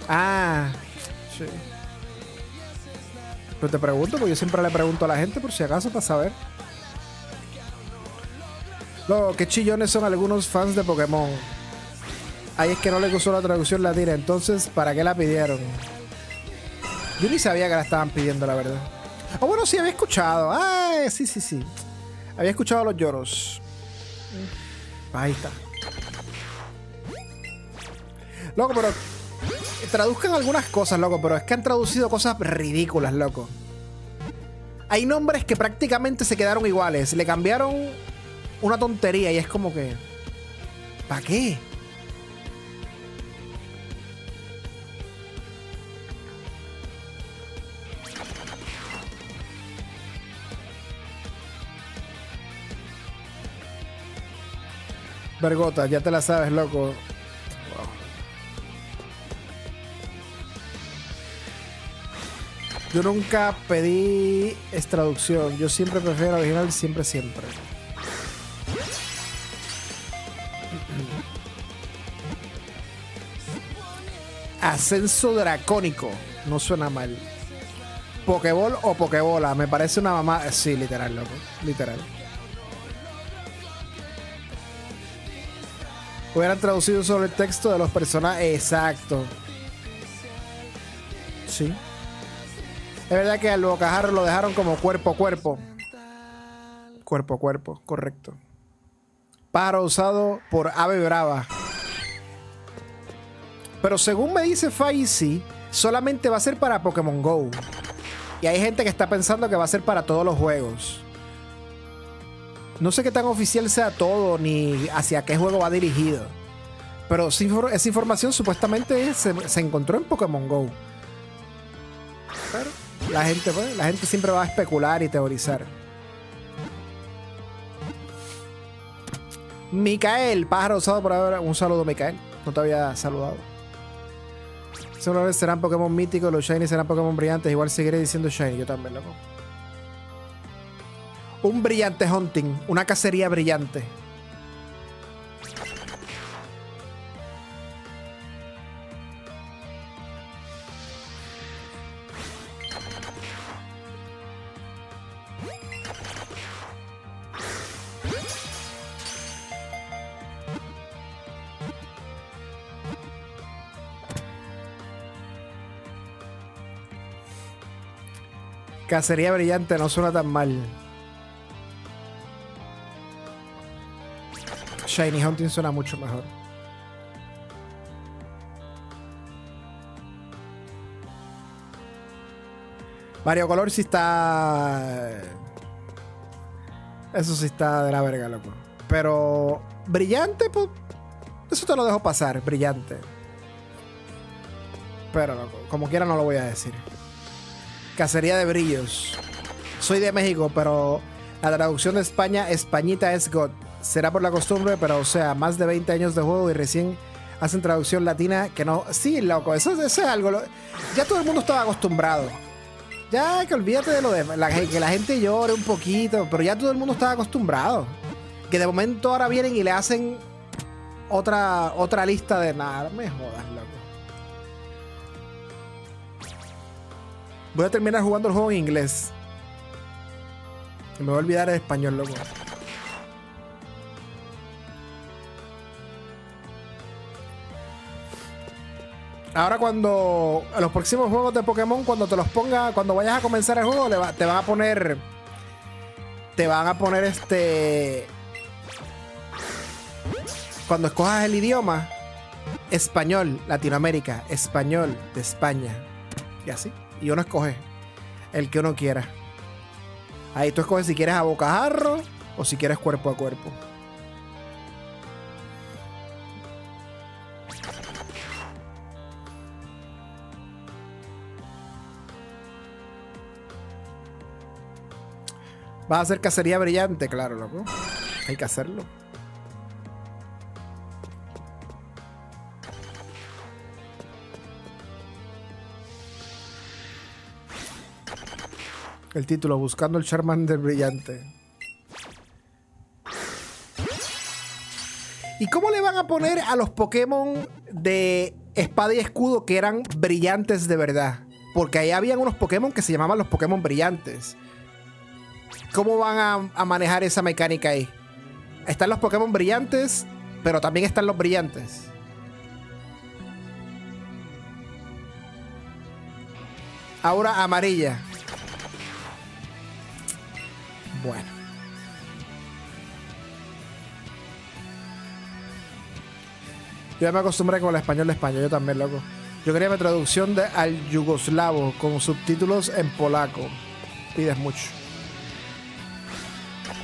[SPEAKER 1] Ah, sí. Pero te pregunto, porque yo siempre le pregunto a la gente por si acaso para saber. Luego, qué chillones son algunos fans de Pokémon. Ahí es que no le gustó la traducción latina. Entonces, ¿para qué la pidieron? Yo ni sabía que la estaban pidiendo, la verdad. Oh, bueno, sí, había escuchado. Ah, sí, sí, sí. Había escuchado los lloros. Ahí está. Loco, pero. Traduzcan algunas cosas, loco, pero es que han traducido cosas ridículas, loco. Hay nombres que prácticamente se quedaron iguales. Le cambiaron una tontería y es como que. ¿Para qué? Vergota, ya te la sabes, loco. Yo nunca pedí traducción. Yo siempre prefiero original, siempre, siempre. Ascenso dracónico. No suena mal. Pokéball o Pokébola. Me parece una mamá. Sí, literal, loco. Literal. Hubieran traducido sobre el texto de los personajes. Exacto. Sí. Es verdad que al bocajarro lo dejaron como cuerpo a cuerpo. Cuerpo a cuerpo, correcto. Pájaro usado por Ave Brava. Pero según me dice Faisy, solamente va a ser para Pokémon Go. Y hay gente que está pensando que va a ser para todos los juegos. No sé qué tan oficial sea todo ni hacia qué juego va dirigido. Pero esa información supuestamente se, encontró en Pokémon Go. Pero la gente, pues, la gente siempre va a especular y teorizar. Micael, pájaro usado por ahora. Un saludo, Micael. No te había saludado. Seguramente serán Pokémon míticos, los Shiny serán Pokémon brillantes. Igual seguiré diciendo Shiny, yo también, loco. Un brillante hunting, una cacería brillante. Cacería brillante no suena tan mal. Shiny Hunting suena mucho mejor. Mario Color sí está. Eso sí está de la verga, loco. Pero. Brillante, pues. Eso te lo dejo pasar, brillante. Pero, loco, como quiera no lo voy a decir. Cacería de brillos. Soy de México, pero la traducción de España, Españita es God. Será por la costumbre, pero o sea, más de 20 años de juego y recién hacen traducción latina que no. Sí, loco, eso, es algo. ya todo el mundo estaba acostumbrado. Ya que olvídate de lo de que la gente llore un poquito, pero ya todo el mundo estaba acostumbrado. Que de momento ahora vienen y le hacen otra, otra lista de nada. Me jodas, loco. Voy a terminar jugando el juego en inglés. Me voy a olvidar el español, loco. Ahora cuando los próximos juegos de Pokémon, cuando te los ponga, cuando vayas a comenzar el juego, te van a poner, te van a poner este, cuando escojas el idioma, español, Latinoamérica, español de España, y así, y uno escoge el que uno quiera. Ahí tú escoges si quieres a bocajarro o si quieres cuerpo a cuerpo. ¿Vas a hacer cacería brillante? Claro, loco. Hay que hacerlo. El título, Buscando el Charmander brillante. ¿Y cómo le van a poner a los Pokémon de espada y escudo que eran brillantes de verdad? Porque ahí habían unos Pokémon que se llamaban los Pokémon brillantes. ¿Cómo van a, manejar esa mecánica ahí? Están los Pokémon brillantes, pero también están los brillantes. Ahora amarilla. Bueno. Yo ya me acostumbré con el español de España, yo también, loco. Yo quería mi traducción de al yugoslavo con subtítulos en polaco. Pides mucho.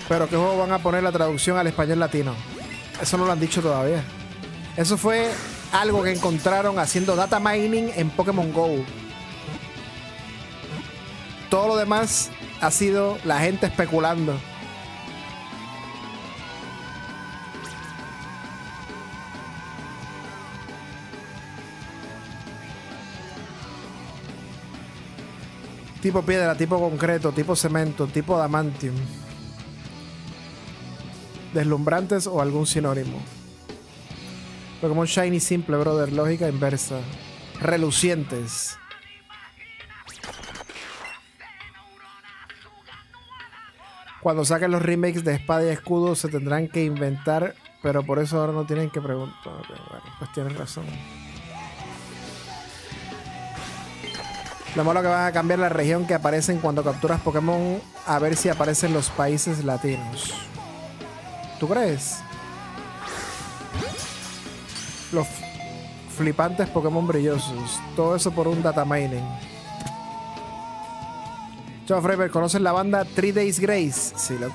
[SPEAKER 1] Pero ¿qué juego van a poner la traducción al español latino? Eso no lo han dicho todavía. Eso fue algo que encontraron haciendo data mining en Pokémon Go. Todo lo demás ha sido la gente especulando. Tipo piedra, tipo concreto, tipo cemento, tipo adamantium deslumbrantes o algún sinónimo. Pokémon Shiny simple, brother. Lógica inversa. Relucientes. Cuando saquen los remakes de Espada y Escudo se tendrán que inventar, pero por eso ahora no tienen que preguntar. pues tienes razón. Lo malo que van a cambiar la región que aparecen cuando capturas Pokémon a ver si aparecen los países latinos. ¿Tú crees? Los flipantes Pokémon brillosos. Todo eso por un data mining. Chao, Freiber, ¿conoces la banda Three Days Grace? Sí, loco.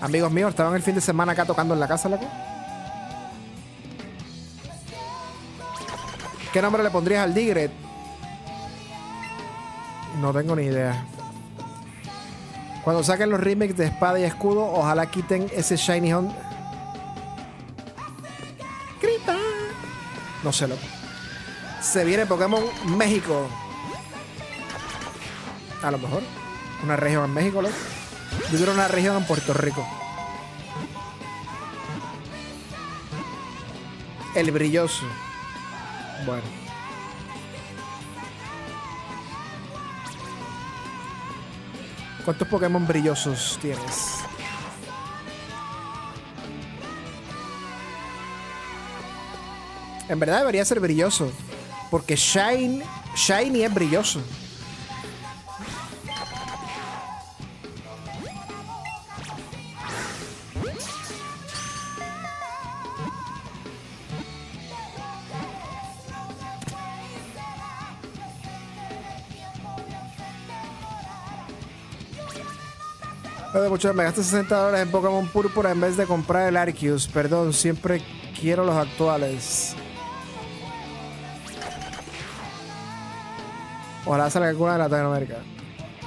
[SPEAKER 1] Amigos míos, estaban el fin de semana acá tocando en la casa, loco. ¿Qué nombre le pondrías al Digret? No tengo ni idea. Cuando saquen los remakes de Espada y Escudo, ojalá quiten ese Shiny Hunt. ¡Grita! No sé, loco. Se viene Pokémon México. A lo mejor. Una región en México, loco. Yo quiero una región en Puerto Rico. El brilloso. Bueno. ¿Cuántos Pokémon brillosos tienes? En verdad debería ser brilloso. Porque Shine, Shiny es brilloso. Me gasté 60 dólares en Pokémon Púrpura en vez de comprar el Arceus. Perdón, siempre quiero los actuales. Ojalá salga alguna de Latinoamérica.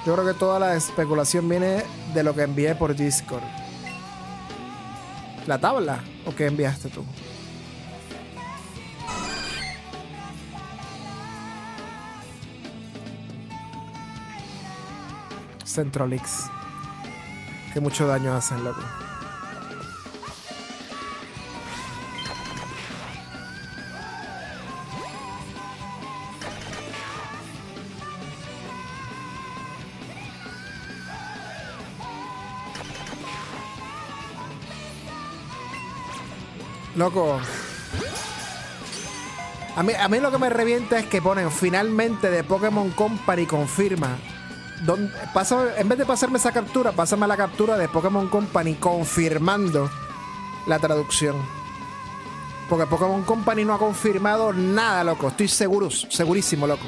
[SPEAKER 1] Yo creo que toda la especulación viene de lo que envié por Discord. ¿La tabla? ¿O qué enviaste tú? Centralix que mucho daño hacen, loco. Loco. A mí, a mí lo que me revienta es que ponen finalmente de Pokémon Company confirma donde, en vez de pasarme esa captura, pásame la captura de Pokémon Company confirmando la traducción. Porque Pokémon Company no ha confirmado nada, loco. Estoy seguro, segurísimo, loco.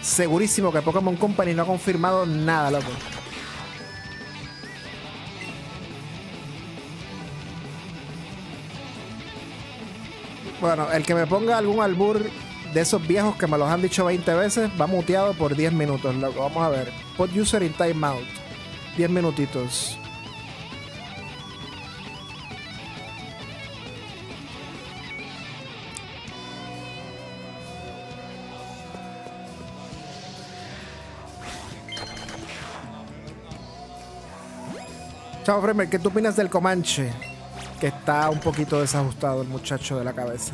[SPEAKER 1] Segurísimo que Pokémon Company no ha confirmado nada, loco. Bueno, el que me ponga algún albur de esos viejos que me los han dicho 20 veces va muteado por 10 minutos. Vamos a ver. Put user in timeout. 10 minutitos. Chao, Fremer, ¿qué tú opinas del Comanche? que está un poquito desajustado el muchacho de la cabeza.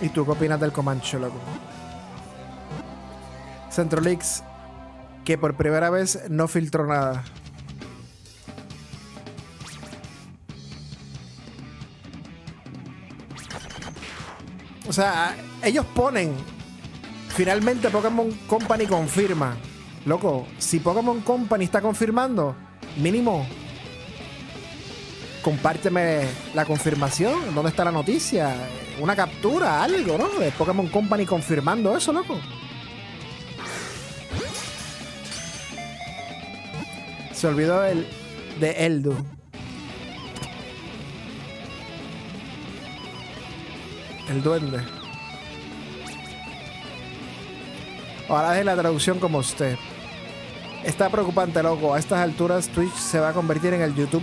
[SPEAKER 1] ¿Y tú qué opinas del Comanche, loco? Centrolix, que por primera vez no filtró nada. O sea, ellos ponen. Finalmente Pokémon Company confirma. Loco, si Pokémon Company está confirmando, mínimo compárteme la confirmación. ¿Dónde está la noticia? Una captura, algo, ¿no? De Pokémon Company confirmando eso, loco. Se olvidó el de Eldu. El duende. Ahora deje la traducción como usted. Está preocupante, loco. A estas alturas Twitch se va a convertir en el YouTube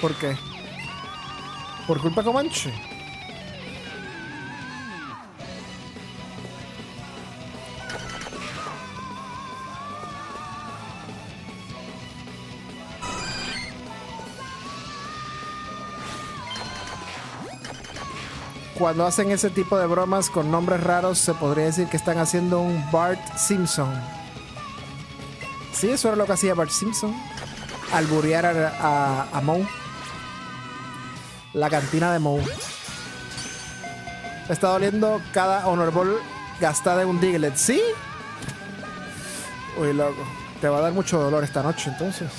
[SPEAKER 1] ¿Por qué? ¿Por culpa de Comanche? Cuando hacen ese tipo de bromas con nombres raros, se podría decir que están haciendo un Bart Simpson. Sí, eso era lo que hacía Bart Simpson. Alburear a, a, a Moe. La cantina de Moe. está doliendo cada Honor Ball gastada en un Diglett. ¿Sí? Uy, loco. Te va a dar mucho dolor esta noche, entonces.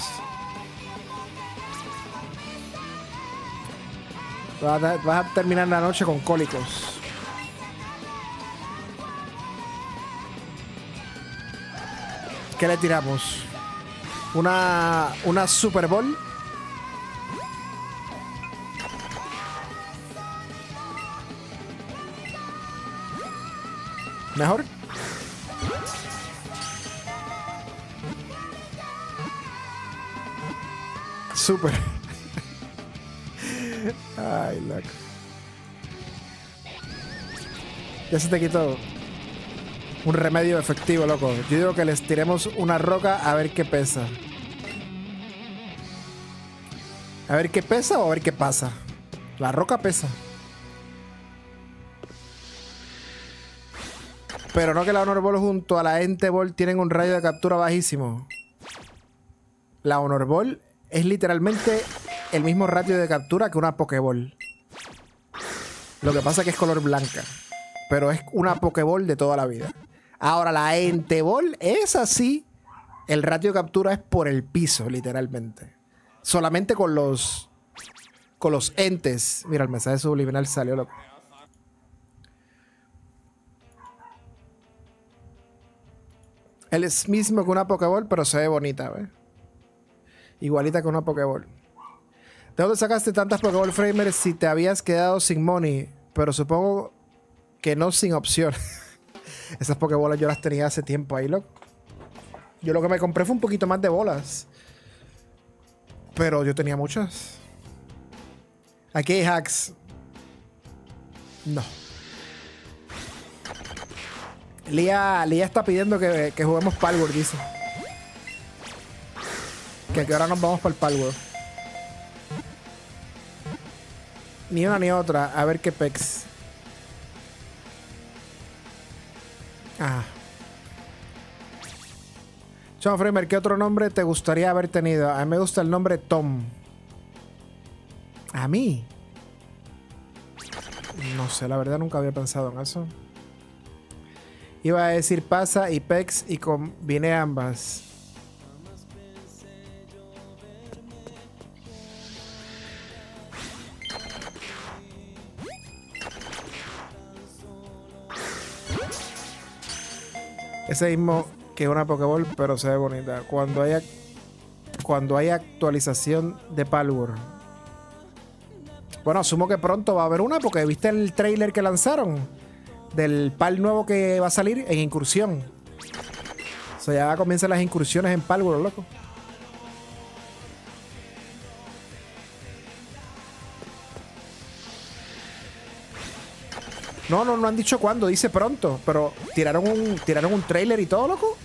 [SPEAKER 1] Vas a, vas a terminar la noche con cólicos. ¿Qué le tiramos? Una, una Super Bowl. ¿Mejor? Super. Ay, loco. Ya se te quitó. Un remedio efectivo, loco. Yo digo que les tiremos una roca a ver qué pesa. A ver qué pesa o a ver qué pasa. La roca pesa. Pero no que la Honor Ball junto a la Ente Ball tienen un radio de captura bajísimo. La Honor Ball es literalmente el mismo radio de captura que una Pokéball. Lo que pasa es que es color blanca. Pero es una Pokéball de toda la vida. Ahora, la Ente Ball es así. El radio de captura es por el piso, literalmente. Solamente con los. Con los entes. Mira, el mensaje subliminal salió loco. Él es mismo que una Pokéball, pero se ve bonita, ¿ves? Igualita que una Pokéball. ¿De dónde sacaste tantas Pokéball Framers si te habías quedado sin money? Pero supongo que no sin opción. Esas Pokébolas yo las tenía hace tiempo ahí, loco. Yo lo que me compré fue un poquito más de bolas. Pero yo tenía muchas. Aquí hay hacks. No. Lía, está pidiendo que, juguemos Palworld, dice. Que, ahora nos vamos para el Palworld. Ni una ni otra. A ver qué pex. Ah. Sean Framer, ¿qué otro nombre te gustaría haber tenido? A mí me gusta el nombre Tom. ¿A mí? No sé, la verdad nunca había pensado en eso. Iba a decir pasa y pex y combiné ambas. Ese mismo que una Pokéball, pero se ve bonita. Cuando haya cuando hay actualización de Palworld. Bueno, asumo que pronto va a haber una porque viste el trailer que lanzaron del pal nuevo que va a salir en incursión. O sea, ya comienzan las incursiones en Palworld, loco. No, no, no han dicho cuándo, dice pronto, pero tiraron un, tiraron un trailer y todo, loco.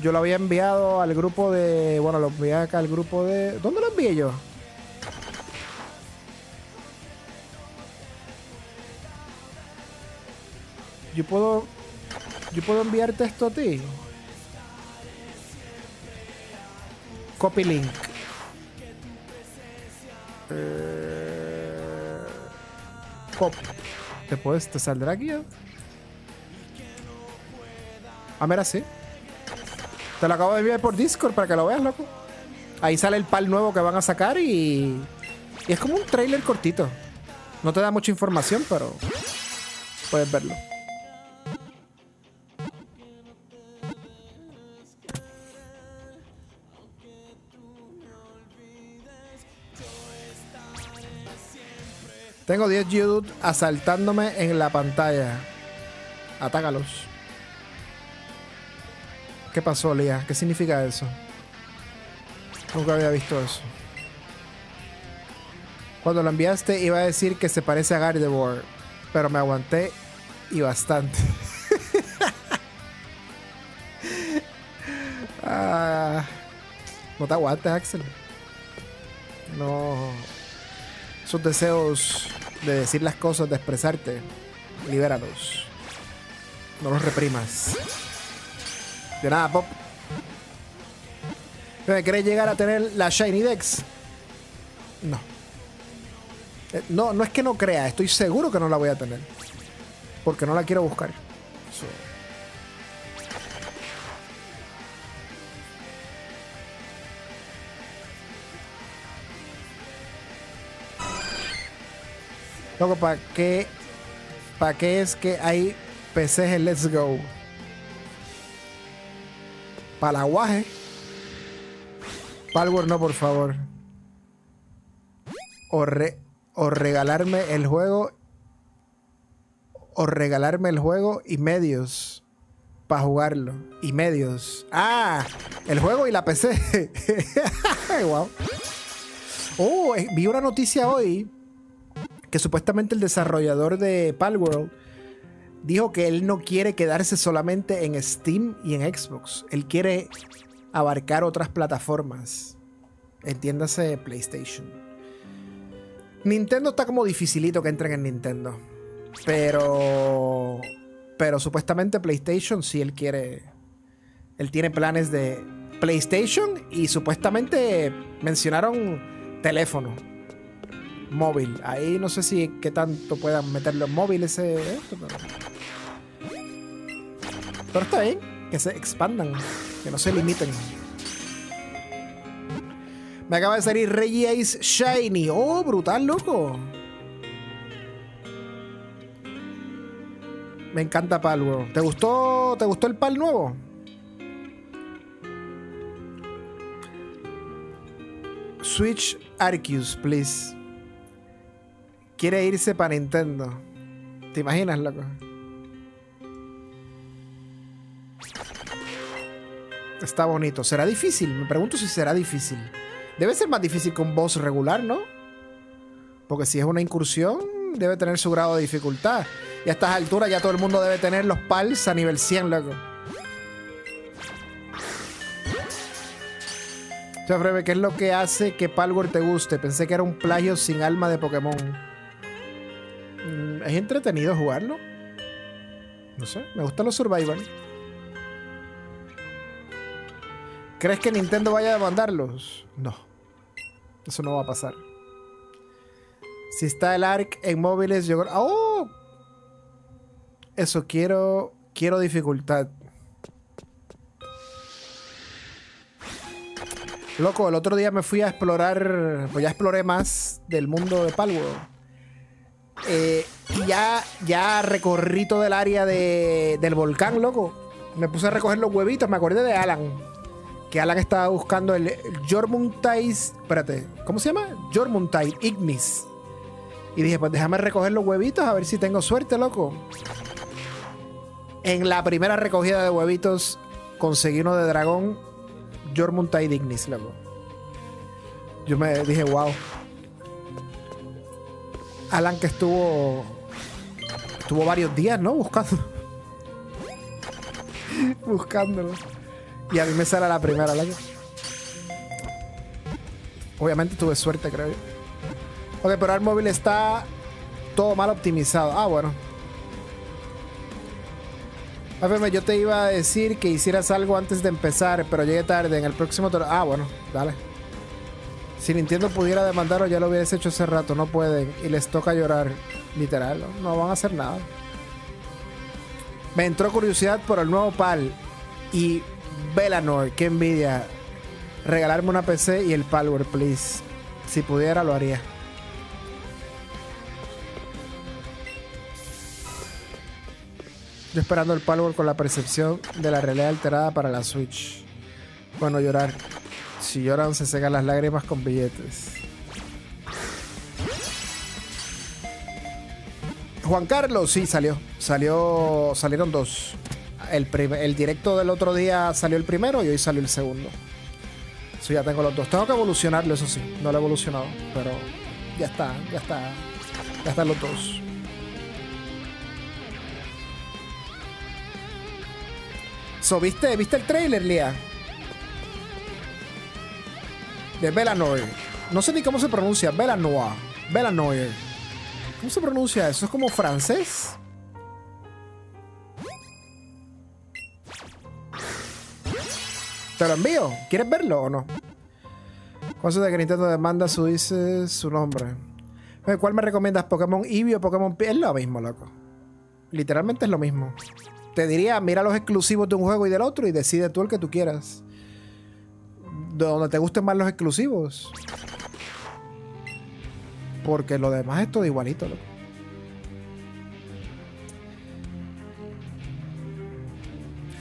[SPEAKER 1] Yo lo había enviado al grupo de. Bueno, lo envié acá al grupo de. ¿Dónde lo envié yo? Yo puedo. Yo puedo enviarte esto a ti. Copy link. Eh, copy. ¿Te puedes, te saldrá aquí? Ah, mira, sí. Te lo acabo de enviar por Discord para que lo veas, loco. Ahí sale el pal nuevo que van a sacar y, y es como un trailer cortito. No te da mucha información, pero puedes verlo. Tengo 10 Geodude asaltándome en la pantalla. Atácalos. ¿Qué pasó, Lía? ¿Qué significa eso? Nunca había visto eso. Cuando lo enviaste iba a decir que se parece a Gardevoir, pero me aguanté y bastante. ah, no te aguantes, Axel. No. Esos deseos de decir las cosas, de expresarte, libéralos. No los reprimas. De nada, Pop. ¿Querés llegar a tener la Shiny Dex? No. Eh, no, no es que no crea, estoy seguro que no la voy a tener. Porque no la quiero buscar. Loco, ¿para qué? ¿Para qué es que hay en Let's Go? Palaguaje. Palworld no, por favor. O, o regalarme el juego. O regalarme el juego y medios. Para jugarlo. Y medios. Ah, el juego y la PC. wow. Oh, eh, vi una noticia hoy que supuestamente el desarrollador de Palworld dijo que él no quiere quedarse solamente en Steam y en Xbox. Él quiere abarcar otras plataformas. Entiéndase PlayStation. Nintendo está como dificilito que entren en Nintendo. Pero. Pero supuestamente PlayStation sí él quiere. Él tiene planes de PlayStation y supuestamente mencionaron teléfono móvil. Ahí no sé si qué tanto puedan meterlo en móvil ese. pero... está bien, que se expandan, que no se limiten. Me acaba de salir Ace Shiny. Oh, brutal, loco. Me encanta Pal, ¿Te gustó, ¿Te gustó el Pal nuevo? Switch Arceus, please quiere irse para Nintendo. ¿Te imaginas, loco? Está bonito. ¿Será difícil? Me pregunto si será difícil. Debe ser más difícil que un boss regular, ¿no? Porque si es una incursión, debe tener su grado de dificultad. Y a estas alturas ya todo el mundo debe tener los pals a nivel 100, loco. ¿qué es lo que hace que Palworld te guste? Pensé que era un plagio sin alma de Pokémon. Mm, es entretenido jugarlo. No sé, me gustan los survival. ¿Crees que Nintendo vaya a demandarlos? No. Eso no va a pasar. Si está el ARC en móviles, yo... ¡Oh! Eso quiero... Quiero dificultad. Loco, el otro día me fui a explorar... Pues ya exploré más del mundo de Palworld. Eh, y ya, ya recorrí todo el área del volcán, loco. Me puse a recoger los huevitos. Me acordé de Alan que Alan estaba buscando el Jormuntide. Espérate, ¿cómo se llama? Jormuntide Ignis. Y dije, pues déjame recoger los huevitos a ver si tengo suerte, loco. En la primera recogida de huevitos conseguí uno de dragón Jormuntide Ignis, loco. Yo me dije, wow. Alan que estuvo. Estuvo varios días, ¿no? Buscando. Buscándolo. Y a mí me sale la primera, ¿la? Obviamente tuve suerte, creo yo. Ok, pero el móvil está todo mal optimizado. Ah, bueno. A ver, yo te iba a decir que hicieras algo antes de empezar, pero llegué tarde. En el próximo... Ah, bueno, dale. Si Nintendo pudiera demandarlo, ya lo hubieras hecho hace rato. No pueden. Y les toca llorar. Literal. No, van a hacer nada. Me entró curiosidad por el nuevo PAL. Y Velanor, qué envidia. Regalarme una PC y el Palware, please. Si pudiera, lo haría. Yo esperando el Palware con la percepción de la realidad alterada para la Switch. Bueno, llorar. Si lloran, se secan las lágrimas con billetes. Juan Carlos, sí, salió. Salió. Salieron dos el, directo del otro día salió el primero y hoy salió el segundo. Eso ya tengo los dos. Tengo que evolucionarlo, eso sí. No lo he evolucionado, pero ya está, ya está. Ya están los dos. So, ¿viste, ¿Viste el trailer, Lía? De Belanoir. No sé ni cómo se pronuncia. Belanoir. Belanoir. ¿Cómo se pronuncia eso? ¿Es como francés? Te lo envío. ¿Quieres verlo o no? Cosa de que Nintendo demanda su dice su nombre. ¿Cuál me recomiendas? ¿Pokémon Eevee o Pokémon P? Es lo mismo, loco. Literalmente es lo mismo. Te diría, mira los exclusivos de un juego y del otro y decide tú el que tú quieras. De donde te gusten más los exclusivos. Porque lo demás es todo igualito, loco.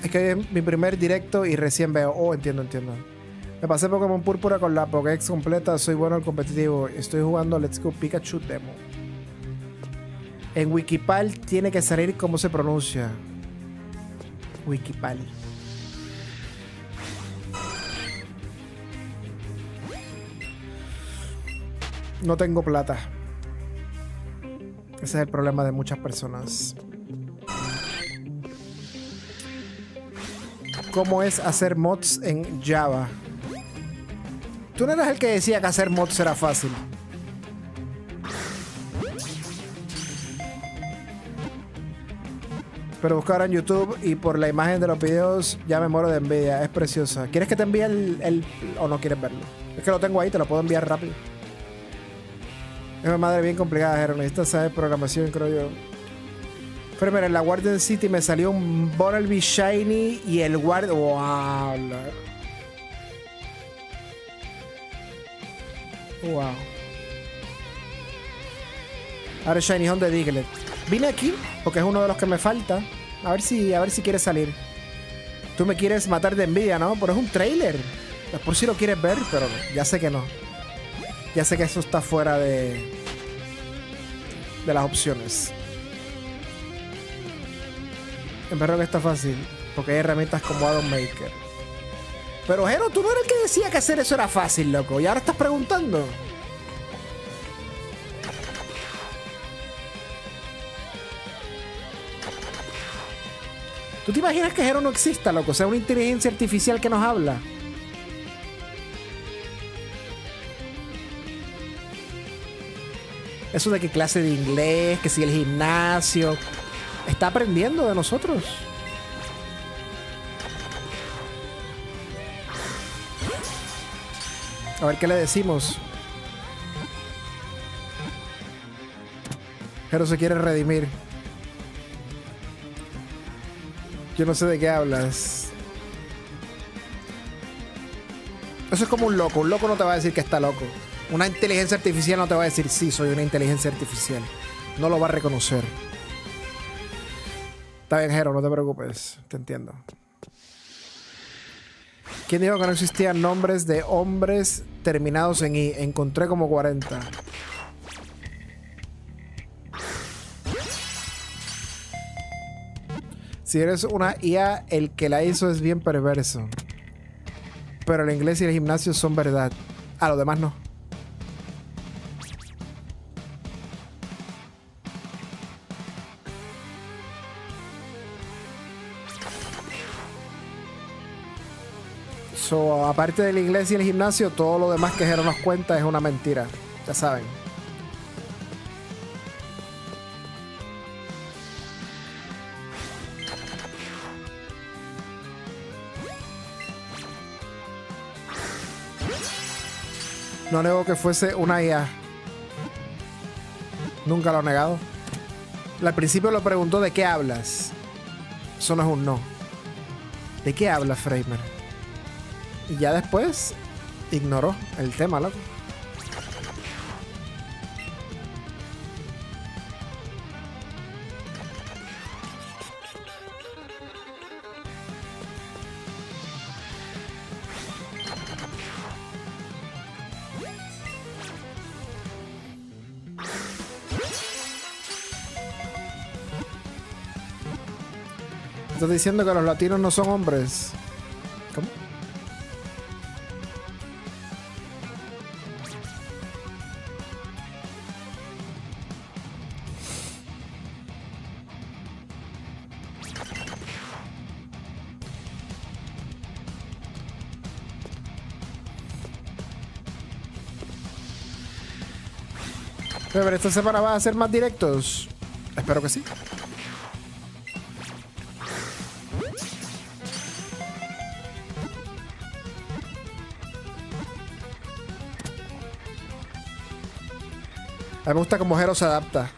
[SPEAKER 1] Es que es mi primer directo y recién veo. Oh, entiendo, entiendo. Me pasé Pokémon Púrpura con la Pokédex completa. Soy bueno al competitivo. Estoy jugando Let's Go Pikachu Demo. En Wikipal tiene que salir cómo se pronuncia. Wikipal. No tengo plata. Ese es el problema de muchas personas. cómo es hacer mods en Java. Tú no eras el que decía que hacer mods era fácil. Pero buscar en YouTube y por la imagen de los videos ya me muero de envidia. Es preciosa. ¿Quieres que te envíe el, o no quieres verlo? Es que lo tengo ahí, te lo puedo enviar rápido. Es una madre bien complicada, Jero. Necesitas saber programación, creo yo. Pero mira, en la Warden City me salió un Bonnelby Shiny y el Guard. ¡Wow! ¡Wow! Ahora Shiny Home de Diglett. Vine aquí porque es uno de los que me falta. A ver si, a ver si quieres salir. Tú me quieres matar de envidia, ¿no? Pero es un trailer. Por si lo quieres ver, pero ya sé que no. Ya sé que eso está fuera de. de las opciones. En verdad que está fácil. Porque hay herramientas como Addon Maker. Pero Jero, tú no eres el que decía que hacer eso era fácil, loco. Y ahora estás preguntando. ¿Tú te imaginas que Jero no exista, loco? O sea, una inteligencia artificial que nos habla. Eso de qué clase de inglés, que si el gimnasio, está aprendiendo de nosotros. A ver qué le decimos. Pero se quiere redimir. Yo no sé de qué hablas. Eso es como un loco. Un loco no te va a decir que está loco. Una inteligencia artificial no te va a decir sí, soy una inteligencia artificial. No lo va a reconocer. Está bien, Jero, no te preocupes. Te entiendo. ¿Quién dijo que no existían nombres de hombres terminados en I? Encontré como 40. Si eres una IA, el que la hizo es bien perverso. Pero el inglés y el gimnasio son verdad. A lo demás no. So, aparte del inglés y el gimnasio, todo lo demás que Jero nos cuenta es una mentira. Ya saben. No nego que fuese una IA. Nunca lo he negado. Al principio lo preguntó de qué hablas. Eso no es un no. ¿De qué habla Framer? Y ya después ignoró el tema, loco. Estás diciendo que los latinos no son hombres. Esta semana va a ser más directos. Espero que sí. A mí me gusta cómo Jero se adapta.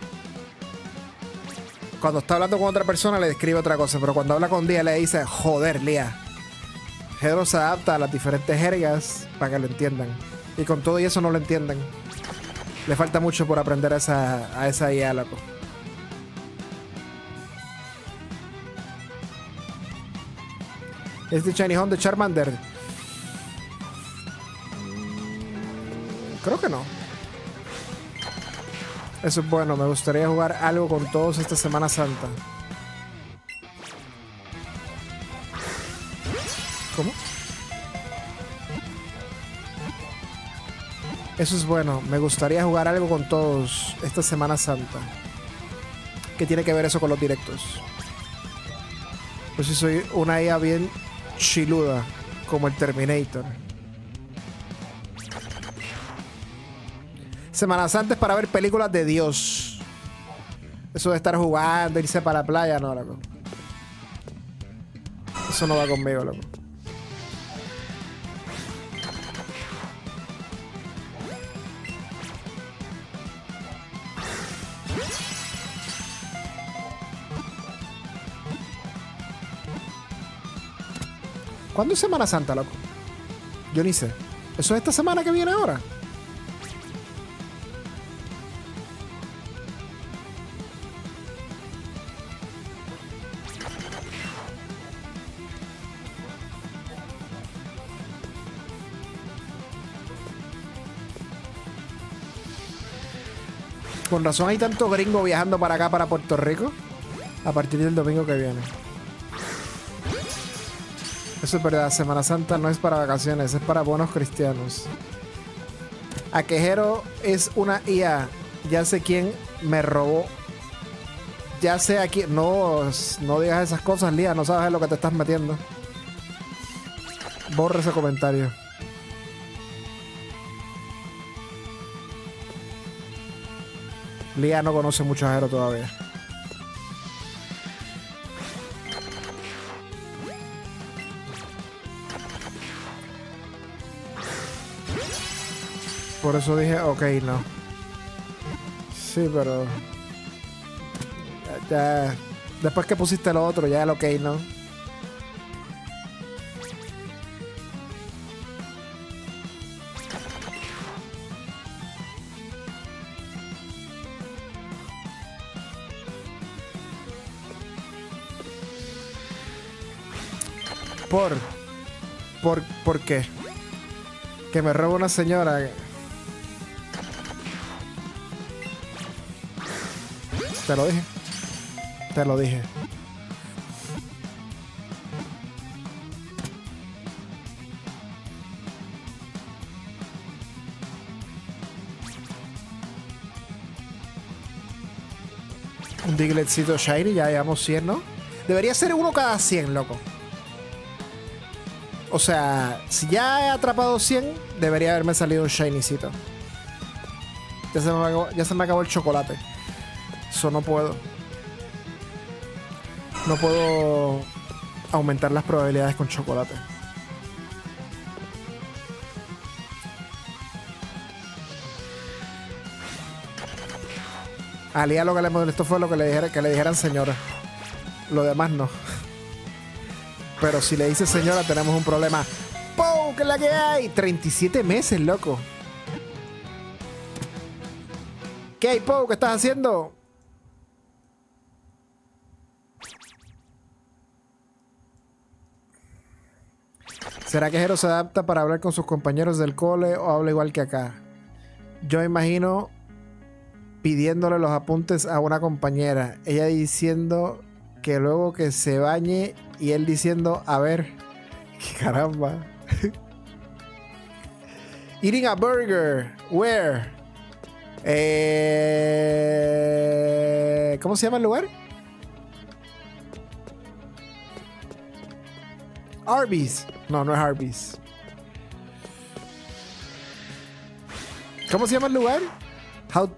[SPEAKER 1] Cuando está hablando con otra persona le describe otra cosa, pero cuando habla con Lía le dice, joder, Lía. Jero se adapta a las diferentes jergas para que lo entiendan. Y con todo y eso no lo entienden. Le falta mucho por aprender a esa, a esa IA, loco. ¿Es de de Charmander? Creo que no. Eso es bueno, me gustaría jugar algo con todos esta Semana Santa. Eso es bueno, me gustaría jugar algo con todos esta Semana Santa. ¿Qué tiene que ver eso con los directos? Pues si soy una IA bien chiluda, como el Terminator. Semanas antes para ver películas de Dios. Eso de estar jugando, irse para la playa, no, loco. Eso no va conmigo, loco. ¿Cuándo es Semana Santa, loco? Yo ni sé. ¿Eso es esta semana que viene ahora? Con razón hay tanto gringo viajando para acá, para Puerto Rico, a partir del domingo que viene. Eso es verdad, Semana Santa no es para vacaciones, es para buenos cristianos. Aquejero es una IA. Ya sé quién me robó. Ya sé a quién. No, no digas esas cosas, Lía. No sabes lo que te estás metiendo. Borra ese comentario. Lía no conoce mucho a Jero todavía. Por eso dije, ok, no. Sí, pero... Ya... Después que pusiste lo otro, ya el ok, no. Por. Por. ¿Por qué? Que me roba una señora. Te lo dije. Te lo dije. Un Digletcito Shiny, ya llevamos 100, ¿no? Debería ser uno cada 100, loco. O sea, si ya he atrapado 100, debería haberme salido un shinycito. Ya ya se me acabó el chocolate. Eso no puedo. No puedo aumentar las probabilidades con chocolate. A Lía lo que le molestó fue lo que le, dijera, que le dijeran señora. Lo demás no. Pero si le dice señora, tenemos un problema. ¡Pou! ¿Qué la que hay? 37 meses, loco. ¿Qué hay, Pou? ¿Qué estás haciendo? ¿Será que Jero se adapta para hablar con sus compañeros del cole o habla igual que acá? Yo imagino pidiéndole los apuntes a una compañera. Ella diciendo que luego que se bañe y él diciendo, a ver, caramba. Eating a burger. Where? Eh, ¿Cómo se llama el lugar? Arby's. No, no es Arby's. ¿Cómo se llama el lugar? How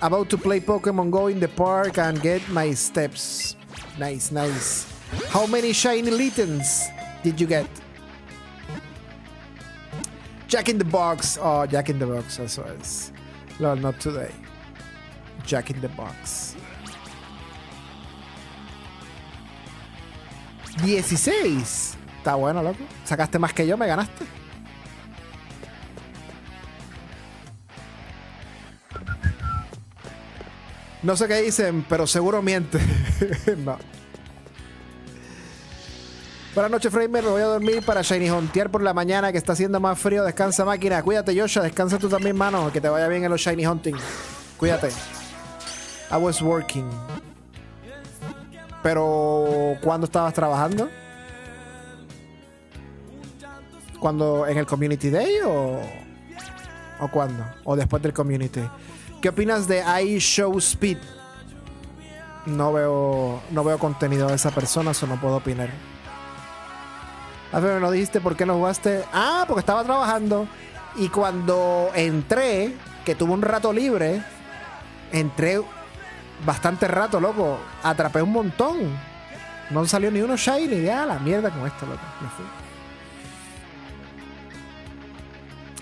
[SPEAKER 1] about to play Pokemon Go in the park and get my steps. Nice, nice. How many shiny Littens did you get? Jack in the Box. Oh, Jack in the Box, eso es. No, not today. Jack in the Box. 16. Está bueno, loco. Sacaste más que yo, me ganaste. No sé qué dicen, pero seguro miente. no. Buenas noches, Framer. Me voy a dormir para Shiny Huntear por la mañana que está haciendo más frío. Descansa, máquina. Cuídate, Yosha. Descansa tú también, mano. Que te vaya bien en los Shiny Hunting. Cuídate. I was working. Pero, ¿cuándo estabas trabajando? ¿Cuándo? ¿En el Community Day o, o cuándo? ¿O después del Community? ¿Qué opinas de iShow Speed? No veo, no veo contenido de esa persona, eso no puedo opinar. A ver, no dijiste por qué no jugaste. Ah, porque estaba trabajando. Y cuando entré, que tuve un rato libre, entré bastante rato, loco. Atrapé un montón. No salió ni uno shiny. Ya, la mierda con esto, loco. Me fui.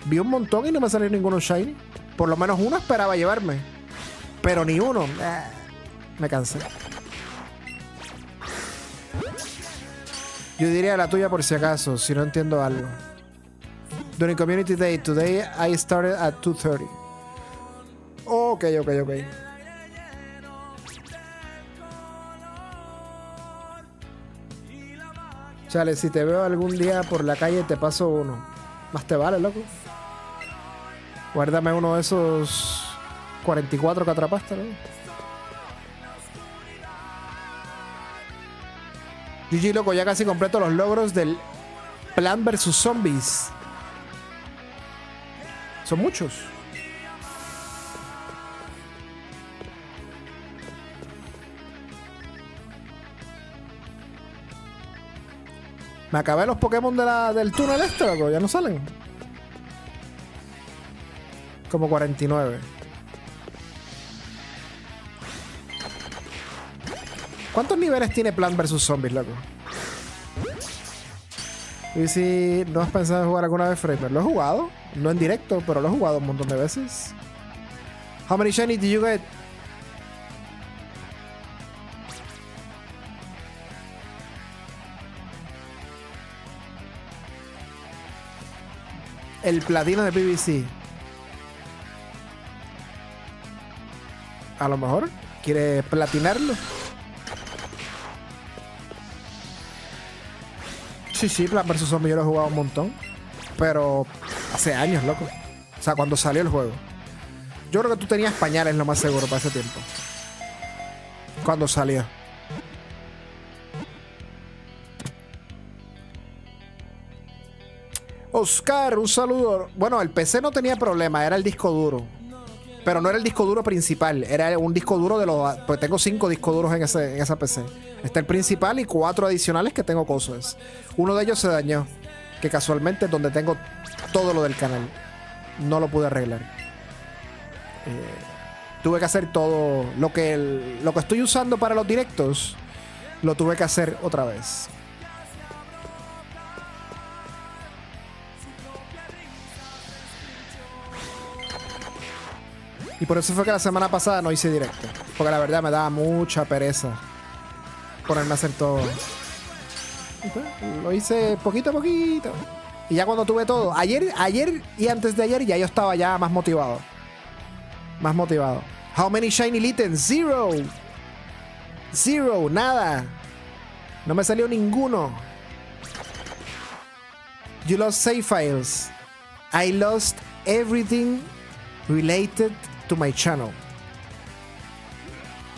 [SPEAKER 1] Vi un montón y no me salió ninguno shiny. Por lo menos uno esperaba llevarme. Pero ni uno. Eh, me cansé. Yo diría la tuya por si acaso, si no entiendo algo. During Community Day, today I started at 2.30. Ok, ok, ok. Chale, si te veo algún día por la calle te paso uno. Más te vale, loco. Guárdame uno de esos 44 que atrapaste, ¿no? GG, loco, ya casi completo los logros del Plan versus Zombies. Son muchos. Me acabé los Pokémon de la, del túnel este, loco. Ya no salen. Como 49. ¿Cuántos niveles tiene Plan vs Zombies, loco? Y si no has pensado en jugar alguna vez Framer, lo he jugado. No en directo, pero lo he jugado un montón de veces. How many shiny did you get? El platino de PVC. A lo mejor quiere platinarlo. Sí, sí, Plan vs Zombie yo lo he jugado un montón. Pero hace años, loco. O sea, cuando salió el juego. Yo creo que tú tenías pañales lo más seguro para ese tiempo. Cuando salió. Oscar, un saludo. Bueno, el PC no tenía problema, era el disco duro. Pero no era el disco duro principal, era un disco duro de los. Pues tengo cinco discos duros en, ese, en esa PC. Está el principal y cuatro adicionales que tengo cosas. Uno de ellos se dañó, que casualmente es donde tengo todo lo del canal. No lo pude arreglar. Eh, tuve que hacer todo lo que, lo que estoy usando para los directos. Lo tuve que hacer otra vez. Y por eso fue que la semana pasada no hice directo. Porque la verdad me daba mucha pereza ponerme a hacer todo. Lo hice poquito a poquito. Y ya cuando tuve todo, ayer, ayer y antes de ayer ya yo estaba ya más motivado. Más motivado. How many shiny Litten? Zero. Zero, nada. No me salió ninguno. You lost save files. I lost everything related to my channel.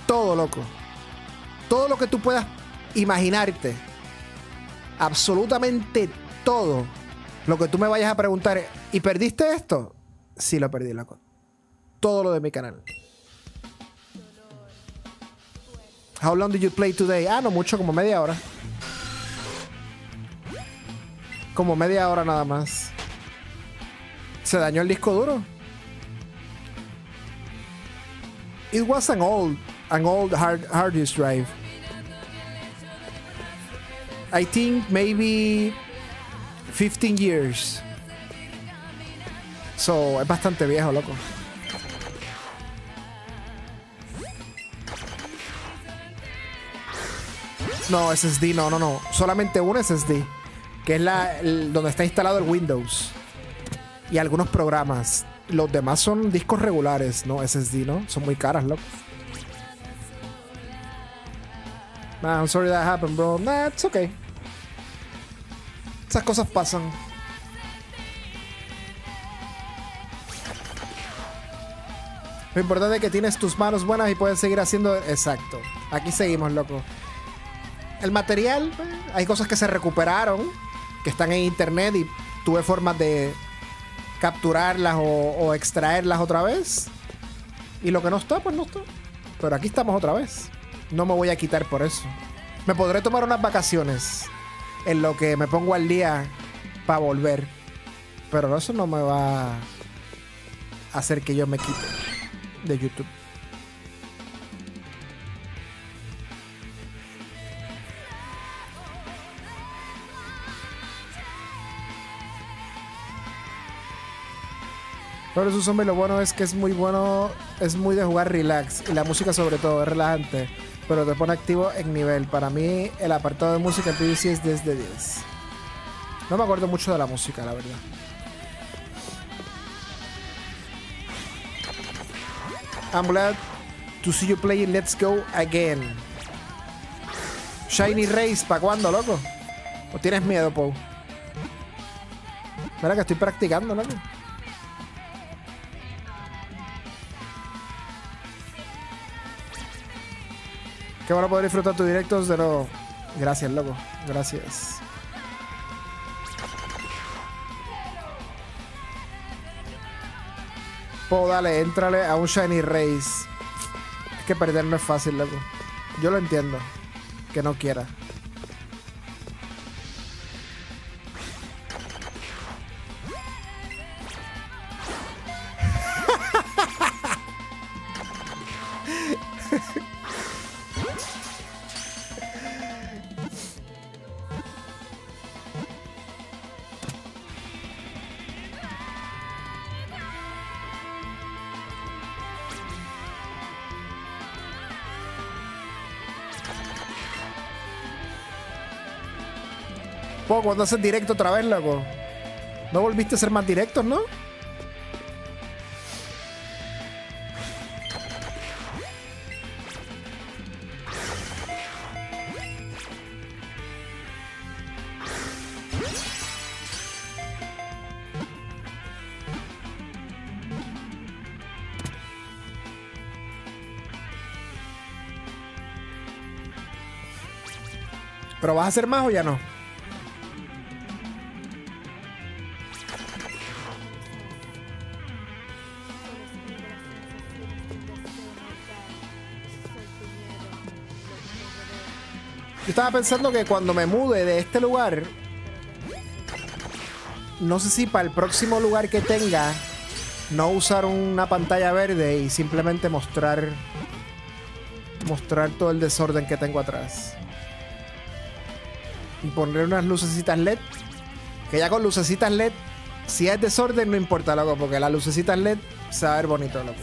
[SPEAKER 1] Todo, loco. Todo lo que tú puedas imaginarte. Absolutamente todo. Lo que tú me vayas a preguntar. ¿Y perdiste esto? Sí, lo perdí, loco. Todo lo de mi canal. How long did you play today? Ah, no mucho, como media hora. Como media hora nada más. Se dañó el disco duro. It was an old an old hard hard disk drive. I think maybe 15 years. So, es bastante viejo, loco. No, SSD, no, no, no. Solamente un SSD. Que es la donde está instalado el Windows. Y algunos programas. Los demás son discos regulares, no SSD, ¿no? Son muy caras, loco. Nah, I'm sorry that happened, bro. Nah, it's okay. Esas cosas pasan. Lo importante es que tienes tus manos buenas y puedes seguir haciendo. Exacto. Aquí seguimos, loco. El material, hay cosas que se recuperaron, que están en internet y tuve formas de capturarlas o, extraerlas otra vez. Y lo que no está, pues no está. Pero aquí estamos otra vez. No me voy a quitar por eso. Me podré tomar unas vacaciones en lo que me pongo al día para volver. Pero eso no me va a hacer que yo me quite de YouTube. Pero su zombie lo bueno es que es muy bueno, es muy de jugar relax. Y la música sobre todo es relajante. Pero te pone activo en nivel. Para mí el apartado de música en PvC es 10 de 10. No me acuerdo mucho de la música, la verdad. I'm glad to see you playing Let's Go Again. Shiny Race, ¿para cuándo, loco? ¿O tienes miedo, Poe? Mira que estoy practicando, loco. Qué bueno poder disfrutar tus directos de nuevo. Gracias, loco. Gracias. Po, dale, entrale a un Shiny Race. Es que perder no es fácil, loco. Yo lo entiendo. Que no quiera. Cuando haces directo otra vez, loco. No volviste a ser más directos, ¿no? ¿Pero vas a hacer más o ya no? Yo estaba pensando que cuando me mude de este lugar, no sé si para el próximo lugar que tenga, no usar una pantalla verde y simplemente mostrar mostrar todo el desorden que tengo atrás. Y poner unas lucecitas LED. Que ya con lucecitas LED, si es desorden, no importa, loco, porque las lucecitas LED se va a ver bonito, loco.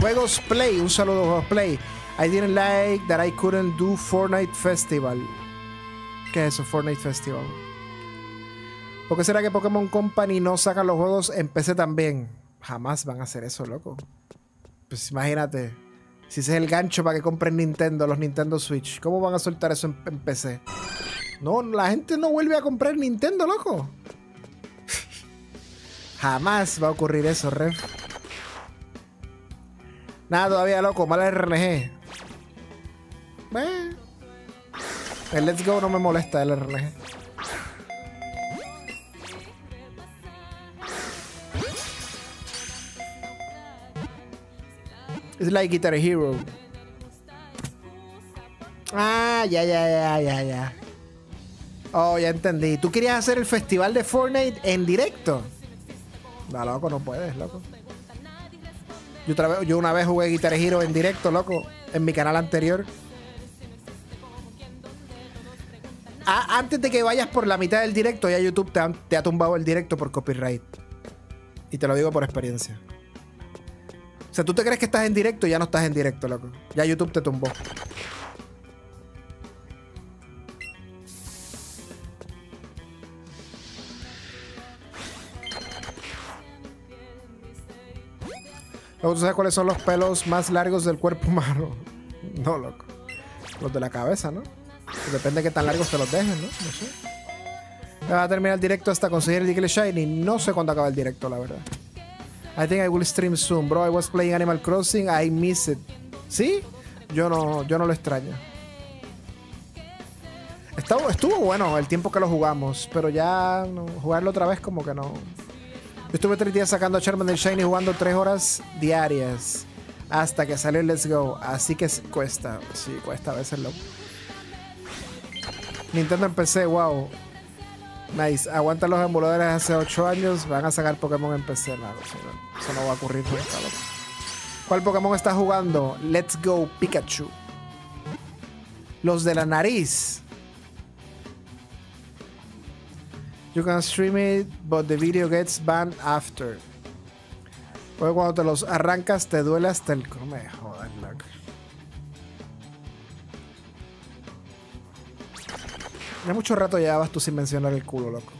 [SPEAKER 1] Juegos Play, un saludo, Juegos Play. I didn't like that I couldn't do Fortnite Festival. ¿Qué es eso, Fortnite Festival? ¿Por qué será que Pokémon Company no saca los juegos en PC también? Jamás van a hacer eso, loco. Pues imagínate. Si ese es el gancho para que compren Nintendo, los Nintendo Switch, ¿cómo van a soltar eso en, PC? No, la gente no vuelve a comprar Nintendo, loco. Jamás va a ocurrir eso, ref. Nada todavía, loco. Mal RNG. El Let's Go no me molesta el RNG. Es like Guitar Hero. Ah, ya, ya, ya, ya, ya. Oh, ya entendí. ¿Tú querías hacer el festival de Fortnite en directo? No, loco, no puedes, loco. Yo, otra vez, yo una vez jugué Guitar Hero en directo, loco, en mi canal anterior. Antes de que vayas por la mitad del directo, ya YouTube te ha, tumbado el directo por copyright. Y te lo digo por experiencia. O sea, tú te crees que estás en directo y ya no estás en directo, loco. Ya YouTube te tumbó. Luego, ¿tú sabes cuáles son los pelos más largos del cuerpo humano? No, loco. Los de la cabeza, ¿no? Depende de qué tan largos te los dejen, ¿no? No sé. Va a terminar el directo hasta conseguir el Diglett Shiny. No sé cuándo acaba el directo, la verdad. I think I will stream soon, bro. I was playing Animal Crossing. I miss it. ¿Sí? Yo no, yo no lo extraño. Estuvo, estuvo bueno el tiempo que lo jugamos, pero ya jugarlo otra vez como que no. Yo estuve tres días sacando a Charmander Shiny jugando tres horas diarias hasta que salió el Let's Go. Así que cuesta, sí, cuesta a veces loco. Nintendo en PC, wow. Nice. Aguanta los emuladores hace 8 años. Van a sacar Pokémon en PC. No, eso, no, va a ocurrir. ¿Cuál Pokémon está jugando? Let's Go Pikachu. Los de la nariz. You can stream it, but the video gets banned after. Porque cuando te los arrancas te duele hasta el... No Ya mucho rato llevabas tú sin mencionar el culo, loco.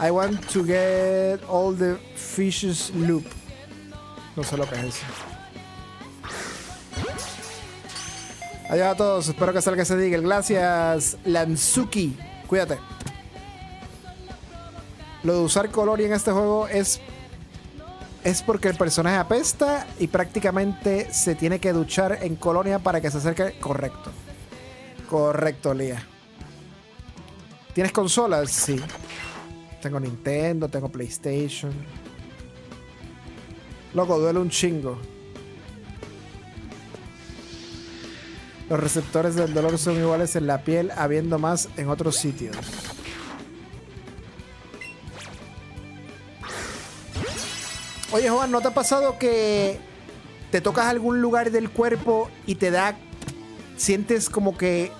[SPEAKER 1] I want to get all the fishes loop. No sé lo que es eso. Adiós a todos, espero que salga ese Diggle. Gracias, Lanzuki. Cuídate. Lo de usar Colori en este juego es es porque el personaje apesta y prácticamente se tiene que duchar en colonia para que se acerque. Correcto. Correcto, Lía. ¿Tienes consolas? Sí. Tengo Nintendo, tengo PlayStation. Loco, duele un chingo. Los receptores del dolor son iguales en la piel, habiendo más en otros sitios. Oye, Juan, ¿no te ha pasado que te tocas algún lugar del cuerpo y te da. sientes como que.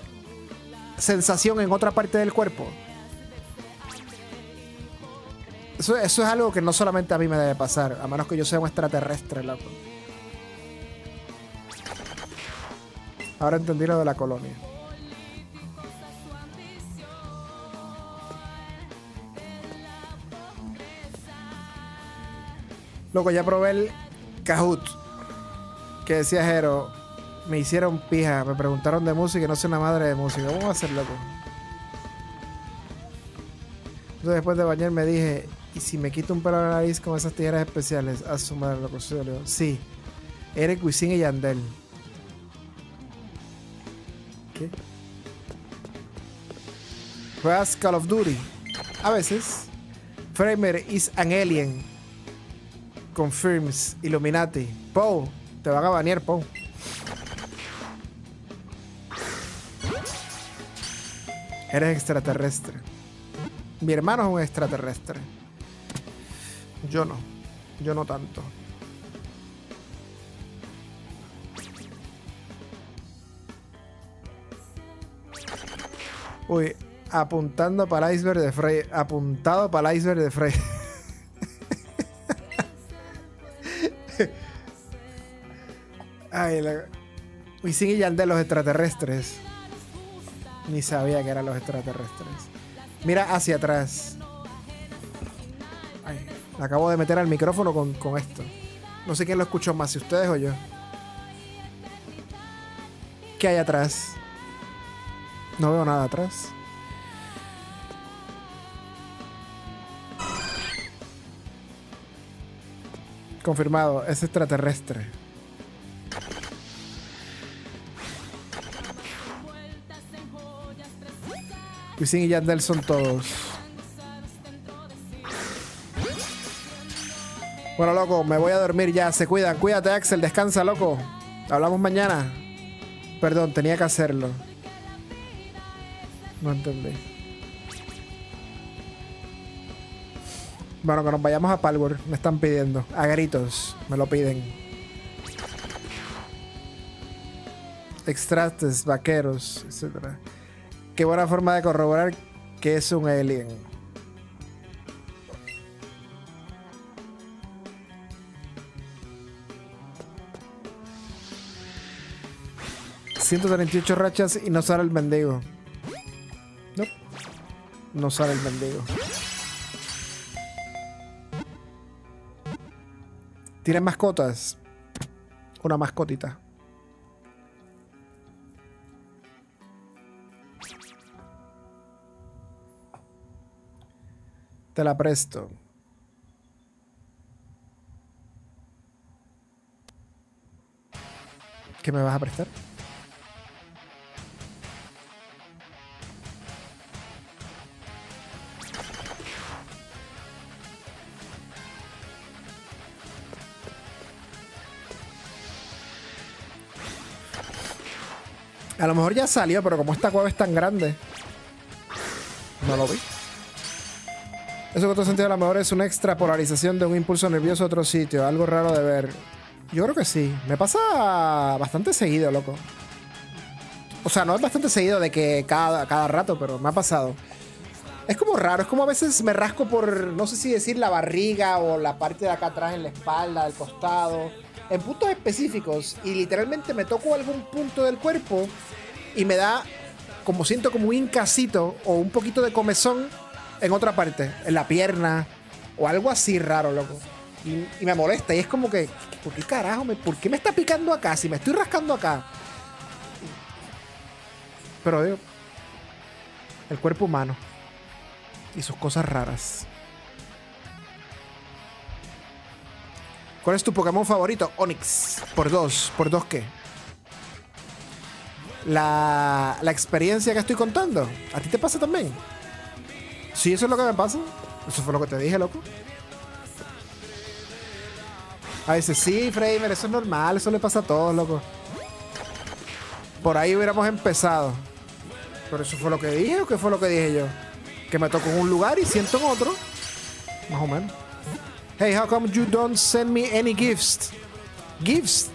[SPEAKER 1] sensación en otra parte del cuerpo? Eso, eso es algo que no solamente a mí me debe pasar, a menos que yo sea un extraterrestre, loco. Ahora entendí lo de la colonia. Loco, ya probé el Kahoot. Que decía Jero. Me hicieron pija. Me preguntaron de música y no soy una madre de música. ¿Cómo va a ser, loco? Entonces después de bañar me dije, ¿y si me quito un pelo de la nariz con esas tijeras especiales? A su madre, loco. Sí. Eric Wisin y Yandel. ¿Qué? ¿Juegas Call of Duty? A veces. Framer is an alien. Confirms. Illuminati. Poe. Te van a banear, Poe. Eres extraterrestre. Mi hermano es un extraterrestre. Yo no. Yo no tanto. Uy, apuntando para el iceberg de Frey. Apuntado para el iceberg de Frey. Ay, la... Wisin y Yandel, los extraterrestres. Ni sabía que eran los extraterrestres. Mira hacia atrás. Ay, acabo de meter al micrófono con, con esto. No sé quién lo escuchó más, si ustedes o yo. ¿Qué hay atrás? No veo nada atrás. Confirmado, es extraterrestre. Wisin y Yandel son todos. Bueno, loco, me voy a dormir ya. Se cuidan. Cuídate, Axel. Descansa, loco. Hablamos mañana. Perdón, tenía que hacerlo. No entendí. Bueno, que nos vayamos a Palworld. Me están pidiendo. A gritos. Me lo piden. Extractes, vaqueros, etcétera. Qué buena forma de corroborar que es un alien. ...138 rachas y no sale el mendigo. No. No sale el mendigo. ¿Tiene mascotas? Una mascotita. Te la presto. ¿Qué me vas a prestar? A lo mejor ya salió, pero como esta cueva es tan grande, no lo vi. Eso que otro sentido a lo mejor es una extrapolarización de un impulso nervioso a otro sitio, algo raro de ver. Yo creo que sí. Me pasa bastante seguido, loco. O sea, no es bastante seguido de que cada, cada rato, pero me ha pasado. Es como raro, es como a veces me rasco por, no sé si decir la barriga o la parte de acá atrás en la espalda, del costado, en puntos específicos y literalmente me toco algún punto del cuerpo y me da, como siento como un incasito o un poquito de comezón en otra parte, en la pierna o algo así raro, loco. Y, me molesta y es como que, ¿por qué carajo? ¿Por qué me está picando acá? Si me estoy rascando acá. Pero digo, el cuerpo humano y sus cosas raras. ¿Cuál es tu Pokémon favorito? Onix. ¿Por dos? ¿Por dos qué? La, la experiencia que estoy contando. ¿A ti te pasa también? Sí, eso es lo que me pasa. Eso fue lo que te dije, loco. A veces sí, Framer, eso es normal, eso le pasa a todos, loco. Por ahí hubiéramos empezado. Pero eso fue lo que dije o qué fue lo que dije yo? Que me tocó en un lugar y siento en otro. Más o menos. Hey, how come you don't send me any gifts? Gifts?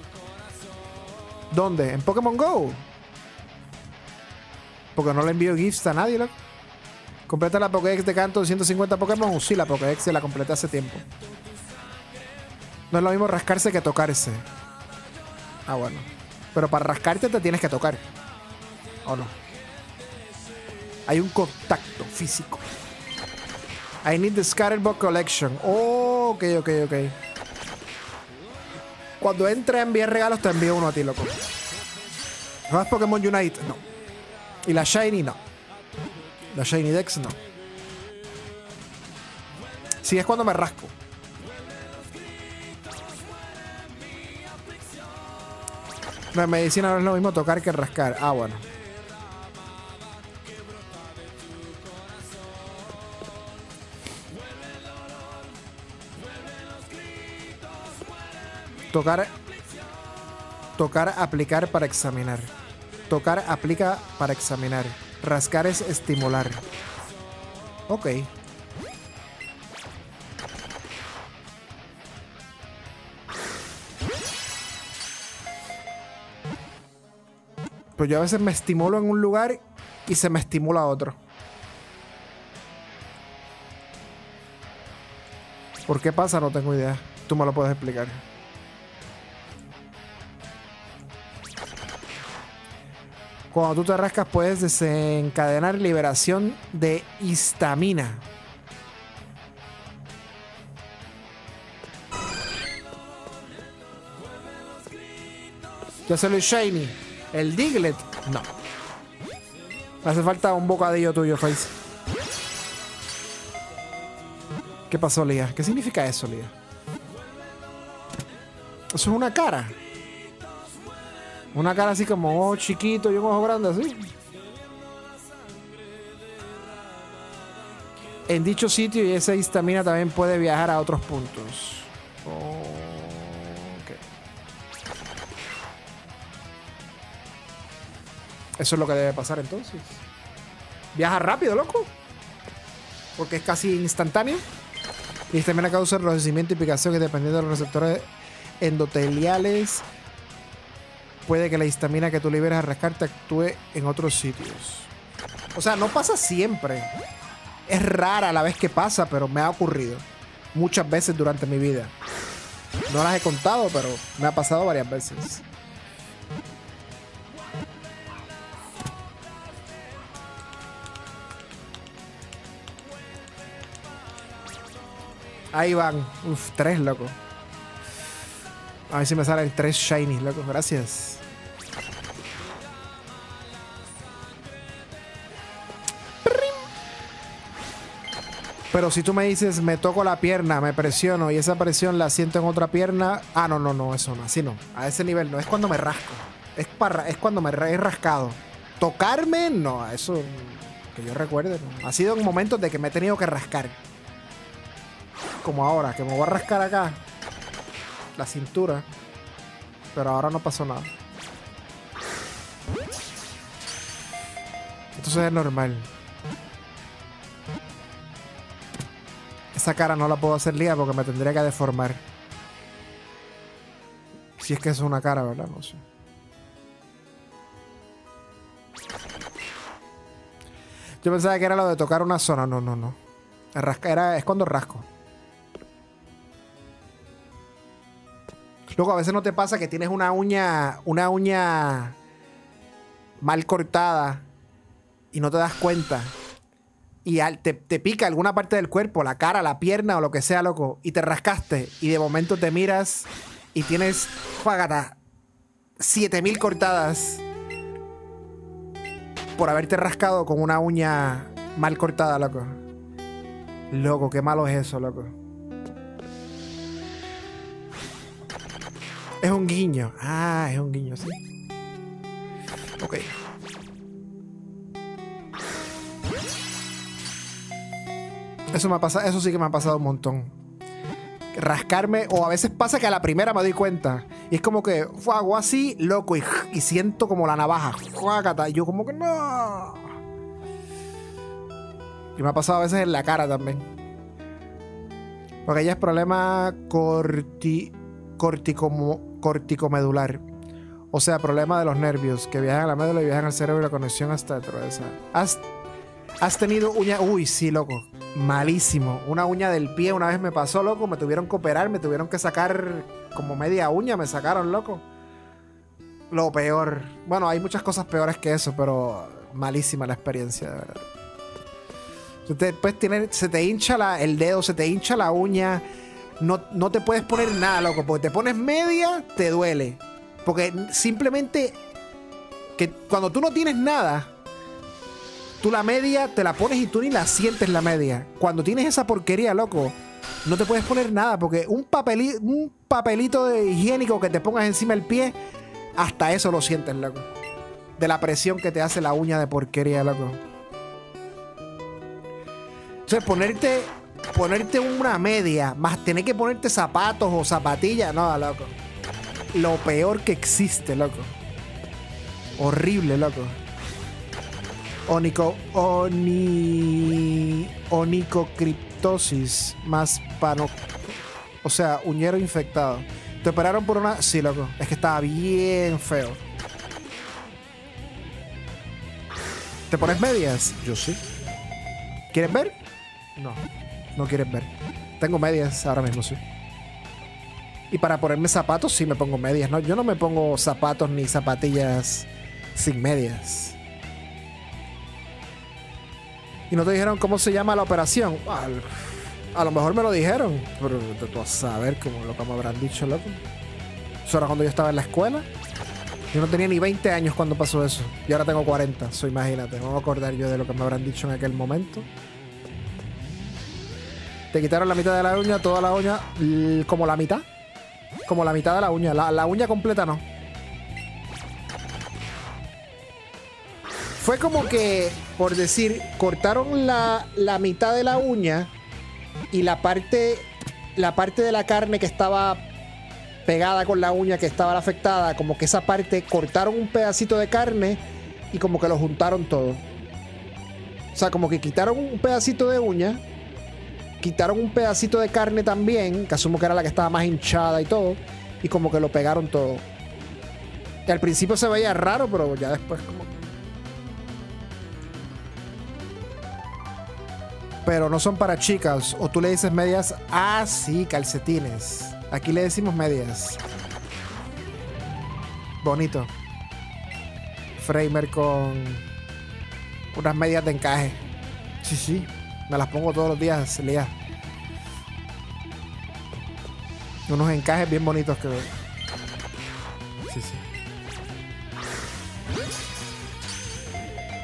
[SPEAKER 1] ¿Dónde? ¿En Pokémon Go? Porque no le envío gifts a nadie, loco. ¿Completa la Pokédex de canto de 150 Pokémon? Sí, la Pokédex se la completé hace tiempo. No es lo mismo rascarse que tocarse. Ah, bueno. Pero para rascarte te tienes que tocar. ¿O no? Hay un contacto físico. I need the Scatterbox Collection. Oh, ok, ok, ok. Cuando entre a enviar regalos, te envío uno a ti, loco. ¿No es Pokémon Unite? No. Y la Shiny, no. La Shiny Dex, no. Sí, es cuando me rasco. La medicina no es lo mismo tocar que rascar. Ah, bueno. Tocar. Tocar, aplicar para examinar. Tocar, aplica para examinar. Rascar es estimular. Ok. Pues yo a veces me estimulo en un lugar y se me estimula otro. ¿Por qué pasa? No tengo idea. Tú me lo puedes explicar. Cuando tú te rascas puedes desencadenar liberación de histamina. Ya se lo shiny. El Diglett, no. Hace falta un bocadillo tuyo, Face. ¿Qué pasó, Lía? ¿Qué significa eso, Lía? Eso es una cara. Una cara así como ojo chiquito y un ojo grande así. En dicho sitio y esa histamina también puede viajar a otros puntos. Ok. Eso es lo que debe pasar entonces. Viaja rápido, loco. Porque es casi instantáneo. Y histamina causa enrojecimiento y picación que dependiendo de los receptores endoteliales puede que la histamina que tú liberas al rascarte actúe en otros sitios. O sea, no pasa siempre. Es rara la vez que pasa, pero me ha ocurrido. Muchas veces durante mi vida. No las he contado, pero me ha pasado varias veces. Ahí van. Uf, tres, loco. A ver si me salen tres shinies, loco. Gracias. Pero si tú me dices, me toco la pierna, me presiono y esa presión la siento en otra pierna. Ah, no, no, no, eso no, así no. A ese nivel no. Es cuando me rasco. Es, para, es cuando me he rascado. Tocarme, no, eso que yo recuerde. Ha sido en momentos de que me he tenido que rascar. Como ahora, que me voy a rascar acá. La cintura. Pero ahora no pasó nada. Entonces es normal. Esa cara no la puedo hacer liga porque me tendría que deformar. Si es que es una cara, ¿verdad? No sé. Yo pensaba que era lo de tocar una zona. No, no, no. Era, es cuando rasco. Luego a veces no te pasa que tienes una uña. Una uña mal cortada. Y no te das cuenta y te, pica alguna parte del cuerpo, la cara, la pierna o lo que sea, loco, y te rascaste y de momento te miras y tienes, fágata, 7000 cortadas por haberte rascado con una uña mal cortada, loco. Loco, qué malo es eso, loco. Es un guiño. Ah, es un guiño, sí. Ok. Eso, me ha pasado, eso sí que me ha pasado un montón. Rascarme, o a veces pasa que a la primera me doy cuenta. Y es como que hago así, loco, y, siento como la navaja. Y yo, como que no. Y me ha pasado a veces en la cara también. Porque ella es problema corti, corticomedular. O sea, problema de los nervios que viajan a la médula y viajan al cerebro y la conexión hasta dentro. Hasta Has tenido uña. Uy, sí, loco. Malísimo. Una uña del pie una vez me pasó, loco. Me tuvieron que operar, me tuvieron que sacar como media uña, me sacaron, loco. Lo peor. Bueno, hay muchas cosas peores que eso, pero malísima la experiencia, de verdad. Después tener, se te hincha el dedo, se te hincha la uña. No, no te puedes poner nada, loco. Porque te pones media, te duele. Porque simplemente que cuando tú no tienes nada, tú la media te la pones y tú ni la sientes la media. Cuando tienes esa porquería, loco, no te puedes poner nada porque un, papelito, un papelito de higiénico que te pongas encima del pie, hasta eso lo sientes, loco. De la presión que te hace la uña de porquería, loco. Entonces, ponerte, ponerte una media, más tener que ponerte zapatos o zapatillas, no, loco. Lo peor que existe, loco. Horrible, loco. Onico, oni, onicocriptosis más pano. O sea, uñero infectado. ¿Te operaron por una...? Sí, loco. Es que estaba bien feo. ¿Te pones medias? Yo sí. ¿Quieres ver? No. No quieres ver. Tengo medias ahora mismo, sí. Y para ponerme zapatos, sí me pongo medias. ¿no? Yo no me pongo zapatos ni zapatillas sin medias. Y no te dijeron cómo se llama la operación. A lo mejor me lo dijeron, pero tú vas a saber cómo lo que me habrán dicho, loco. Eso era cuando yo estaba en la escuela. Yo no tenía ni 20 años cuando pasó eso. Y ahora tengo 40. So, imagínate, no me a acordar yo de lo que me habrán dicho en aquel momento. Te quitaron la mitad de la uña, toda la uña, como la mitad. Como la mitad de la uña. La uña completa no. Fue como que, por decir, cortaron la, la mitad de la uña y la parte, la parte de la carne que estaba pegada con la uña que estaba afectada, como que esa parte cortaron un pedacito de carne y como que lo juntaron todo. O sea, como que quitaron un pedacito de uña, quitaron un pedacito de carne también, que asumo que era la que estaba más hinchada y todo, y como que lo pegaron todo. Al principio se veía raro, pero ya después como pero no son para chicas. O tú le dices medias. Ah, sí, calcetines. Aquí le decimos medias. Bonito. Framer con unas medias de encaje. Sí, sí. Me las pongo todos los días, Lía. Unos encajes bien bonitos que Sí, sí.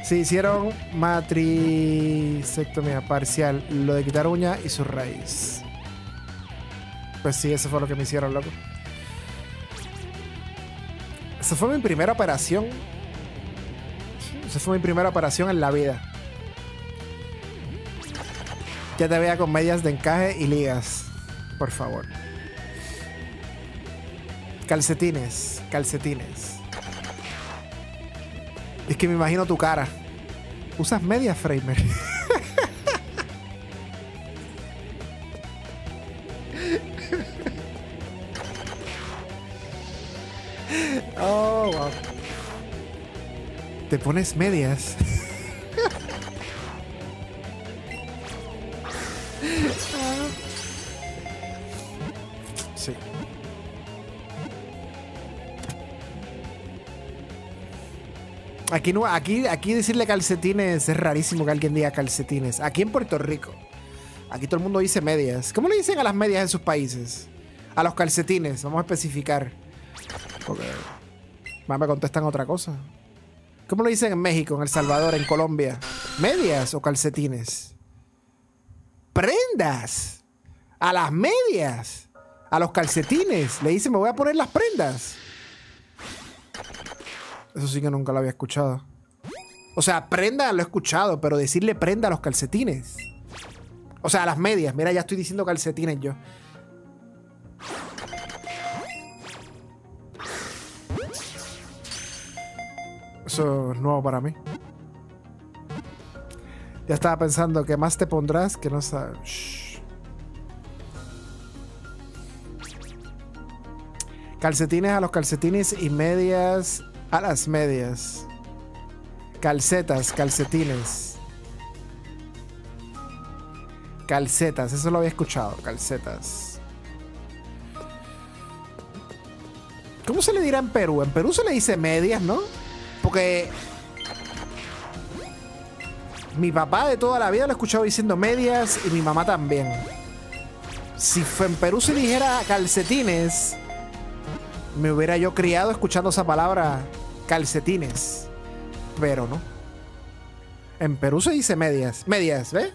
[SPEAKER 1] Se hicieron matricectomía parcial, lo de quitar uña y su raíz. Pues sí, eso fue lo que me hicieron, loco. Esa fue mi primera operación. Esa fue mi primera operación en la vida. Ya te veía con medias de encaje y ligas. Por favor. Calcetines, calcetines. Es que me imagino tu cara. Usas media framer. oh, wow. Te pones medias. Aquí, no, aquí, aquí decirle calcetines es rarísimo que alguien diga calcetines. Aquí en Puerto Rico. Aquí todo el mundo dice medias. ¿Cómo le dicen a las medias en sus países? A los calcetines, vamos a especificar. Porque más me contestan otra cosa. ¿Cómo le dicen en México, en El Salvador, en Colombia? ¿Medias o calcetines? Prendas. A las medias. A los calcetines. Le dicen, me voy a poner las prendas. Eso sí que nunca lo había escuchado. O sea, prenda lo he escuchado, pero decirle prenda a los calcetines. O sea, a las medias. Mira, ya estoy diciendo calcetines yo. Eso es nuevo para mí. Ya estaba pensando que más te pondrás que no sabes. Calcetines a los calcetines y medias a las medias. Calcetas, calcetines. Calcetas, eso lo había escuchado. Calcetas. ¿Cómo se le dirá en Perú? En Perú se le dice medias, ¿no? Porque mi papá de toda la vida lo he escuchado diciendo medias y mi mamá también. Si en Perú se dijera calcetines, me hubiera yo criado escuchando esa palabra calcetines. Pero no. En Perú se dice medias. Medias, ¿ves?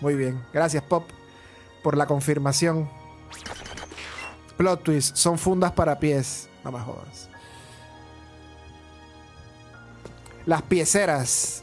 [SPEAKER 1] Muy bien. Gracias, Pop, por la confirmación. Plot twist. Son fundas para pies. No me jodas. Las pieceras.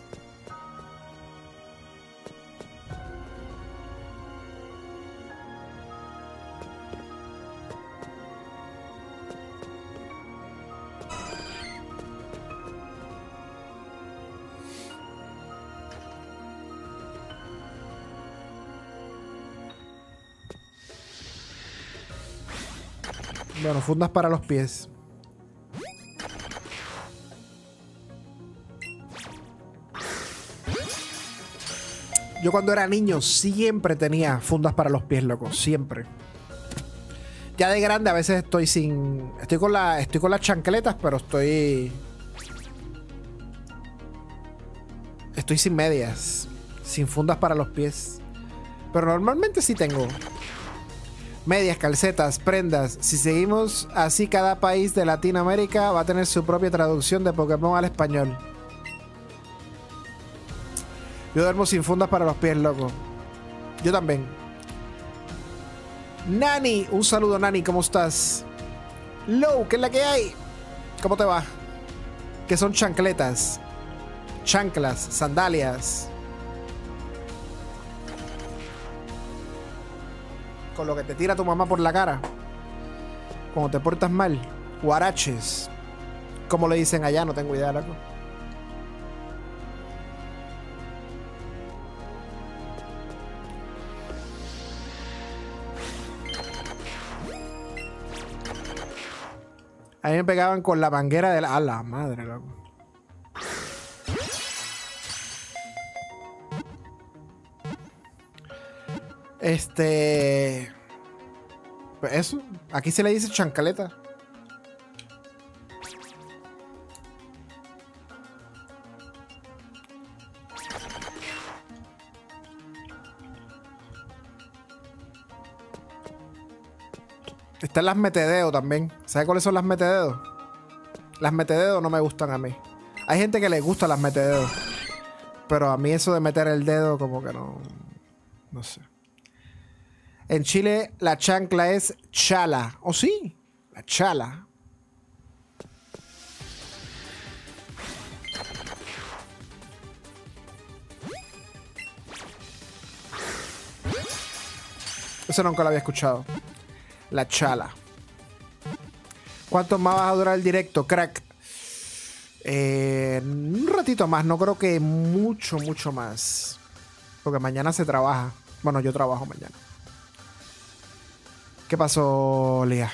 [SPEAKER 1] Bueno, fundas para los pies. Yo cuando era niño siempre tenía fundas para los pies, loco. Siempre. Ya de grande a veces estoy sin... Estoy con, la, estoy con las chancletas, pero estoy... Estoy sin medias. Sin fundas para los pies. Pero normalmente sí tengo medias, calcetas, prendas. Si seguimos así, cada país de Latinoamérica va a tener su propia traducción de Pokémon al español. Yo duermo sin fundas para los pies, loco. Yo también. Nani, un saludo, Nani, ¿cómo estás? Low, ¿qué es la que hay? ¿Cómo te va? ¿Qué son chancletas? Chanclas, sandalias. Con lo que te tira tu mamá por la cara. Cuando te portas mal. Guaraches. Como le dicen allá, no tengo idea, loco. A me pegaban con la manguera de la... A la madre, loco. Este. Pues eso. Aquí se le dice chancaleta. Están las metedeo también. ¿Sabes cuáles son las metedeos? Las metedeos no me gustan a mí. Hay gente que le gusta las metedeos. Pero a mí eso de meter el dedo como que no... No sé. En Chile la chancla es chala. ¿O sí? La chala. Eso nunca lo había escuchado. La chala. ¿Cuánto más vas a durar el directo, crack? Eh, un ratito más, no creo que mucho, mucho más. Porque mañana se trabaja. Bueno, yo trabajo mañana. ¿Qué pasó, Lea?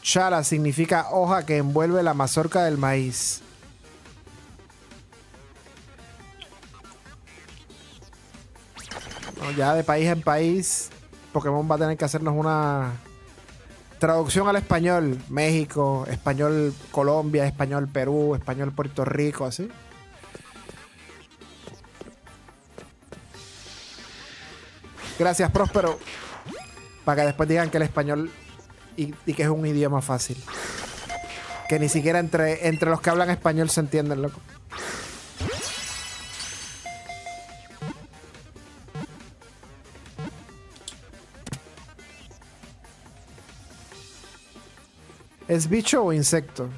[SPEAKER 1] Chala significa hoja que envuelve la mazorca del maíz. ya de país en país, Pokémon va a tener que hacernos una traducción al español. México, español Colombia, español Perú, español Puerto Rico, así. Gracias, Próspero. Para que después digan que el español y, que es un idioma fácil. Que ni siquiera entre, entre los que hablan español se entienden, loco. ¿Es bicho o insecto?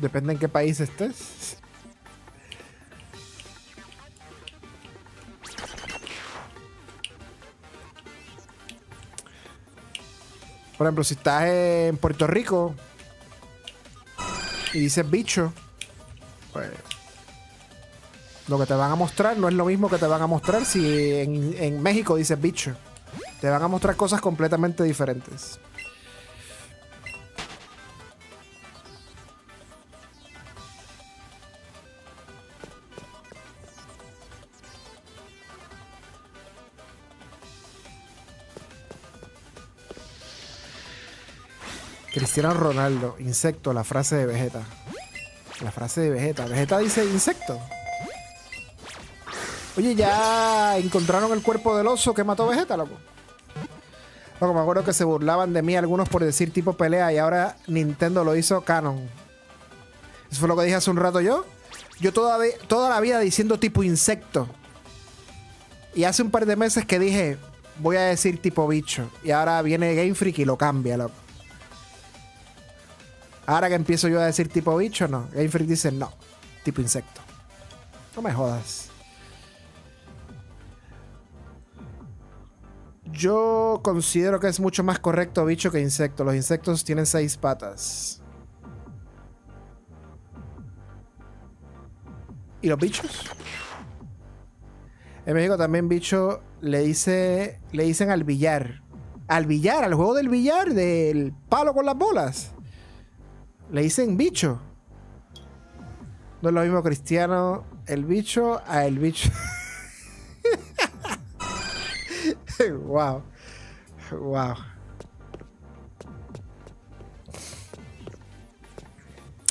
[SPEAKER 1] Depende en qué país estés. Por ejemplo, si estás en Puerto Rico y dices bicho, pues lo que te van a mostrar no es lo mismo que te van a mostrar si en, en México dices bicho. Te van a mostrar cosas completamente diferentes. Cristiano Ronaldo, insecto, la frase de Vegeta. La frase de Vegeta. Vegeta dice insecto. Oye, ya encontraron el cuerpo del oso que mató Vegeta, loco. Loco, me acuerdo que se burlaban de mí algunos por decir tipo pelea y ahora Nintendo lo hizo canon. Eso fue lo que dije hace un rato yo. Yo toda, toda la vida diciendo tipo insecto. Y hace un par de meses que dije, voy a decir tipo bicho. Y ahora viene Game Freak y lo cambia, loco. Ahora que empiezo yo a decir tipo bicho, no. Game Freak dice no, tipo insecto. No me jodas. Yo considero que es mucho más correcto bicho que insecto. Los insectos tienen seis patas. ¿Y los bichos? En México también bicho le dice le dicen al billar. Al billar, al juego del billar, del palo con las bolas. Le dicen bicho. No es lo mismo cristiano el bicho a el bicho. wow. Wow.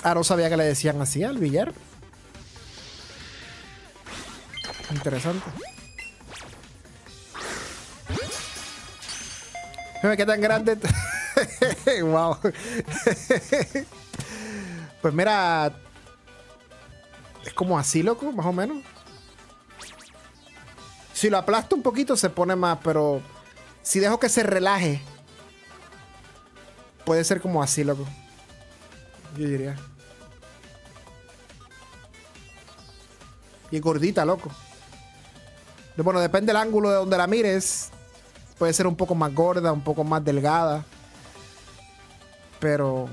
[SPEAKER 1] Ah, no sabía que le decían así al billar. Interesante. ¿Qué tan grande? wow. pues mira. Es como así, loco, más o menos. Si lo aplasto un poquito se pone más, pero si dejo que se relaje, puede ser como así, loco. Yo diría. Y gordita, loco. Bueno, depende del ángulo de donde la mires. Puede ser un poco más gorda, un poco más delgada. Pero...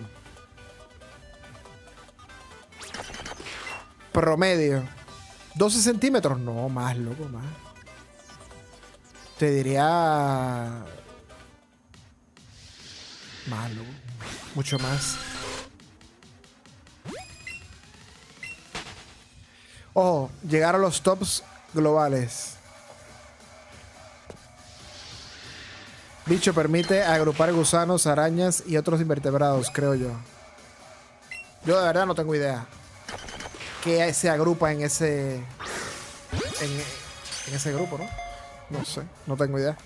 [SPEAKER 1] Promedio. 12 centímetros. No, más, loco, más. Te diría... Más, loco. Mucho más. Ojo, llegar a los tops globales. Bicho permite agrupar gusanos, arañas y otros invertebrados, creo yo. Yo de verdad no tengo idea. ¿Qué se agrupa en ese. En, ese grupo, no? No sé, no tengo idea.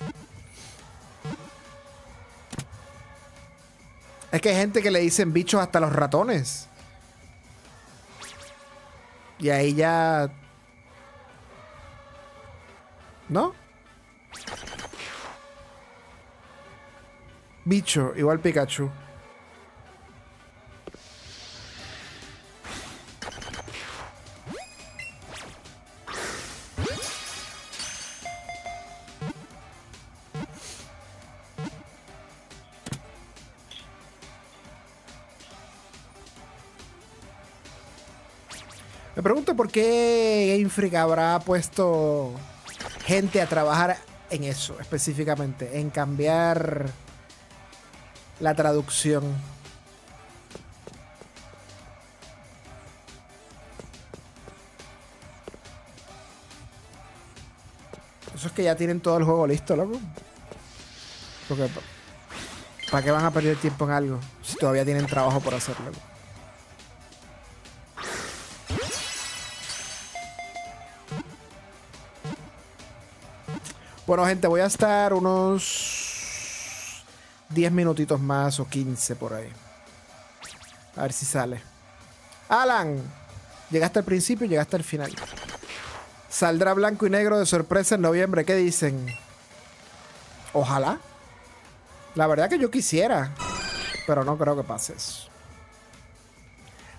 [SPEAKER 1] Es que hay gente que le dicen bichos hasta los ratones. Y ahí ya. ¿No? Bicho, igual Pikachu. Pregunto por qué Game Freak habrá puesto gente a trabajar en eso específicamente, en cambiar la traducción. Eso es que ya tienen todo el juego listo, loco. Porque ¿para qué van a perder tiempo en algo si todavía tienen trabajo por hacerlo? Bueno, gente, voy a estar unos 10 minutitos más o 15 por ahí. A ver si sale. Alan, llegaste al principio y llegaste al final. Saldrá blanco y negro de sorpresa en noviembre. ¿Qué dicen? Ojalá. La verdad que yo quisiera. Pero no creo que pase eso.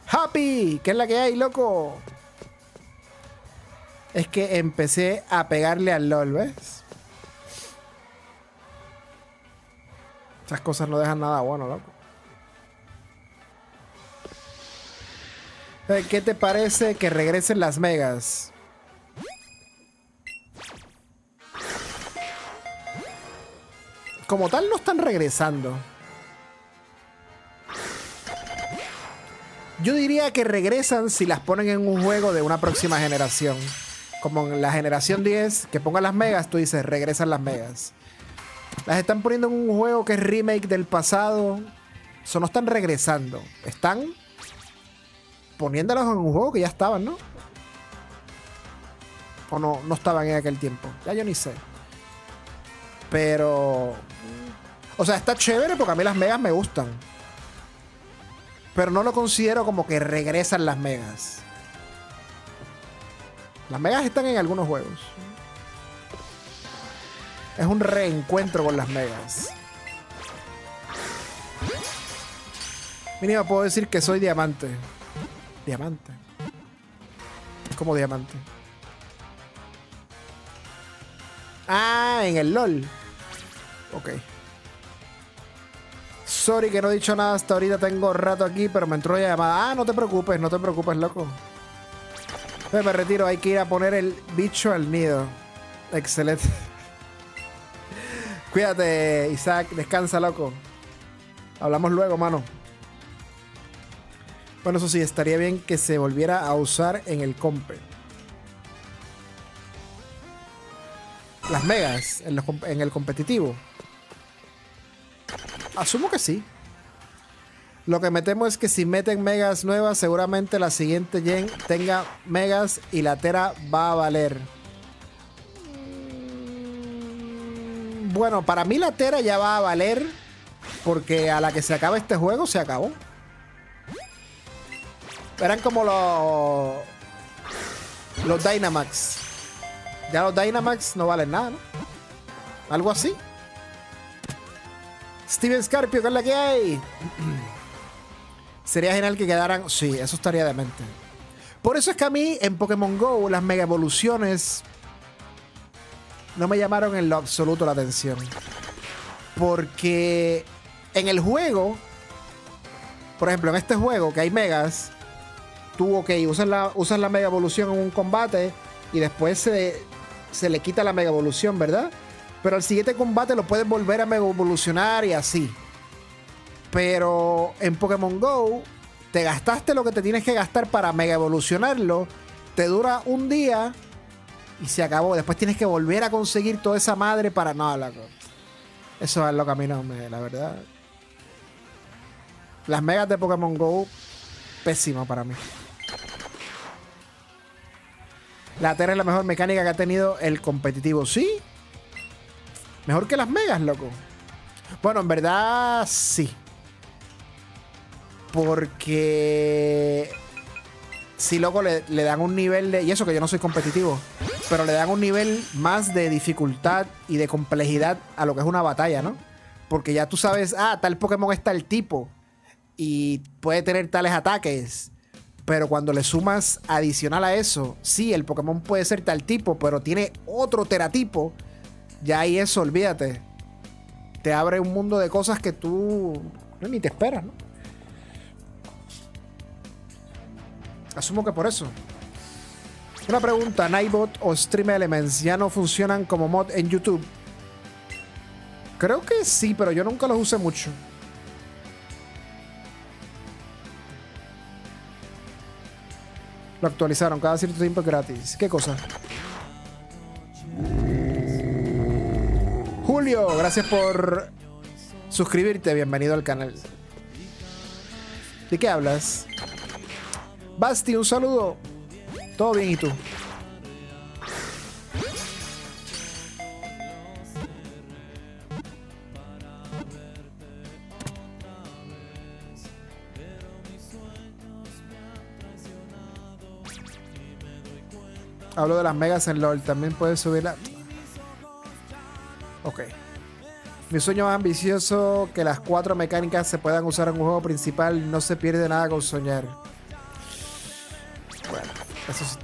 [SPEAKER 1] Happy, ¿qué es la que hay, loco? Es que empecé a pegarle al LOL, ¿ves? Esas cosas no dejan nada bueno, loco. Eh, ¿Qué te parece que regresen las megas? Como tal no están regresando. Yo diría que regresan si las ponen en un juego de una próxima generación. Como en la generación 10, que pongan las megas, tú dices, regresan las megas. Las están poniendo en un juego que es remake del pasado. Eso no están regresando. Están poniéndolos en un juego que ya estaban, ¿no? O no, no estaban en aquel tiempo. Ya yo ni sé. Pero. O sea, está chévere porque a mí las megas me gustan. Pero no lo considero como que regresan las megas. Las megas están en algunos juegos. Es un reencuentro con las megas. Mínimo puedo decir que soy diamante. Diamante. Como diamante. Ah, en el LOL. Ok. Sorry que no he dicho nada hasta ahorita. Tengo rato aquí, pero me entró la llamada. Ah, no te preocupes, no te preocupes, loco. Me retiro. Hay que ir a poner el bicho al nido. Excelente. Cuídate, Isaac. Descansa, loco. Hablamos luego, mano. Bueno, eso sí, estaría bien que se volviera a usar en el compe. Las megas en, en el competitivo. Asumo que sí. Lo que me temo es que si meten megas nuevas, seguramente la siguiente gen tenga megas y la Tera va a valer. Bueno, para mí la Tera ya va a valer porque a la que se acaba este juego se acabó. Eran como los los Dynamax. Ya los Dynamax no valen nada, ¿no? Algo así. Steven Scarpio, ¿qué es la que hay? Sería genial que quedaran. Sí, eso estaría demente. Por eso es que a mí en Pokémon Go las mega evoluciones no me llamaron en lo absoluto la atención. Porque en el juego, por ejemplo, en este juego que hay megas, tú, ok, usas la, usas la mega evolución en un combate y después se, se le quita la mega evolución, ¿verdad? Pero al siguiente combate lo puedes volver a mega evolucionar y así. Pero en Pokémon Go, te gastaste lo que te tienes que gastar para mega evolucionarlo. Te dura un día y se acabó. Después tienes que volver a conseguir toda esa madre para nada. loco. Eso es lo que a mí no. La verdad. Las megas de Pokémon Go, pésimo para mí. La Tera es la mejor mecánica que ha tenido el competitivo. ¿Sí? Mejor que las megas, loco. Bueno, en verdad sí. Porque sí, loco, le, le dan un nivel de. Y eso que yo no soy competitivo. Pero le dan un nivel más de dificultad y de complejidad a lo que es una batalla, ¿no? Porque ya tú sabes, ah, tal Pokémon está el tipo. Y puede tener tales ataques. Pero cuando le sumas adicional a eso, sí, el Pokémon puede ser tal tipo, pero tiene otro teratipo. Ya ahí eso, olvídate. Te abre un mundo de cosas que tú ni te esperas, ¿no? Asumo que por eso. Una pregunta, Nightbot o Stream Elements ya no funcionan como mod en YouTube. Creo que sí, pero yo nunca los usé mucho. Lo actualizaron cada cierto tiempo es gratis. ¿Qué cosa? Julio, gracias por suscribirte. Bienvenido al canal. ¿De qué hablas? Basti, un saludo. Todo bien, ¿y tú? Hablo de las megas en LOL. También puedes subirla. Ok. Mi sueño más ambicioso que las cuatro mecánicas se puedan usar en un juego principal. No se pierde nada con soñar.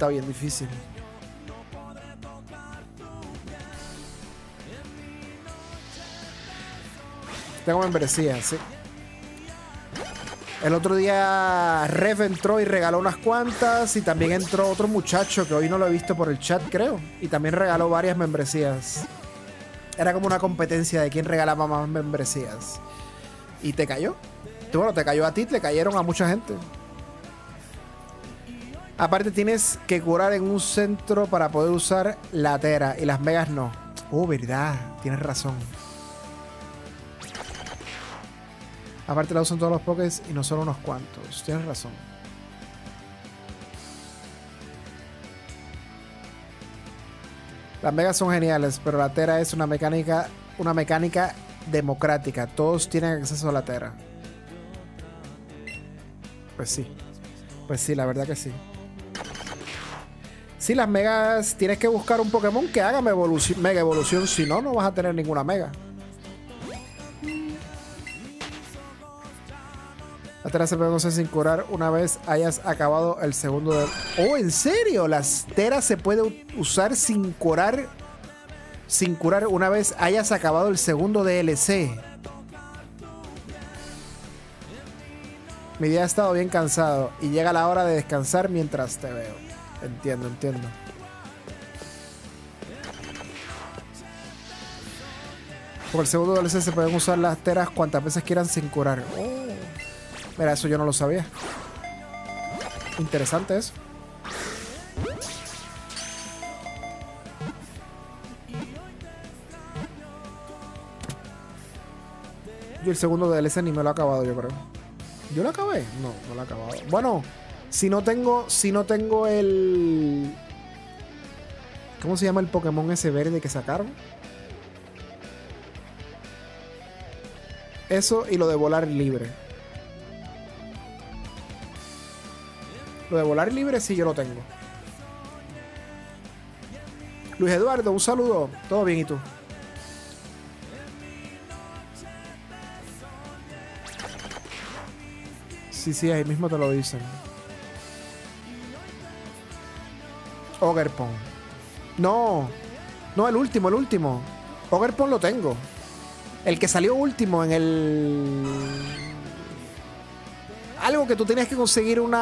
[SPEAKER 1] Está bien difícil. Tengo membresía, sí. El otro día Rev entró y regaló unas cuantas y también entró otro muchacho que hoy no lo he visto por el chat, creo. Y también regaló varias membresías. Era como una competencia de quién regalaba más membresías. Y te cayó. Bueno, te cayó a ti, te cayeron a mucha gente. Aparte tienes que curar en un centro para poder usar la tera y las megas no. Oh, verdad, tienes razón. Aparte la usan todos los pokés y no solo unos cuantos. Tienes razón. Las megas son geniales, pero la Tera es una mecánica, una mecánica democrática. Todos tienen acceso a la Tera. Pues sí. Pues sí, la verdad que sí. Si las megas tienes que buscar un Pokémon que haga mega evolución, si no, no vas a tener ninguna mega. La Tera se puede usar sin curar una vez hayas acabado el segundo del... Oh, ¿en serio? Las Tera se puede usar sin curar... Sin curar una vez hayas acabado el segundo DLC. Mi día ha estado bien cansado y llega la hora de descansar mientras te veo. Entiendo, entiendo. Por el segundo DLC se pueden usar las teras cuantas veces quieran sin curar. Oh. Mira, eso yo no lo sabía. Interesante eso. Yo el segundo DLC ni me lo he acabado, yo creo. ¿Yo lo acabé? No, no lo he acabado. Bueno, si no tengo. Si no tengo el. ¿Cómo se llama el Pokémon ese verde que sacaron? Eso y lo de volar libre. Lo de volar libre sí yo lo tengo. Luis Eduardo, un saludo. ¿Todo bien y tú? Sí, sí, ahí mismo te lo dicen. Ogerpon. No. No, el último, el último. Ogerpon lo tengo. El que salió último en el algo que tú tenías que conseguir una.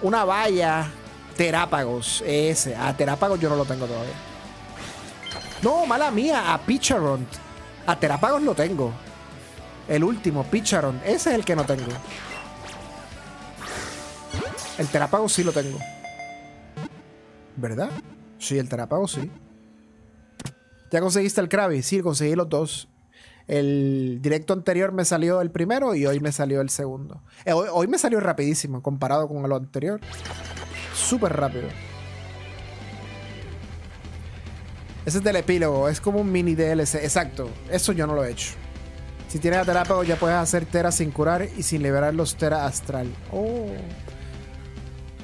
[SPEAKER 1] Una valla. Terápagos. Ese. A Terápagos yo no lo tengo todavía. No, mala mía. A Picharon. A Terápagos lo tengo. El último, Picharon. Ese es el que no tengo. El Terápago sí lo tengo. ¿Verdad? Sí, el Terápago sí. ¿Ya conseguiste el Krabby? Sí, conseguí los dos. El directo anterior me salió el primero y hoy me salió el segundo. Eh, hoy, me salió rapidísimo comparado con lo anterior. Súper rápido. Ese es del epílogo, es como un mini DLC. Exacto, eso yo no lo he hecho. Si tienes a ya puedes hacer Tera sin curar y sin liberar los Tera astral. Oh.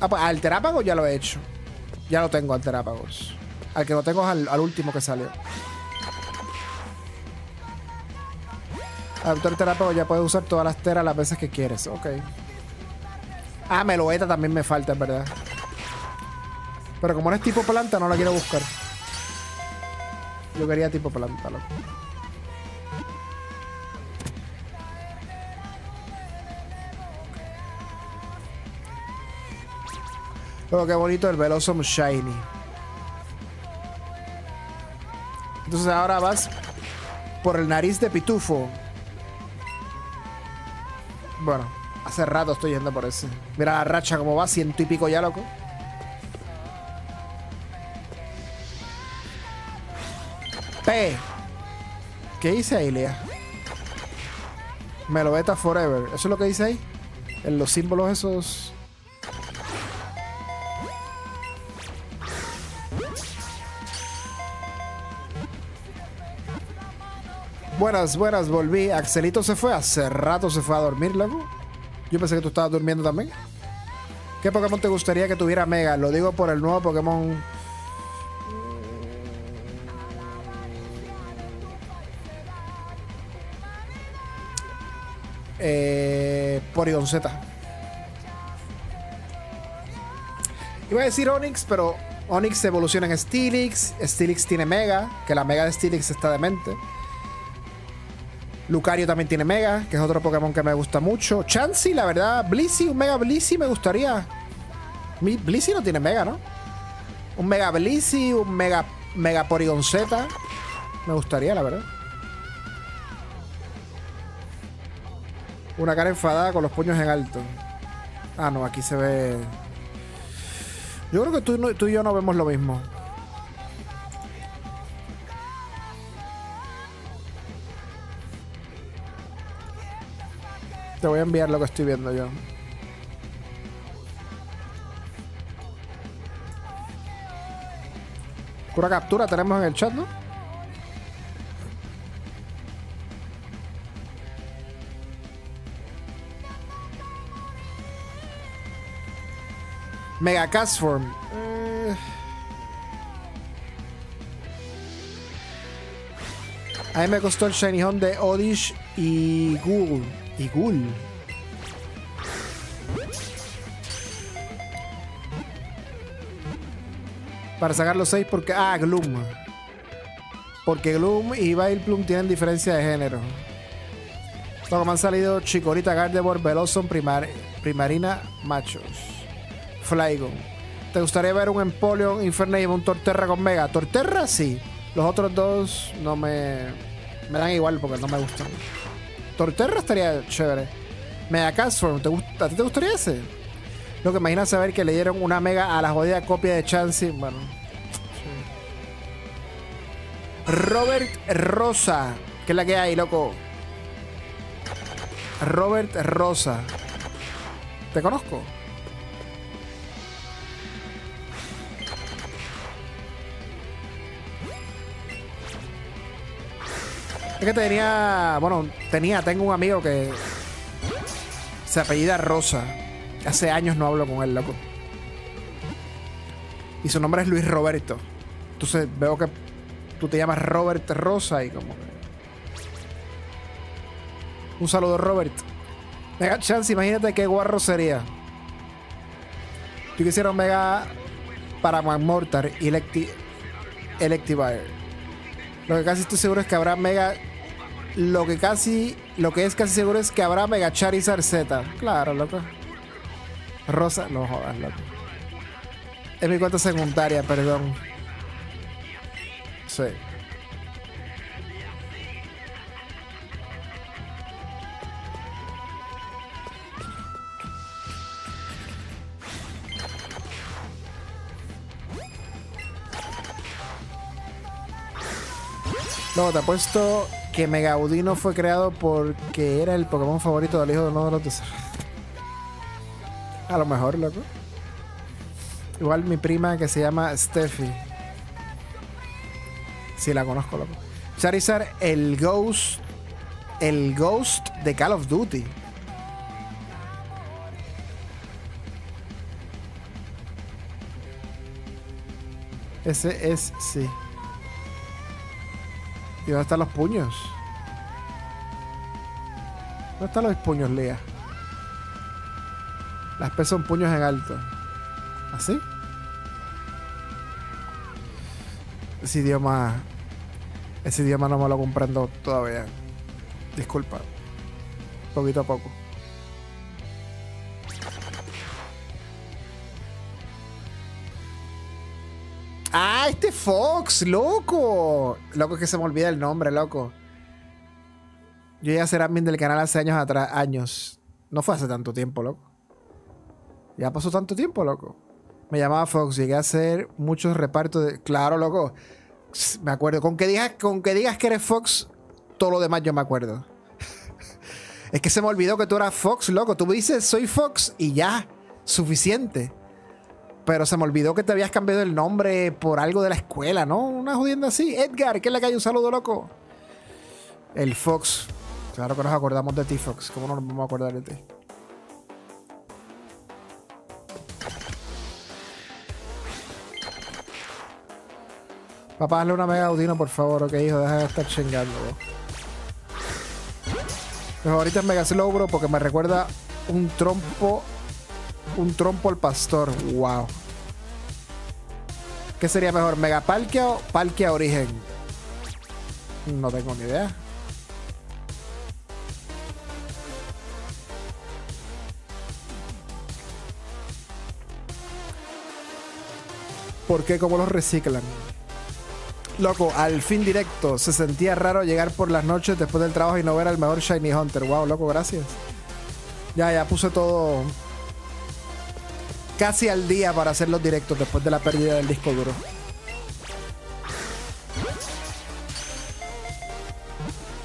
[SPEAKER 1] Ah, pues al Terápago ya lo he hecho. Ya lo tengo al Terápagos. Al que lo tengo es al último que salió. Autor Terápago ya puedes usar todas las teras las veces que quieres. Ok. Ah, Meloeta también me falta, verdad. Pero como no es tipo planta, no la quiero buscar. Yo quería tipo planta, loco. Oh, qué bonito el Velosum Shiny. Entonces ahora vas por el nariz de pitufo. Bueno, hace rato estoy yendo por ese. Mira la racha como va, ciento y pico ya, loco. P. ¿Qué dice ahí, Lea? Meloveta Forever. ¿Eso es lo que dice ahí? En los símbolos esos... Buenas, buenas, volví. Axelito se fue. Hace rato se fue a dormir, loco. Yo pensé que tú estabas durmiendo también. ¿Qué Pokémon te gustaría que tuviera Mega? Lo digo por el nuevo Pokémon. Eh, Porygon Z. Iba a decir Onix, pero Onix evoluciona en Steelix. Steelix tiene Mega, que la Mega de Steelix está demente. Lucario también tiene Mega, que es otro Pokémon que me gusta mucho. Chansey, la verdad, Blissey, un Mega Blissey me gustaría. Blissey no tiene Mega, ¿no? Un Mega Blissey, un Mega, Mega Porygon Z. Me gustaría, la verdad. Una cara enfadada con los puños en alto. Ah, no, aquí se ve... Yo creo que tú, tú y yo no vemos lo mismo. Te voy a enviar lo que estoy viendo yo. Pura captura tenemos en el chat, ¿no? Mega Castform. Eh. A mí me costó el Shiny Home de Odish y Ghoul. Y Ghoul. Para sacar los 6 porque... Ah, Gloom. Porque Gloom y Plum tienen diferencia de género. Luego me han salido Chikorita, Gardevoir, Velozon, Primar Primarina, Machos. Flygon. ¿Te gustaría ver un Empoleon, Infernape un Torterra con Mega? Torterra sí. Los otros dos no me... Me dan igual porque no me gustan. Torterra estaría chévere. Mega Castform, ¿te ¿a ti te gustaría ese? Lo que imagina saber que le dieron una mega a la jodida copia de Chansey. Bueno. Robert Rosa. ¿Qué es la que hay, loco? Robert Rosa. ¿Te conozco? Es que tenía. Bueno, tenía, tengo un amigo que. Se apellida Rosa. Hace años no hablo con él, loco. Y su nombre es Luis Roberto. Entonces veo que tú te llamas Robert Rosa y como Un saludo, Robert. Mega Chance, imagínate qué guarro sería. Yo quisiera Mega para Mortar y Electi Electivire. Lo que casi estoy seguro es que habrá Mega. Lo que casi. Lo que es casi seguro es que habrá Mega Charizard Z. Claro, loco. Rosa, no jodas, loco. Es mi cuenta secundaria, perdón. Sí. Luego te apuesto que Megaudino fue creado porque era el Pokémon favorito del hijo de uno de los tesoros. A lo mejor, loco. Igual mi prima que se llama Steffi. Sí, la conozco, loco. Charizard, el Ghost. El Ghost de Call of Duty. Ese es, sí. ¿Y dónde están los puños? ¿Dónde están los puños, Lea? Las P son puños en alto. ¿Así? Ese idioma. Ese idioma no me lo comprendo todavía. Disculpa. Poquito a poco. ¡Ah! Este Fox, loco. Loco que se me olvida el nombre, loco. Yo ya ser admin del canal hace años atrás. Años. No fue hace tanto tiempo, loco. Ya pasó tanto tiempo, loco. Me llamaba Fox, llegué a hacer muchos repartos de. Claro, loco. Me acuerdo. Con que digas, con que, digas que eres Fox, todo lo demás yo me acuerdo. es que se me olvidó que tú eras Fox, loco. Tú me dices soy Fox y ya. Suficiente. Pero se me olvidó que te habías cambiado el nombre por algo de la escuela, ¿no? Una jodienda así. Edgar, ¿qué es la que? Un saludo, loco. El Fox. Claro que nos acordamos de ti, Fox. ¿Cómo no nos vamos a acordar de ti? Papá, hazle una mega audino, por favor, ok, hijo, deja de estar chingando, bro. ahorita es mega slow, bro, porque me recuerda un trompo. Un trompo al pastor. Wow. ¿Qué sería mejor? ¿Mega Palkia o Palkia Origen? No tengo ni idea. ¿Por qué? ¿Cómo los reciclan? Loco, al fin directo. Se sentía raro llegar por las noches después del trabajo y no ver al mejor Shiny Hunter. Wow, loco, gracias. Ya, ya puse todo casi al día para hacer los directos después de la pérdida del disco duro.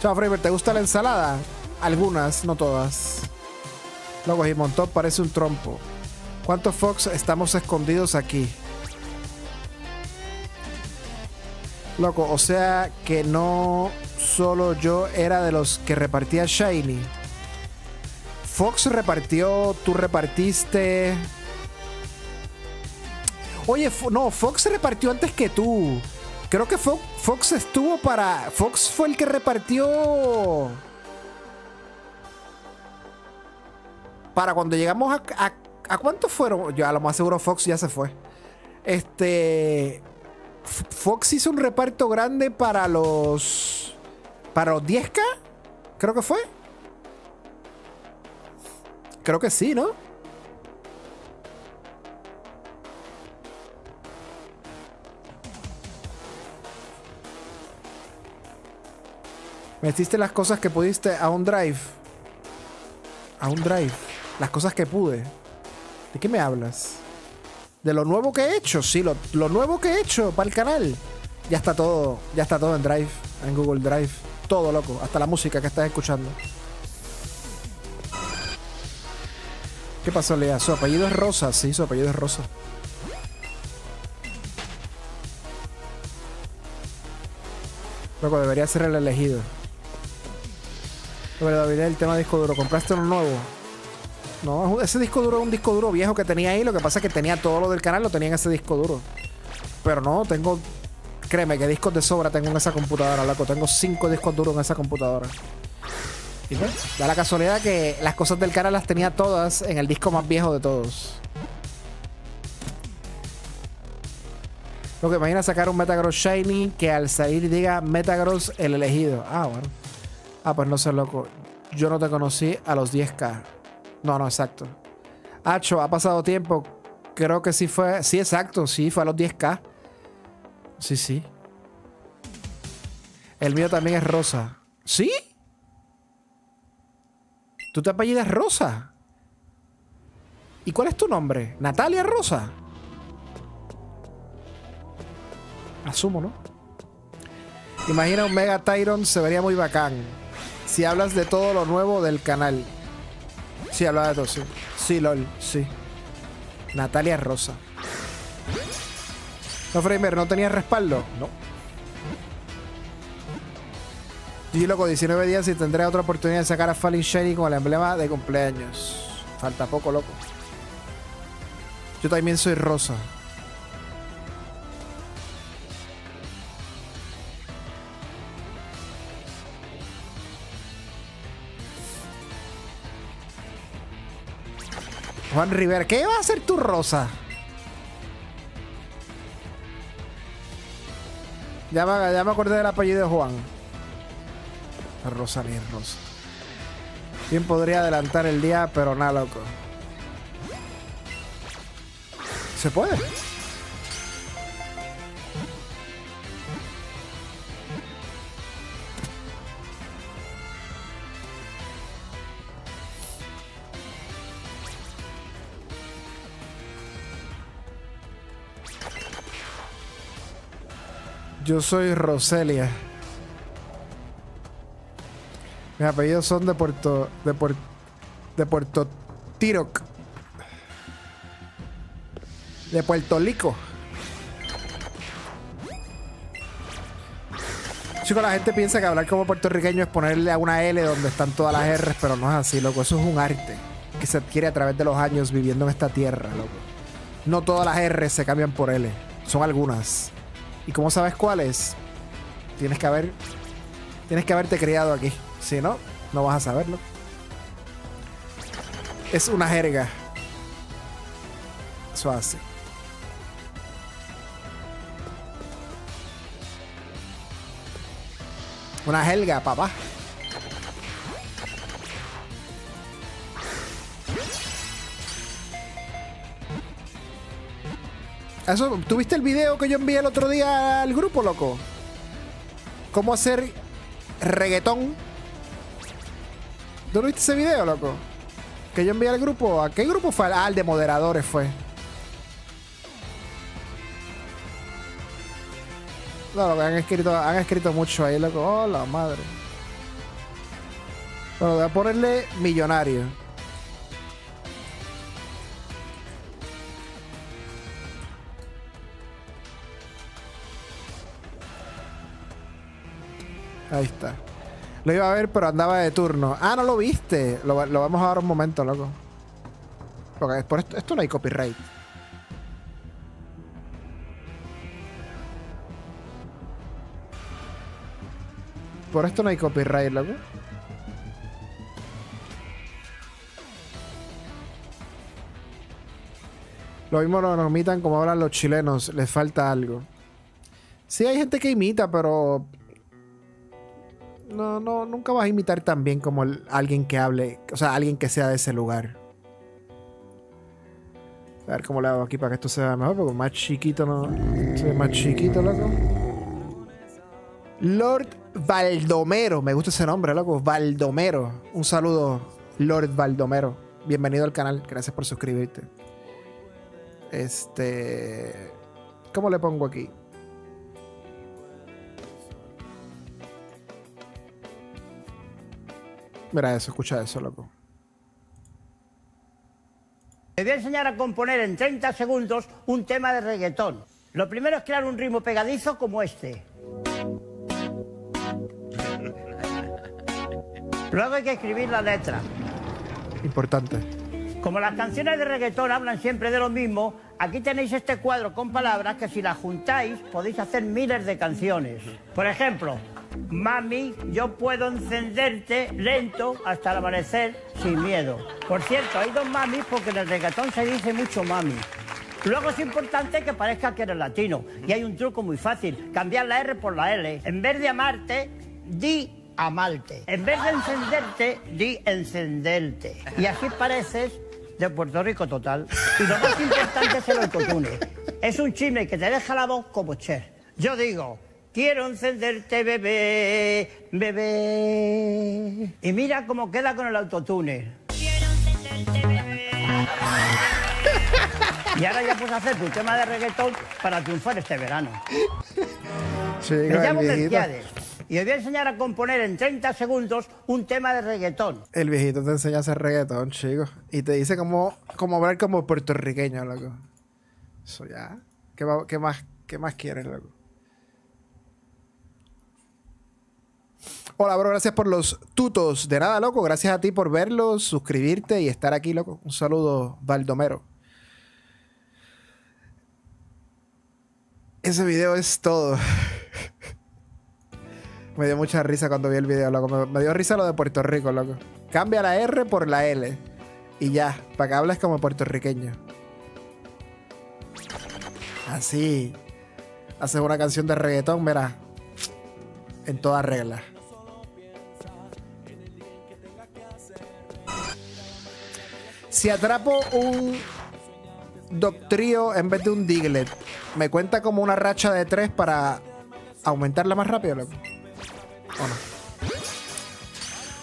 [SPEAKER 1] Chao, Framer, ¿te gusta la ensalada? Algunas, no todas. Y montó parece un trompo. ¿Cuántos Fox estamos escondidos aquí? Loco, o sea que no solo yo era de los que repartía Shiny. Fox repartió, tú repartiste. Oye, no, Fox repartió antes que tú. Creo que Fox, estuvo para. Fox fue el que repartió. Para cuando llegamos a. ¿A, cuántos fueron? Yo a lo más seguro Fox ya se fue. Este. Fox hizo un reparto grande para los. Para los 10k. Creo que fue. Creo que sí, ¿no? Metiste las cosas que pudiste a un drive. A un drive. Las cosas que pude. ¿De qué me hablas? ¿De lo nuevo que he hecho? Sí, lo, lo nuevo que he hecho para el canal. Ya está todo. Ya está todo en Drive. En Google Drive. Todo loco. Hasta la música que estás escuchando. ¿Qué pasó, Lea? Su apellido es Rosa. Sí, su apellido es Rosa. Loco, debería ser el elegido. Pero David, el tema de disco duro. ¿Compraste uno nuevo? No, ese disco duro es un disco duro viejo que tenía ahí. Lo que pasa es que tenía todo lo del canal, lo tenía en ese disco duro. Pero no, tengo. Créeme que discos de sobra tengo en esa computadora, loco. Tengo cinco discos duros en esa computadora. Y pues, da la casualidad que las cosas del canal las tenía todas en el disco más viejo de todos. Lo que imagina sacar un Metagross Shiny que al salir diga Metagross el elegido. Ah, bueno. Ah, pues no sé, loco. Yo no te conocí a los 10k. No, no, exacto. Hacho, ha pasado tiempo. Creo que sí fue. Sí, exacto. Sí, fue a los 10k. Sí, sí. El mío también es rosa. ¿Sí? ¿Tú te apellidas Rosa? ¿Y cuál es tu nombre? ¿Natalia Rosa? Asumo, ¿no? Imagina un Mega Tyron, se vería muy bacán. Si hablas de todo lo nuevo del canal. Sí, habla de todo, sí. Sí, LOL, sí. Natalia Rosa. No, Framer, ¿no tenía respaldo? No. Y loco, 19 días y tendré otra oportunidad de sacar a Falling Shiny con el emblema de cumpleaños. Falta poco, loco. Yo también soy rosa. Juan Rivera, ¿qué va a hacer tu rosa? Ya me, ya me acordé del apellido de Juan. Rosa ni rosa. Bien podría adelantar el día, pero nada, loco. ¿Se puede? Yo soy Roselia. Mis apellidos son de Puerto. de Puerto. de Puerto Tiroc. De Puerto Rico. Chicos, la gente piensa que hablar como puertorriqueño es ponerle a una L donde están todas las R, pero no es así, loco. Eso es un arte que se adquiere a través de los años viviendo en esta tierra, loco. No todas las R se cambian por L, son algunas. ¿Y cómo sabes cuáles? Tienes que haber. Tienes que haberte criado aquí. Si no, no vas a saberlo. Es una jerga. Eso hace. Una jerga, papá. Eso, ¿Tuviste el video que yo envié el otro día al grupo, loco? ¿Cómo hacer reggaetón ¿Tú no viste ese video, loco? Que yo envié al grupo. ¿A qué grupo fue? Ah, al de moderadores fue. No, lo que han escrito, han escrito mucho ahí, loco. Oh, la madre. Bueno, voy a ponerle millonario. Ahí está. Lo iba a ver, pero andaba de turno. Ah, no lo viste. Lo, vamos a dar un momento, loco. Porque por esto, esto no hay copyright. Por esto no hay copyright, loco. Lo mismo lo imitan como hablan los chilenos. Les falta algo. Sí, hay gente que imita, pero. No, no, nunca vas a imitar tan bien como alguien que hable. O sea, alguien que sea de ese lugar. A ver cómo le hago aquí para que esto sea mejor, porque más chiquito no. Se ve más chiquito, loco. Lord Valdomero. Me gusta ese nombre, loco. Valdomero. Un saludo, Lord Valdomero. Bienvenido al canal. Gracias por suscribirte. Este. ¿Cómo le pongo aquí? Mira eso, escucha eso, loco.
[SPEAKER 2] Te voy a enseñar a componer en 30 segundos un tema de reggaetón. Lo primero es crear un ritmo pegadizo como este. Luego hay que escribir la letra.
[SPEAKER 1] Importante.
[SPEAKER 2] Como las canciones de reggaetón hablan siempre de lo mismo, aquí tenéis este cuadro con palabras que si las juntáis podéis hacer miles de canciones. Por ejemplo, Mami, yo puedo encenderte lento hasta el amanecer sin miedo. Por cierto, hay dos mamis porque en el reggaetón se dice mucho mami. Luego es importante que parezca que eres latino. Y hay un truco muy fácil, cambiar la R por la L. En vez de amarte, di amarte. En vez de encenderte, di encenderte. Y así pareces de Puerto Rico total. Y lo más importante es el autotune. Es un chisme que te deja la voz como Cher. Yo digo, Quiero encenderte, bebé, bebé. Y mira cómo queda con el autotune. Quiero encenderte, bebé. Y ahora ya puedes hacer tu tema de reggaetón para triunfar este verano.
[SPEAKER 1] Sí, Me llamo
[SPEAKER 2] Mercedes y os voy a enseñar a componer en 30 segundos un tema de reggaetón.
[SPEAKER 1] El viejito te enseña a hacer reggaetón, chicos. Y te dice cómo, cómo hablar como puertorriqueño, loco. Eso ya. ¿Qué, qué más, qué más quieres, loco? Hola, bro, gracias por los tutos. De nada, loco. Gracias a ti por verlos, suscribirte y estar aquí, loco. Un saludo, Baldomero. Ese video es todo. me dio mucha risa cuando vi el video, loco. Me, dio risa lo de Puerto Rico, loco. Cambia la R por la L. Y ya, para que hables como puertorriqueño. Así. Haces una canción de reggaetón, verás. En toda regla. Si atrapo un Doctrio en vez de un Diglett, ¿me cuenta como una racha de tres para aumentarla más rápido? ¿O no?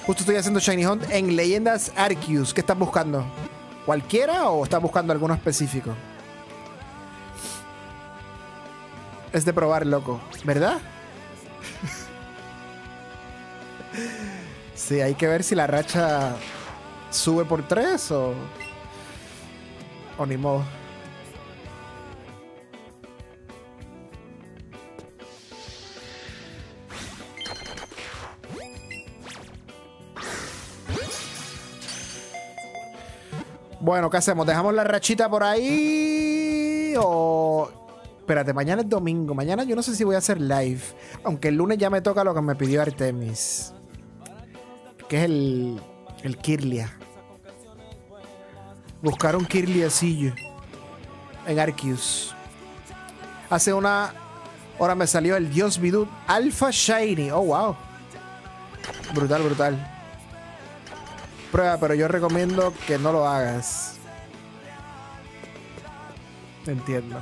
[SPEAKER 1] Justo estoy haciendo Shiny Hunt en Leyendas Arceus. ¿Qué estás buscando? ¿Cualquiera o estás buscando alguno específico? Es de probar, loco. ¿Verdad? sí, hay que ver si la racha sube por tres o. O ni modo. Bueno, ¿qué hacemos? ¿Dejamos la rachita por ahí? O. Espérate, mañana es domingo. Mañana yo no sé si voy a hacer live. Aunque el lunes ya me toca lo que me pidió Artemis. Que es el. El Kirlia. Buscar un Kirliacillo en Arceus. Hace una hora me salió el Dios Bidut Alpha Shiny. Oh, wow. Brutal, brutal. Prueba, pero yo recomiendo que no lo hagas. Entiendo.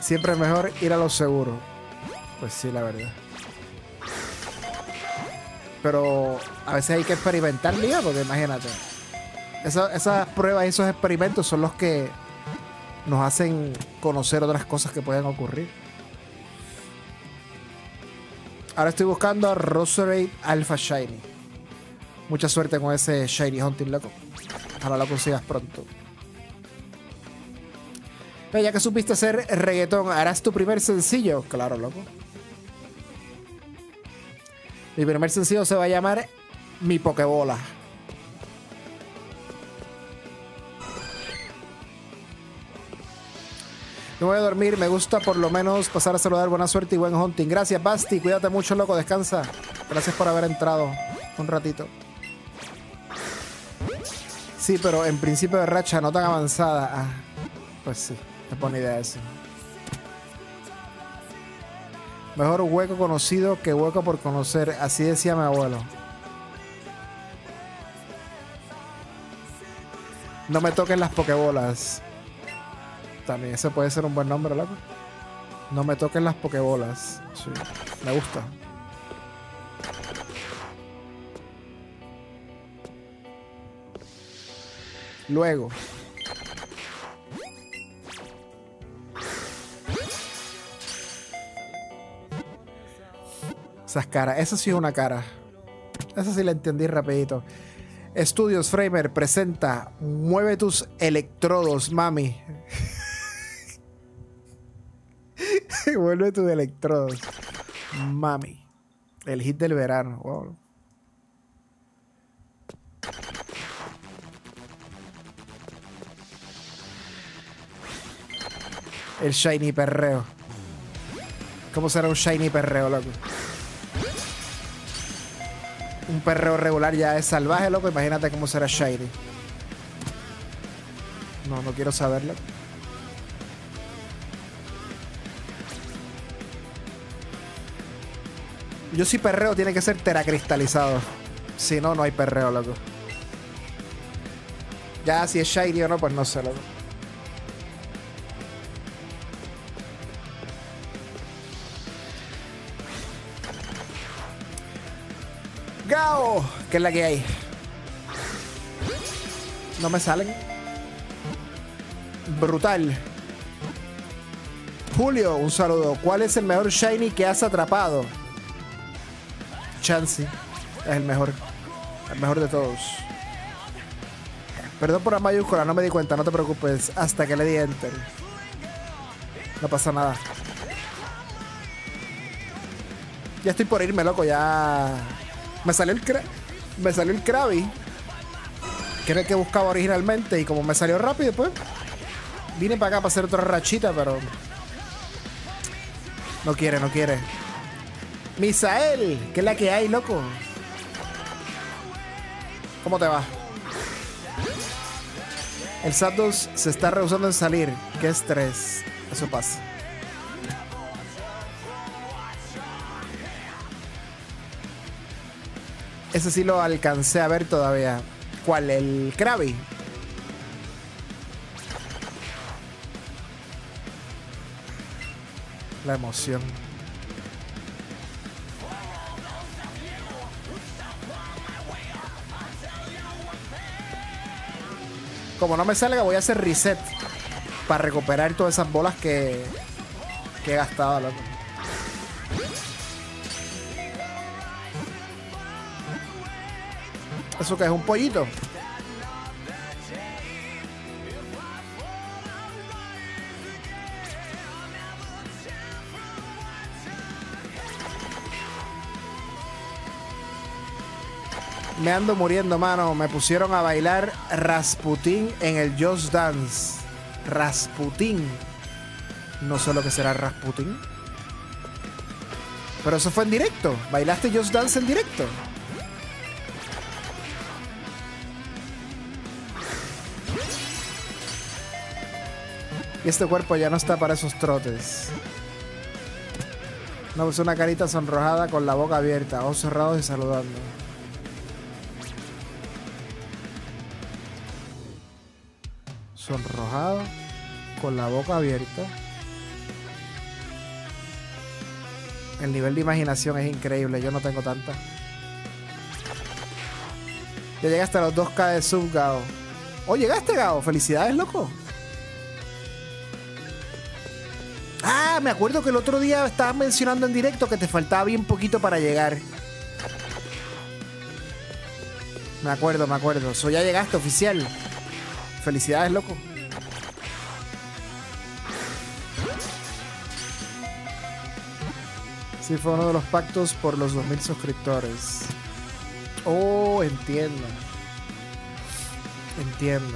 [SPEAKER 1] Siempre es mejor ir a lo seguro. Pues sí, la verdad. Pero a veces hay que experimentar, Liga, porque imagínate esas pruebas y esos experimentos son los que nos hacen conocer otras cosas que pueden ocurrir. Ahora estoy buscando a Roserade Alpha Shiny. Mucha suerte con ese Shiny Hunting, loco. Ojalá lo consigas pronto. ya que supiste hacer reggaetón, ¿harás tu primer sencillo? Claro, loco. Mi primer sencillo se va a llamar Mi Pokebola. Me voy a dormir, me gusta por lo menos pasar a saludar, buena suerte y buen hunting. Gracias, Basti, cuídate mucho, loco, descansa. Gracias por haber entrado un ratito. Sí, pero en principio de racha no tan avanzada. Ah, pues sí, es buena idea eso. Mejor hueco conocido que hueco por conocer, así decía mi abuelo. No me toquen las pokebolas. También ese puede ser un buen nombre, loco. No me toquen las pokebolas. Sí, me gusta. Luego. Esas caras. Eso sí es una cara. Eso sí la entendí rapidito. Estudios Framer presenta Mueve tus electrodos, mami. Mueve tus electrodos. Mami. El hit del verano. Wow. El shiny perreo. ¿Cómo será un shiny perreo, loco? Un perreo regular ya es salvaje, loco. Imagínate cómo será shiny. No, no quiero saberlo. Yo si perreo tiene que ser teracristalizado. Si no, no hay perreo, loco. Ya si es shiny o no, pues no sé, loco. ¿Qué es la que hay? No me salen. Brutal. Julio, un saludo. ¿Cuál es el mejor shiny que has atrapado? Chansey. Es el mejor. El mejor de todos. Perdón por la mayúscula, no me di cuenta, no te preocupes. Hasta que le di enter. No pasa nada. Ya estoy por irme, loco, ya. Me salió el me salió el Krabby. Que era el que buscaba originalmente. Y como me salió rápido, pues. Vine para acá para hacer otra rachita, pero. No quiere, no quiere. Misael, ¿qué es la que hay, loco? ¿Cómo te va? El Zapdos se está rehusando en salir. Qué estrés. Eso pasa. Ese sí lo alcancé a ver todavía. ¿Cuál? El Krabby. La emoción. Como no me salga, voy a hacer reset. Para recuperar todas esas bolas que, que he gastado, loco. ¿Eso que es un pollito? Me ando muriendo, mano. Me pusieron a bailar Rasputin en el Just Dance. Rasputin. No sé lo que será Rasputin. Pero eso fue en directo. ¿Bailaste Just Dance en directo? Este cuerpo ya no está para esos trotes. Pues una carita sonrojada con la boca abierta, ojos cerrados y saludando. Sonrojado, con la boca abierta. El nivel de imaginación es increíble, yo no tengo tanta. Ya llegaste a los 2K de sub, Gao. Oh, llegaste, Gao. Felicidades, loco. Ah, me acuerdo que el otro día estabas mencionando en directo que te faltaba bien poquito para llegar. Me acuerdo, me acuerdo. So, ya llegaste, oficial. Felicidades, loco. Sí, fue uno de los pactos por los 2000 suscriptores. Oh, entiendo. Entiendo.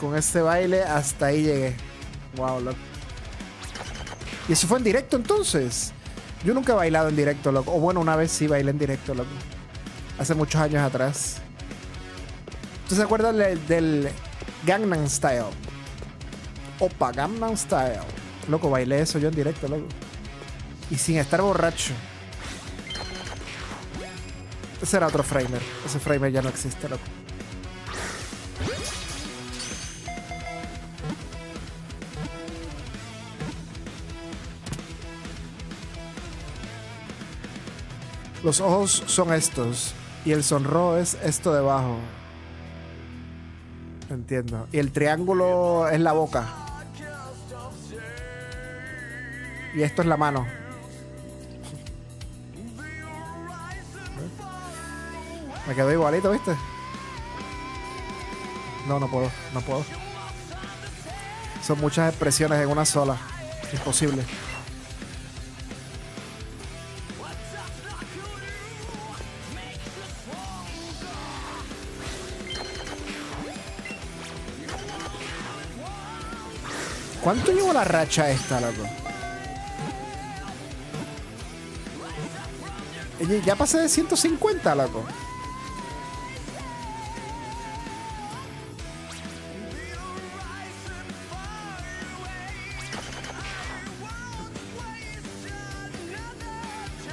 [SPEAKER 1] Con este baile hasta ahí llegué. Wow, loco. Y eso fue en directo entonces. Yo nunca he bailado en directo, loco. O bueno, una vez sí bailé en directo, loco. Hace muchos años atrás. ¿Tú se acuerdas del, del Gangnam Style? Opa, Gangnam Style. Loco, bailé eso yo en directo, loco. Y sin estar borracho. Ese era otro framer. Ese framer ya no existe, loco. Los ojos son estos. Y el sonrojo es esto debajo. Entiendo. Y el triángulo es la boca. Y esto es la mano. Me quedó igualito, ¿viste? No, no puedo, no puedo. Son muchas expresiones en una sola. Imposible. ¿Cuánto llevo la racha esta, loco? Ya pasé de 150, loco.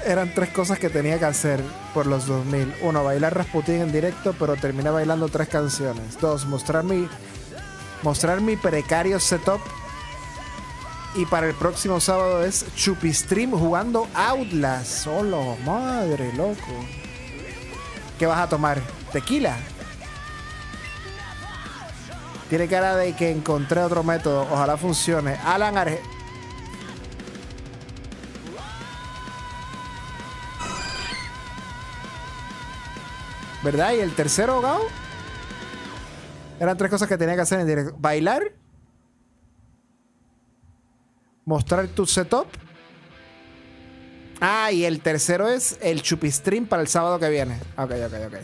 [SPEAKER 1] Eran tres cosas que tenía que hacer por los 2000. Uno, bailar Rasputin en directo, pero terminé bailando tres canciones. Dos, mostrar mi, mostrar mi precario setup y para el próximo sábado es Chupistream jugando Outlast. Solo, madre, loco. ¿Qué vas a tomar? ¿Tequila? Tiene cara de que encontré otro método. Ojalá funcione. Alan Arge... ¿Verdad? ¿Y el tercero, Gao? Eran tres cosas que tenía que hacer en directo. Bailar mostrar tu setup. Ah, y el tercero es el chupistream para el sábado que viene. Ok, ok, ok.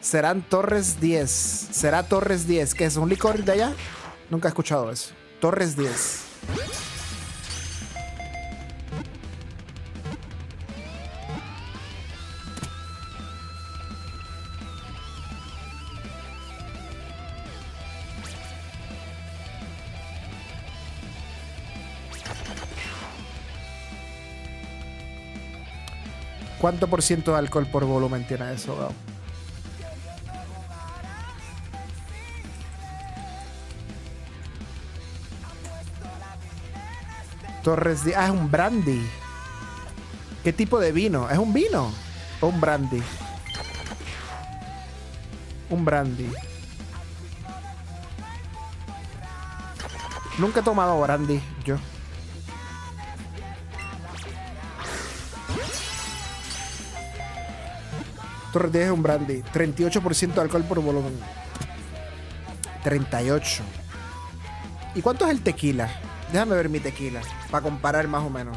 [SPEAKER 1] Serán Torres 10. Será Torres 10. ¿Qué es? ¿Un licor de allá? Nunca he escuchado eso. Torres 10. ¿Cuánto por ciento de alcohol por volumen tiene eso? Torres de... Ah, es un brandy. ¿Qué tipo de vino? ¿Es un vino? ¿O un brandy? Un brandy. Nunca he tomado brandy, yo. Torres 10 es un brandy. 38% de alcohol por volumen. 38. ¿Y cuánto es el tequila? Déjame ver mi tequila. Para comparar más o menos.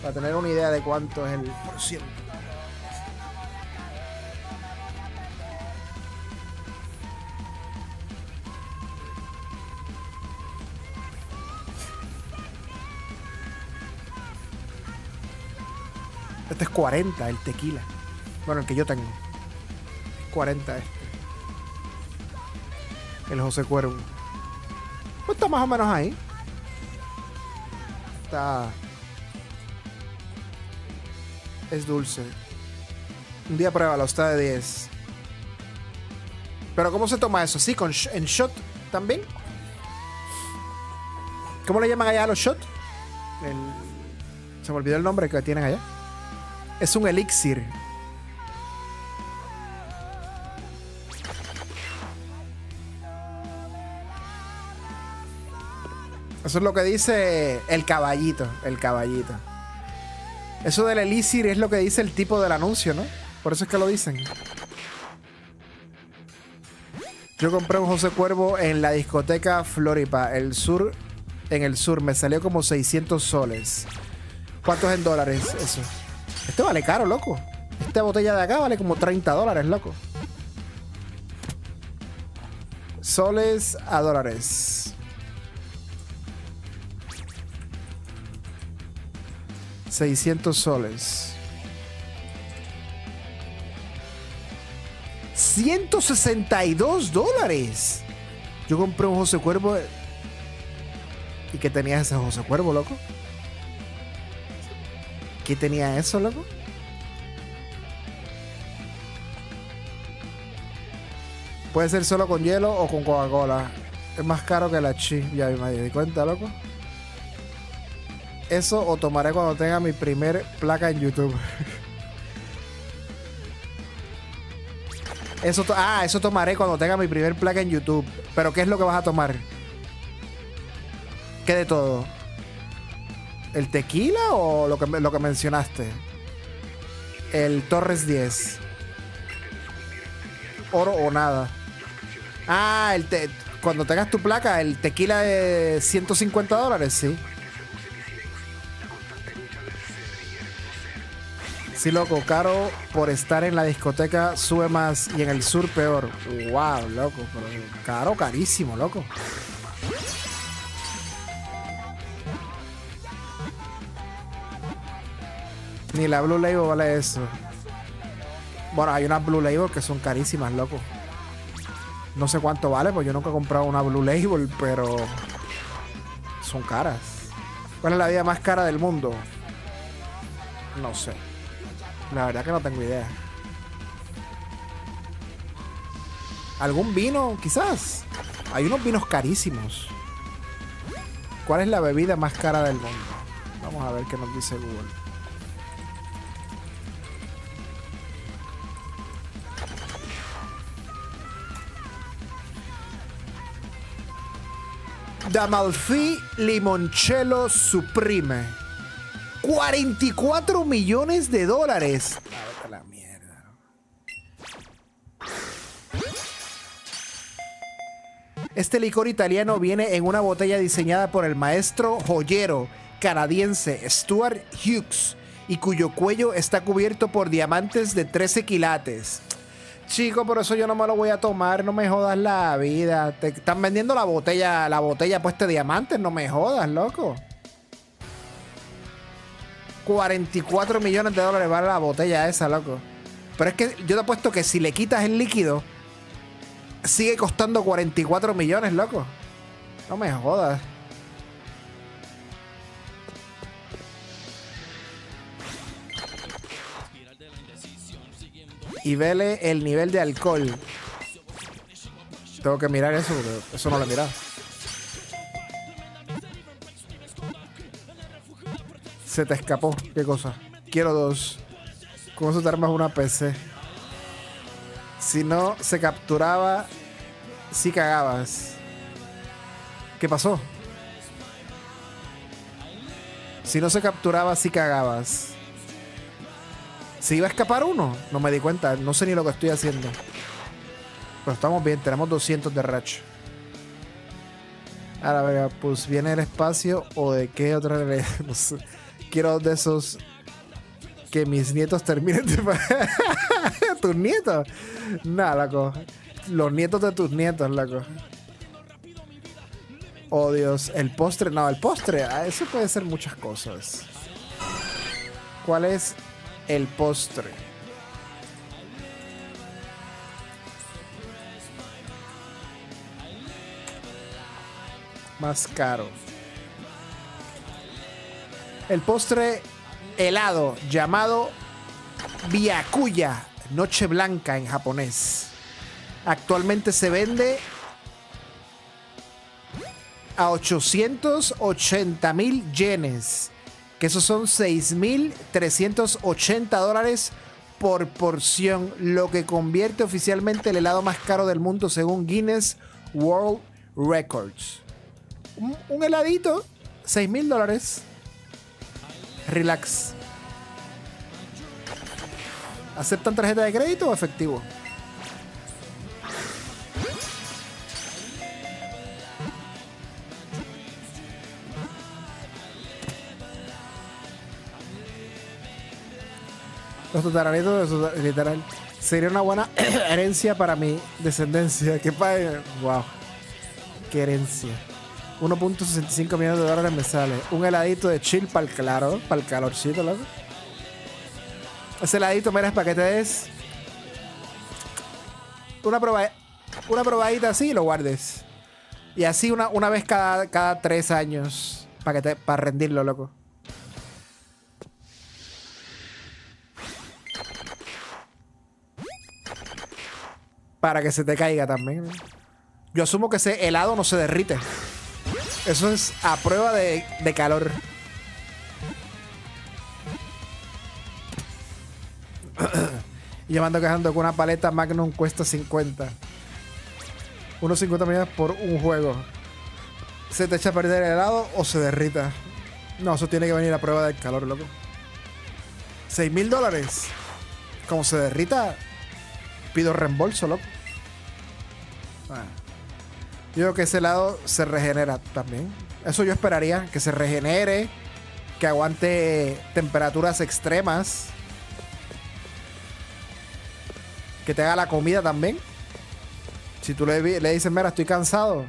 [SPEAKER 1] Para tener una idea de cuánto es el por ciento. Este es 40, el tequila. Bueno, el que yo tengo. 40 este. El José Cuervo. Pues está más o menos ahí. Está. Es dulce. Un día pruébalo, está de 10. Pero ¿cómo se toma eso? ¿Sí? ¿Con sh- ¿En shot también? ¿Cómo le llaman allá a los shots? El- Se me olvidó el nombre que tienen allá. Es un elixir. Eso es lo que dice el caballito. El caballito. Eso del elixir es lo que dice el tipo del anuncio, ¿no? Por eso es que lo dicen. Yo compré un José Cuervo en la discoteca Floripa, el sur en el sur. Me salió como 600 soles. ¿Cuántos en dólares eso? Este vale caro, loco. Esta botella de acá vale como 30 dólares, loco. Soles a dólares. 600 soles. 162 dólares. Yo compré un José Cuervo. ¿Y qué tenía ese José Cuervo, loco? ¿Qué tenía eso, loco? Puede ser solo con hielo o con Coca-Cola. Es más caro que la chi. Ya me di cuenta, loco. Eso o tomaré cuando tenga mi primer placa en YouTube. Eso ah, eso tomaré cuando tenga mi primer placa en YouTube. Pero ¿qué es lo que vas a tomar? ¿Qué de todo? ¿El tequila o lo que, lo que mencionaste? El Torres 10. Oro o nada. Ah, el cuando tengas tu placa, el tequila de 150 dólares, sí. Sí, loco, caro por estar en la discoteca sube más y en el sur peor. Wow, loco, caro, carísimo, loco. Ni la Blue Label vale eso. Bueno, hay unas Blue Label que son carísimas, loco. No sé cuánto vale, pues yo nunca he comprado una Blue Label, pero son caras. ¿Cuál es la vida más cara del mundo? No sé. La verdad que no tengo idea. ¿Algún vino? Quizás. Hay unos vinos carísimos. ¿Cuál es la bebida más cara del mundo? Vamos a ver qué nos dice Google. Damalfi Limoncello Supreme. 44 millones de dólares. Este licor italiano viene en una botella diseñada por el maestro joyero canadiense Stuart Hughes y cuyo cuello está cubierto por diamantes de 13 quilates. Chico, por eso yo no me lo voy a tomar, no me jodas la vida. Te están vendiendo la botella, la botella puesta de diamantes, no me jodas, loco. 44 millones de dólares vale la botella esa, loco. Pero es que yo te apuesto que si le quitas el líquido, sigue costando 44 millones, loco. No me jodas. Y vele el nivel de alcohol. Tengo que mirar eso eso no lo he mirado. Se te escapó. ¿Qué cosa? Quiero dos. ¿Cómo se te armas una PC? Si no se capturaba, si cagabas. ¿Qué pasó? Si no se capturaba, si cagabas. Si iba a escapar uno, no me di cuenta. No sé ni lo que estoy haciendo. Pero estamos bien, tenemos 200 de ratch. Ahora, pues viene el espacio o de qué otra sé quiero de esos que mis nietos terminen de tus nietos. Nada, loco. Los nietos de tus nietos, loco. Oh Dios, el postre, no, el postre, ah, eso puede ser muchas cosas. ¿Cuál es el postre? Más caro. El postre helado llamado Byakuya, Noche Blanca en japonés. Actualmente se vende a 880 mil yenes, que esos son 6.380 dólares por porción, lo que convierte oficialmente el helado más caro del mundo según Guinness World Records. Un, heladito, 6 mil dólares. Relax. ¿Aceptan tarjeta de crédito o efectivo? Los tutaranetos literal. Sería una buena herencia para mi descendencia. Que padre. Wow. Qué herencia. 1.65 millones de dólares me sale. Un heladito de chill para el claro, para el calorcito, loco. Ese heladito, mira, para que te des una, proba una probadita así y lo guardes. Y así una, una vez cada, cada tres años. Para, que te, para rendirlo, loco. Para que se te caiga también. Yo asumo que ese helado no se derrite. Eso es a prueba de, de calor. yo me ando quejando que una paleta Magnum cuesta 50. Unos 50 millones por un juego. ¿Se te echa a perder el helado o se derrita? No, eso tiene que venir a prueba del calor, loco. 6 mil dólares. Como se derrita, pido reembolso, loco. Ah. Yo creo que ese helado se regenera también. Eso yo esperaría, que se regenere, que aguante temperaturas extremas. Que te haga la comida también. Si tú le, le dices, mira, estoy cansado,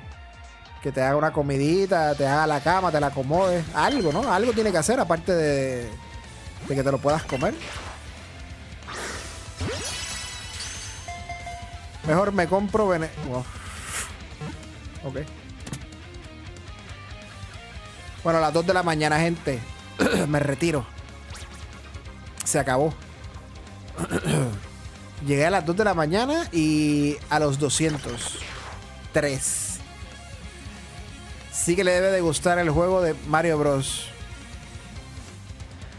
[SPEAKER 1] que te haga una comidita, te haga la cama, te la acomode. Algo, ¿no? Algo tiene que hacer aparte de, de que te lo puedas comer. Mejor me compro vene wow. Ok. Bueno, a las 2 de la mañana, gente. me retiro. Se acabó. Llegué a las 2 de la mañana y a los 200. 3. Sí que le debe de gustar el juego de Mario Bros.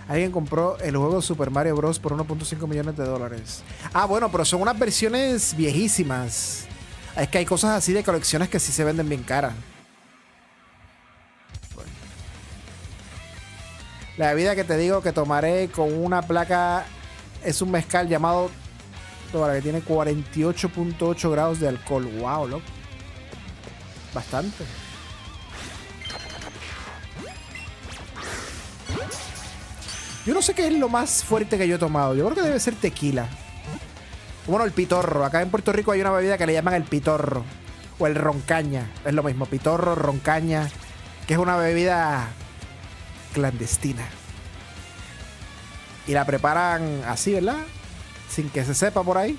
[SPEAKER 1] Alguien compró el juego Super Mario Bros. por 1.5 millones de dólares. Ah, bueno, pero son unas versiones viejísimas. Es que hay cosas así de colecciones que sí se venden bien caras. La bebida que te digo que tomaré con una placa es un mezcal llamado que tiene 48.8 grados de alcohol. Wow, loco. Bastante. Yo no sé qué es lo más fuerte que yo he tomado. Yo creo que debe ser tequila. Bueno, el pitorro. Acá en Puerto Rico hay una bebida que le llaman el pitorro. O el roncaña. Es lo mismo. Pitorro, roncaña. Que es una bebida clandestina. Y la preparan así, ¿verdad? Sin que se sepa por ahí.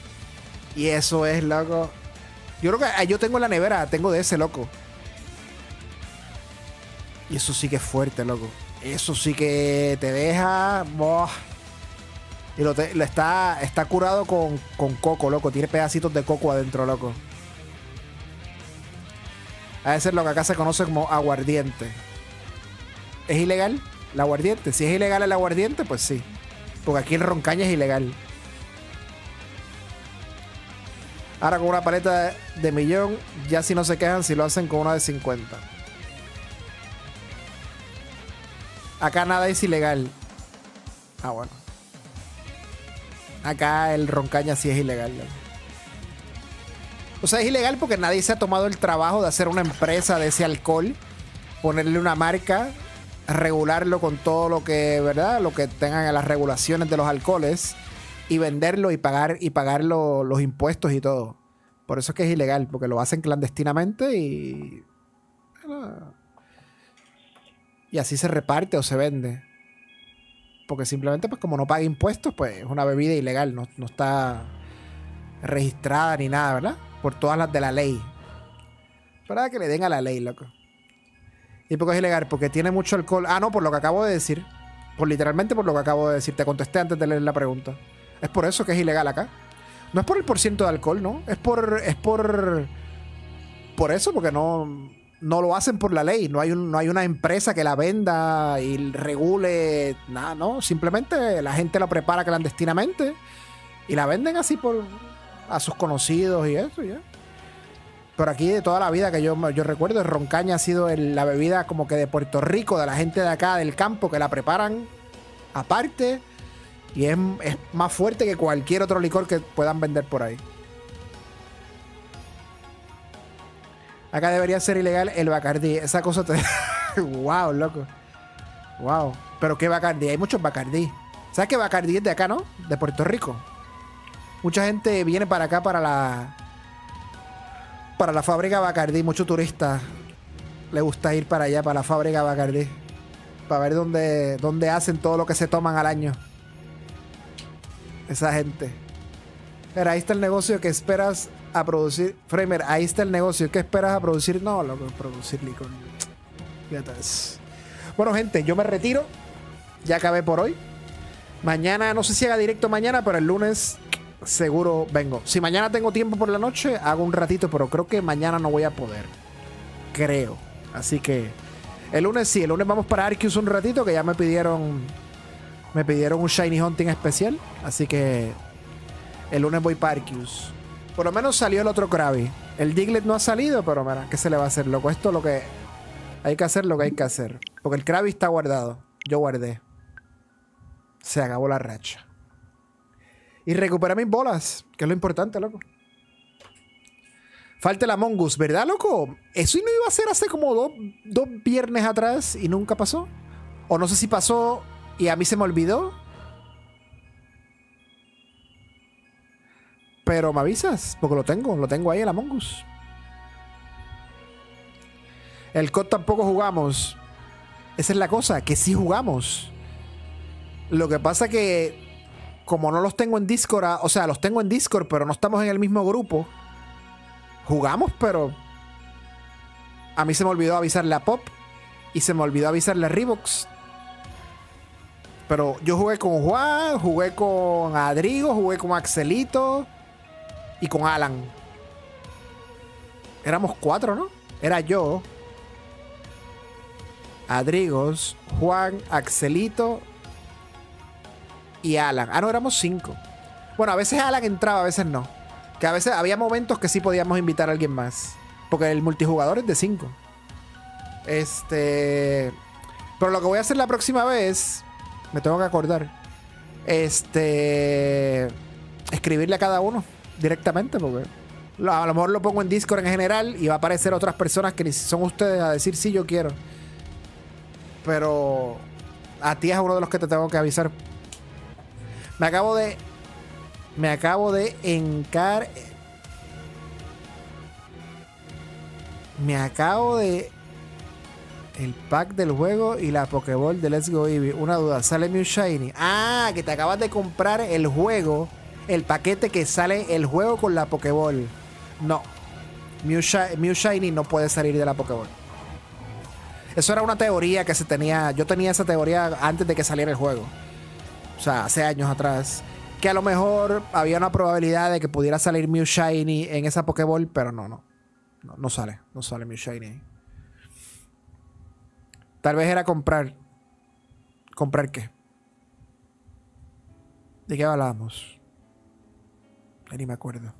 [SPEAKER 1] Y eso es, loco. Yo creo que yo tengo en la nevera, tengo de ese, loco. Y eso sí que es fuerte, loco. Eso sí que te deja. Y lo, está, está curado con, con, coco, loco. Tiene pedacitos de coco adentro, loco. A ser lo que acá se conoce como aguardiente. ¿Es ilegal el aguardiente? Si es ilegal el aguardiente, pues sí. Porque aquí el roncaña es ilegal. Ahora con una paleta de millón, ya si no se quejan si lo hacen con una de 50. Acá nada es ilegal. Ah, bueno. Acá el roncaña sí es ilegal. O sea, es ilegal porque nadie se ha tomado el trabajo de hacer una empresa de ese alcohol, ponerle una marca, regularlo con todo lo que, ¿verdad? Lo que tengan las regulaciones de los alcoholes y venderlo y pagar y pagar los impuestos y todo. Por eso es que es ilegal, porque lo hacen clandestinamente y y así se reparte o se vende. Porque simplemente, pues como no paga impuestos, pues es una bebida ilegal, no, está registrada ni nada, ¿verdad? Por todas las de la ley. Para que le den a la ley, loco. ¿Y por qué es ilegal? Porque tiene mucho alcohol. Ah, no, por lo que acabo de decir. Por literalmente por lo que acabo de decir. Te contesté antes de leer la pregunta. Es por eso que es ilegal acá. No es por el porciento de alcohol, ¿no? Es por. Es por. Por eso, porque no no lo hacen por la ley. No hay, no hay una empresa que la venda y regule nada, ¿no? Simplemente la gente la prepara clandestinamente y la venden así por a sus conocidos y eso, ya. Pero aquí de toda la vida que yo, yo recuerdo, el roncaña ha sido la bebida como que de Puerto Rico, de la gente de acá del campo, que la preparan aparte y es más fuerte que cualquier otro licor que puedan vender por ahí. Acá debería ser ilegal el Bacardí. Esa cosa te. wow, loco. Wow. Pero qué Bacardí. Hay muchos Bacardí. ¿Sabes que Bacardi es de acá, no? De Puerto Rico. Mucha gente viene para acá para la. Para la fábrica Bacardi. Muchos turistas le gusta ir para allá, para la fábrica Bacardi. Para ver dónde, dónde hacen todo lo que se toman al año. Esa gente. Pero ahí está el negocio que esperas a producir. Framer, ahí está el negocio. ¿Qué esperas a producir? No, lo que producir licor. Bueno, gente, yo me retiro. Ya acabé por hoy. Mañana, no sé si haga directo mañana, pero el lunes seguro vengo. Si mañana tengo tiempo por la noche, hago un ratito, pero creo que mañana no voy a poder. Creo. Así que el lunes sí, el lunes vamos para Arceus un ratito, que ya me pidieron me pidieron un Shiny Hunting especial, así que el lunes voy para Arceus. Por lo menos salió el otro Krabby. El Diglett no ha salido, pero mira, ¿qué se le va a hacer, loco? Esto es lo que hay que hacer, lo que hay que hacer. Porque el Krabby está guardado. Yo guardé. Se acabó la racha. Y recuperé mis bolas, que es lo importante, loco. Falta la Mongus, ¿verdad, loco? Eso no iba a ser hace como dos, dos viernes atrás y nunca pasó. O no sé si pasó y a mí se me olvidó. Pero me avisas, porque lo tengo, lo tengo ahí el Among Us. El COD tampoco jugamos. Esa es la cosa, que sí jugamos. Lo que pasa que como no los tengo en Discord, o sea, los tengo en Discord, pero no estamos en el mismo grupo. Jugamos, pero a mí se me olvidó avisarle a Pop y se me olvidó avisarle a Reeboks. Pero yo jugué con Juan, jugué con Adrigo, jugué con Axelito y con Alan. Éramos cuatro, ¿no? Era yo, Adrigos, Juan, Axelito y Alan. Ah, no, éramos cinco. Bueno, a veces Alan entraba, a veces no. Que a veces había momentos que sí podíamos invitar a alguien más. Porque el multijugador es de cinco. Este. Pero lo que voy a hacer la próxima vez. Me tengo que acordar. Este. Escribirle a cada uno directamente. Porque a lo mejor lo pongo en Discord en general. Y va a aparecer otras personas que son ustedes a decir sí, yo quiero. Pero. A ti es uno de los que te tengo que avisar me acabo de. Me acabo de encar. Me acabo de. El pack del juego y la Pokéball de Let's Go Eevee. Una duda, ¿sale Mew Shiny? Ah, que te acabas de comprar el juego. El paquete que sale el juego con la Pokéball. No. Mew, Shiny no puede salir de la Pokéball. Eso era una teoría que se tenía. Yo tenía esa teoría antes de que saliera el juego o sea, hace años atrás, que a lo mejor había una probabilidad de que pudiera salir Mew Shiny en esa Pokéball, pero no, no. No, sale, no sale Mew Shiny Tal vez era comprar. ¿Comprar qué? ¿De qué hablábamos? Ni me acuerdo.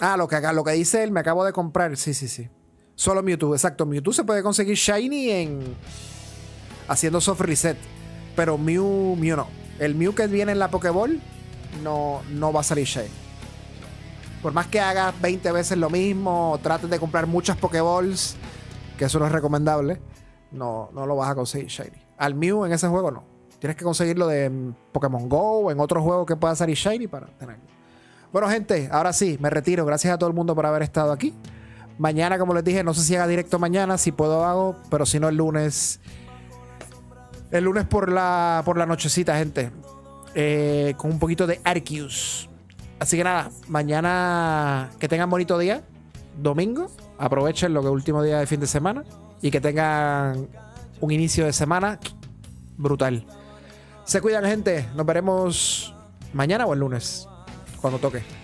[SPEAKER 1] Ah, lo que, lo que dice él, me acabo de comprar. Sí, sí, sí. Solo Mewtwo, exacto. Mewtwo se puede conseguir Shiny en, haciendo soft reset. Pero Mew, Mew no. El Mew que viene en la Pokéball no, no va a salir Shiny. Por más que hagas 20 veces lo mismo, trates de comprar muchas Pokéballs, que eso no es recomendable, no, no lo vas a conseguir Shiny. Al Mew en ese juego no. Tienes que conseguirlo de Pokémon Go o en otro juego que pueda salir Shiny para tenerlo. Bueno, gente, ahora sí, me retiro. Gracias a todo el mundo por haber estado aquí. Mañana, como les dije, no sé si haga directo mañana, si puedo hago, pero si no el lunes el lunes por la, por la nochecita, gente. Eh, con un poquito de Arceus. Así que nada, mañana que tengan bonito día. Domingo. Aprovechen lo que es último día de fin de semana. Y que tengan un inicio de semana brutal. Se cuidan, gente. Nos veremos mañana o el lunes. Cuando toque.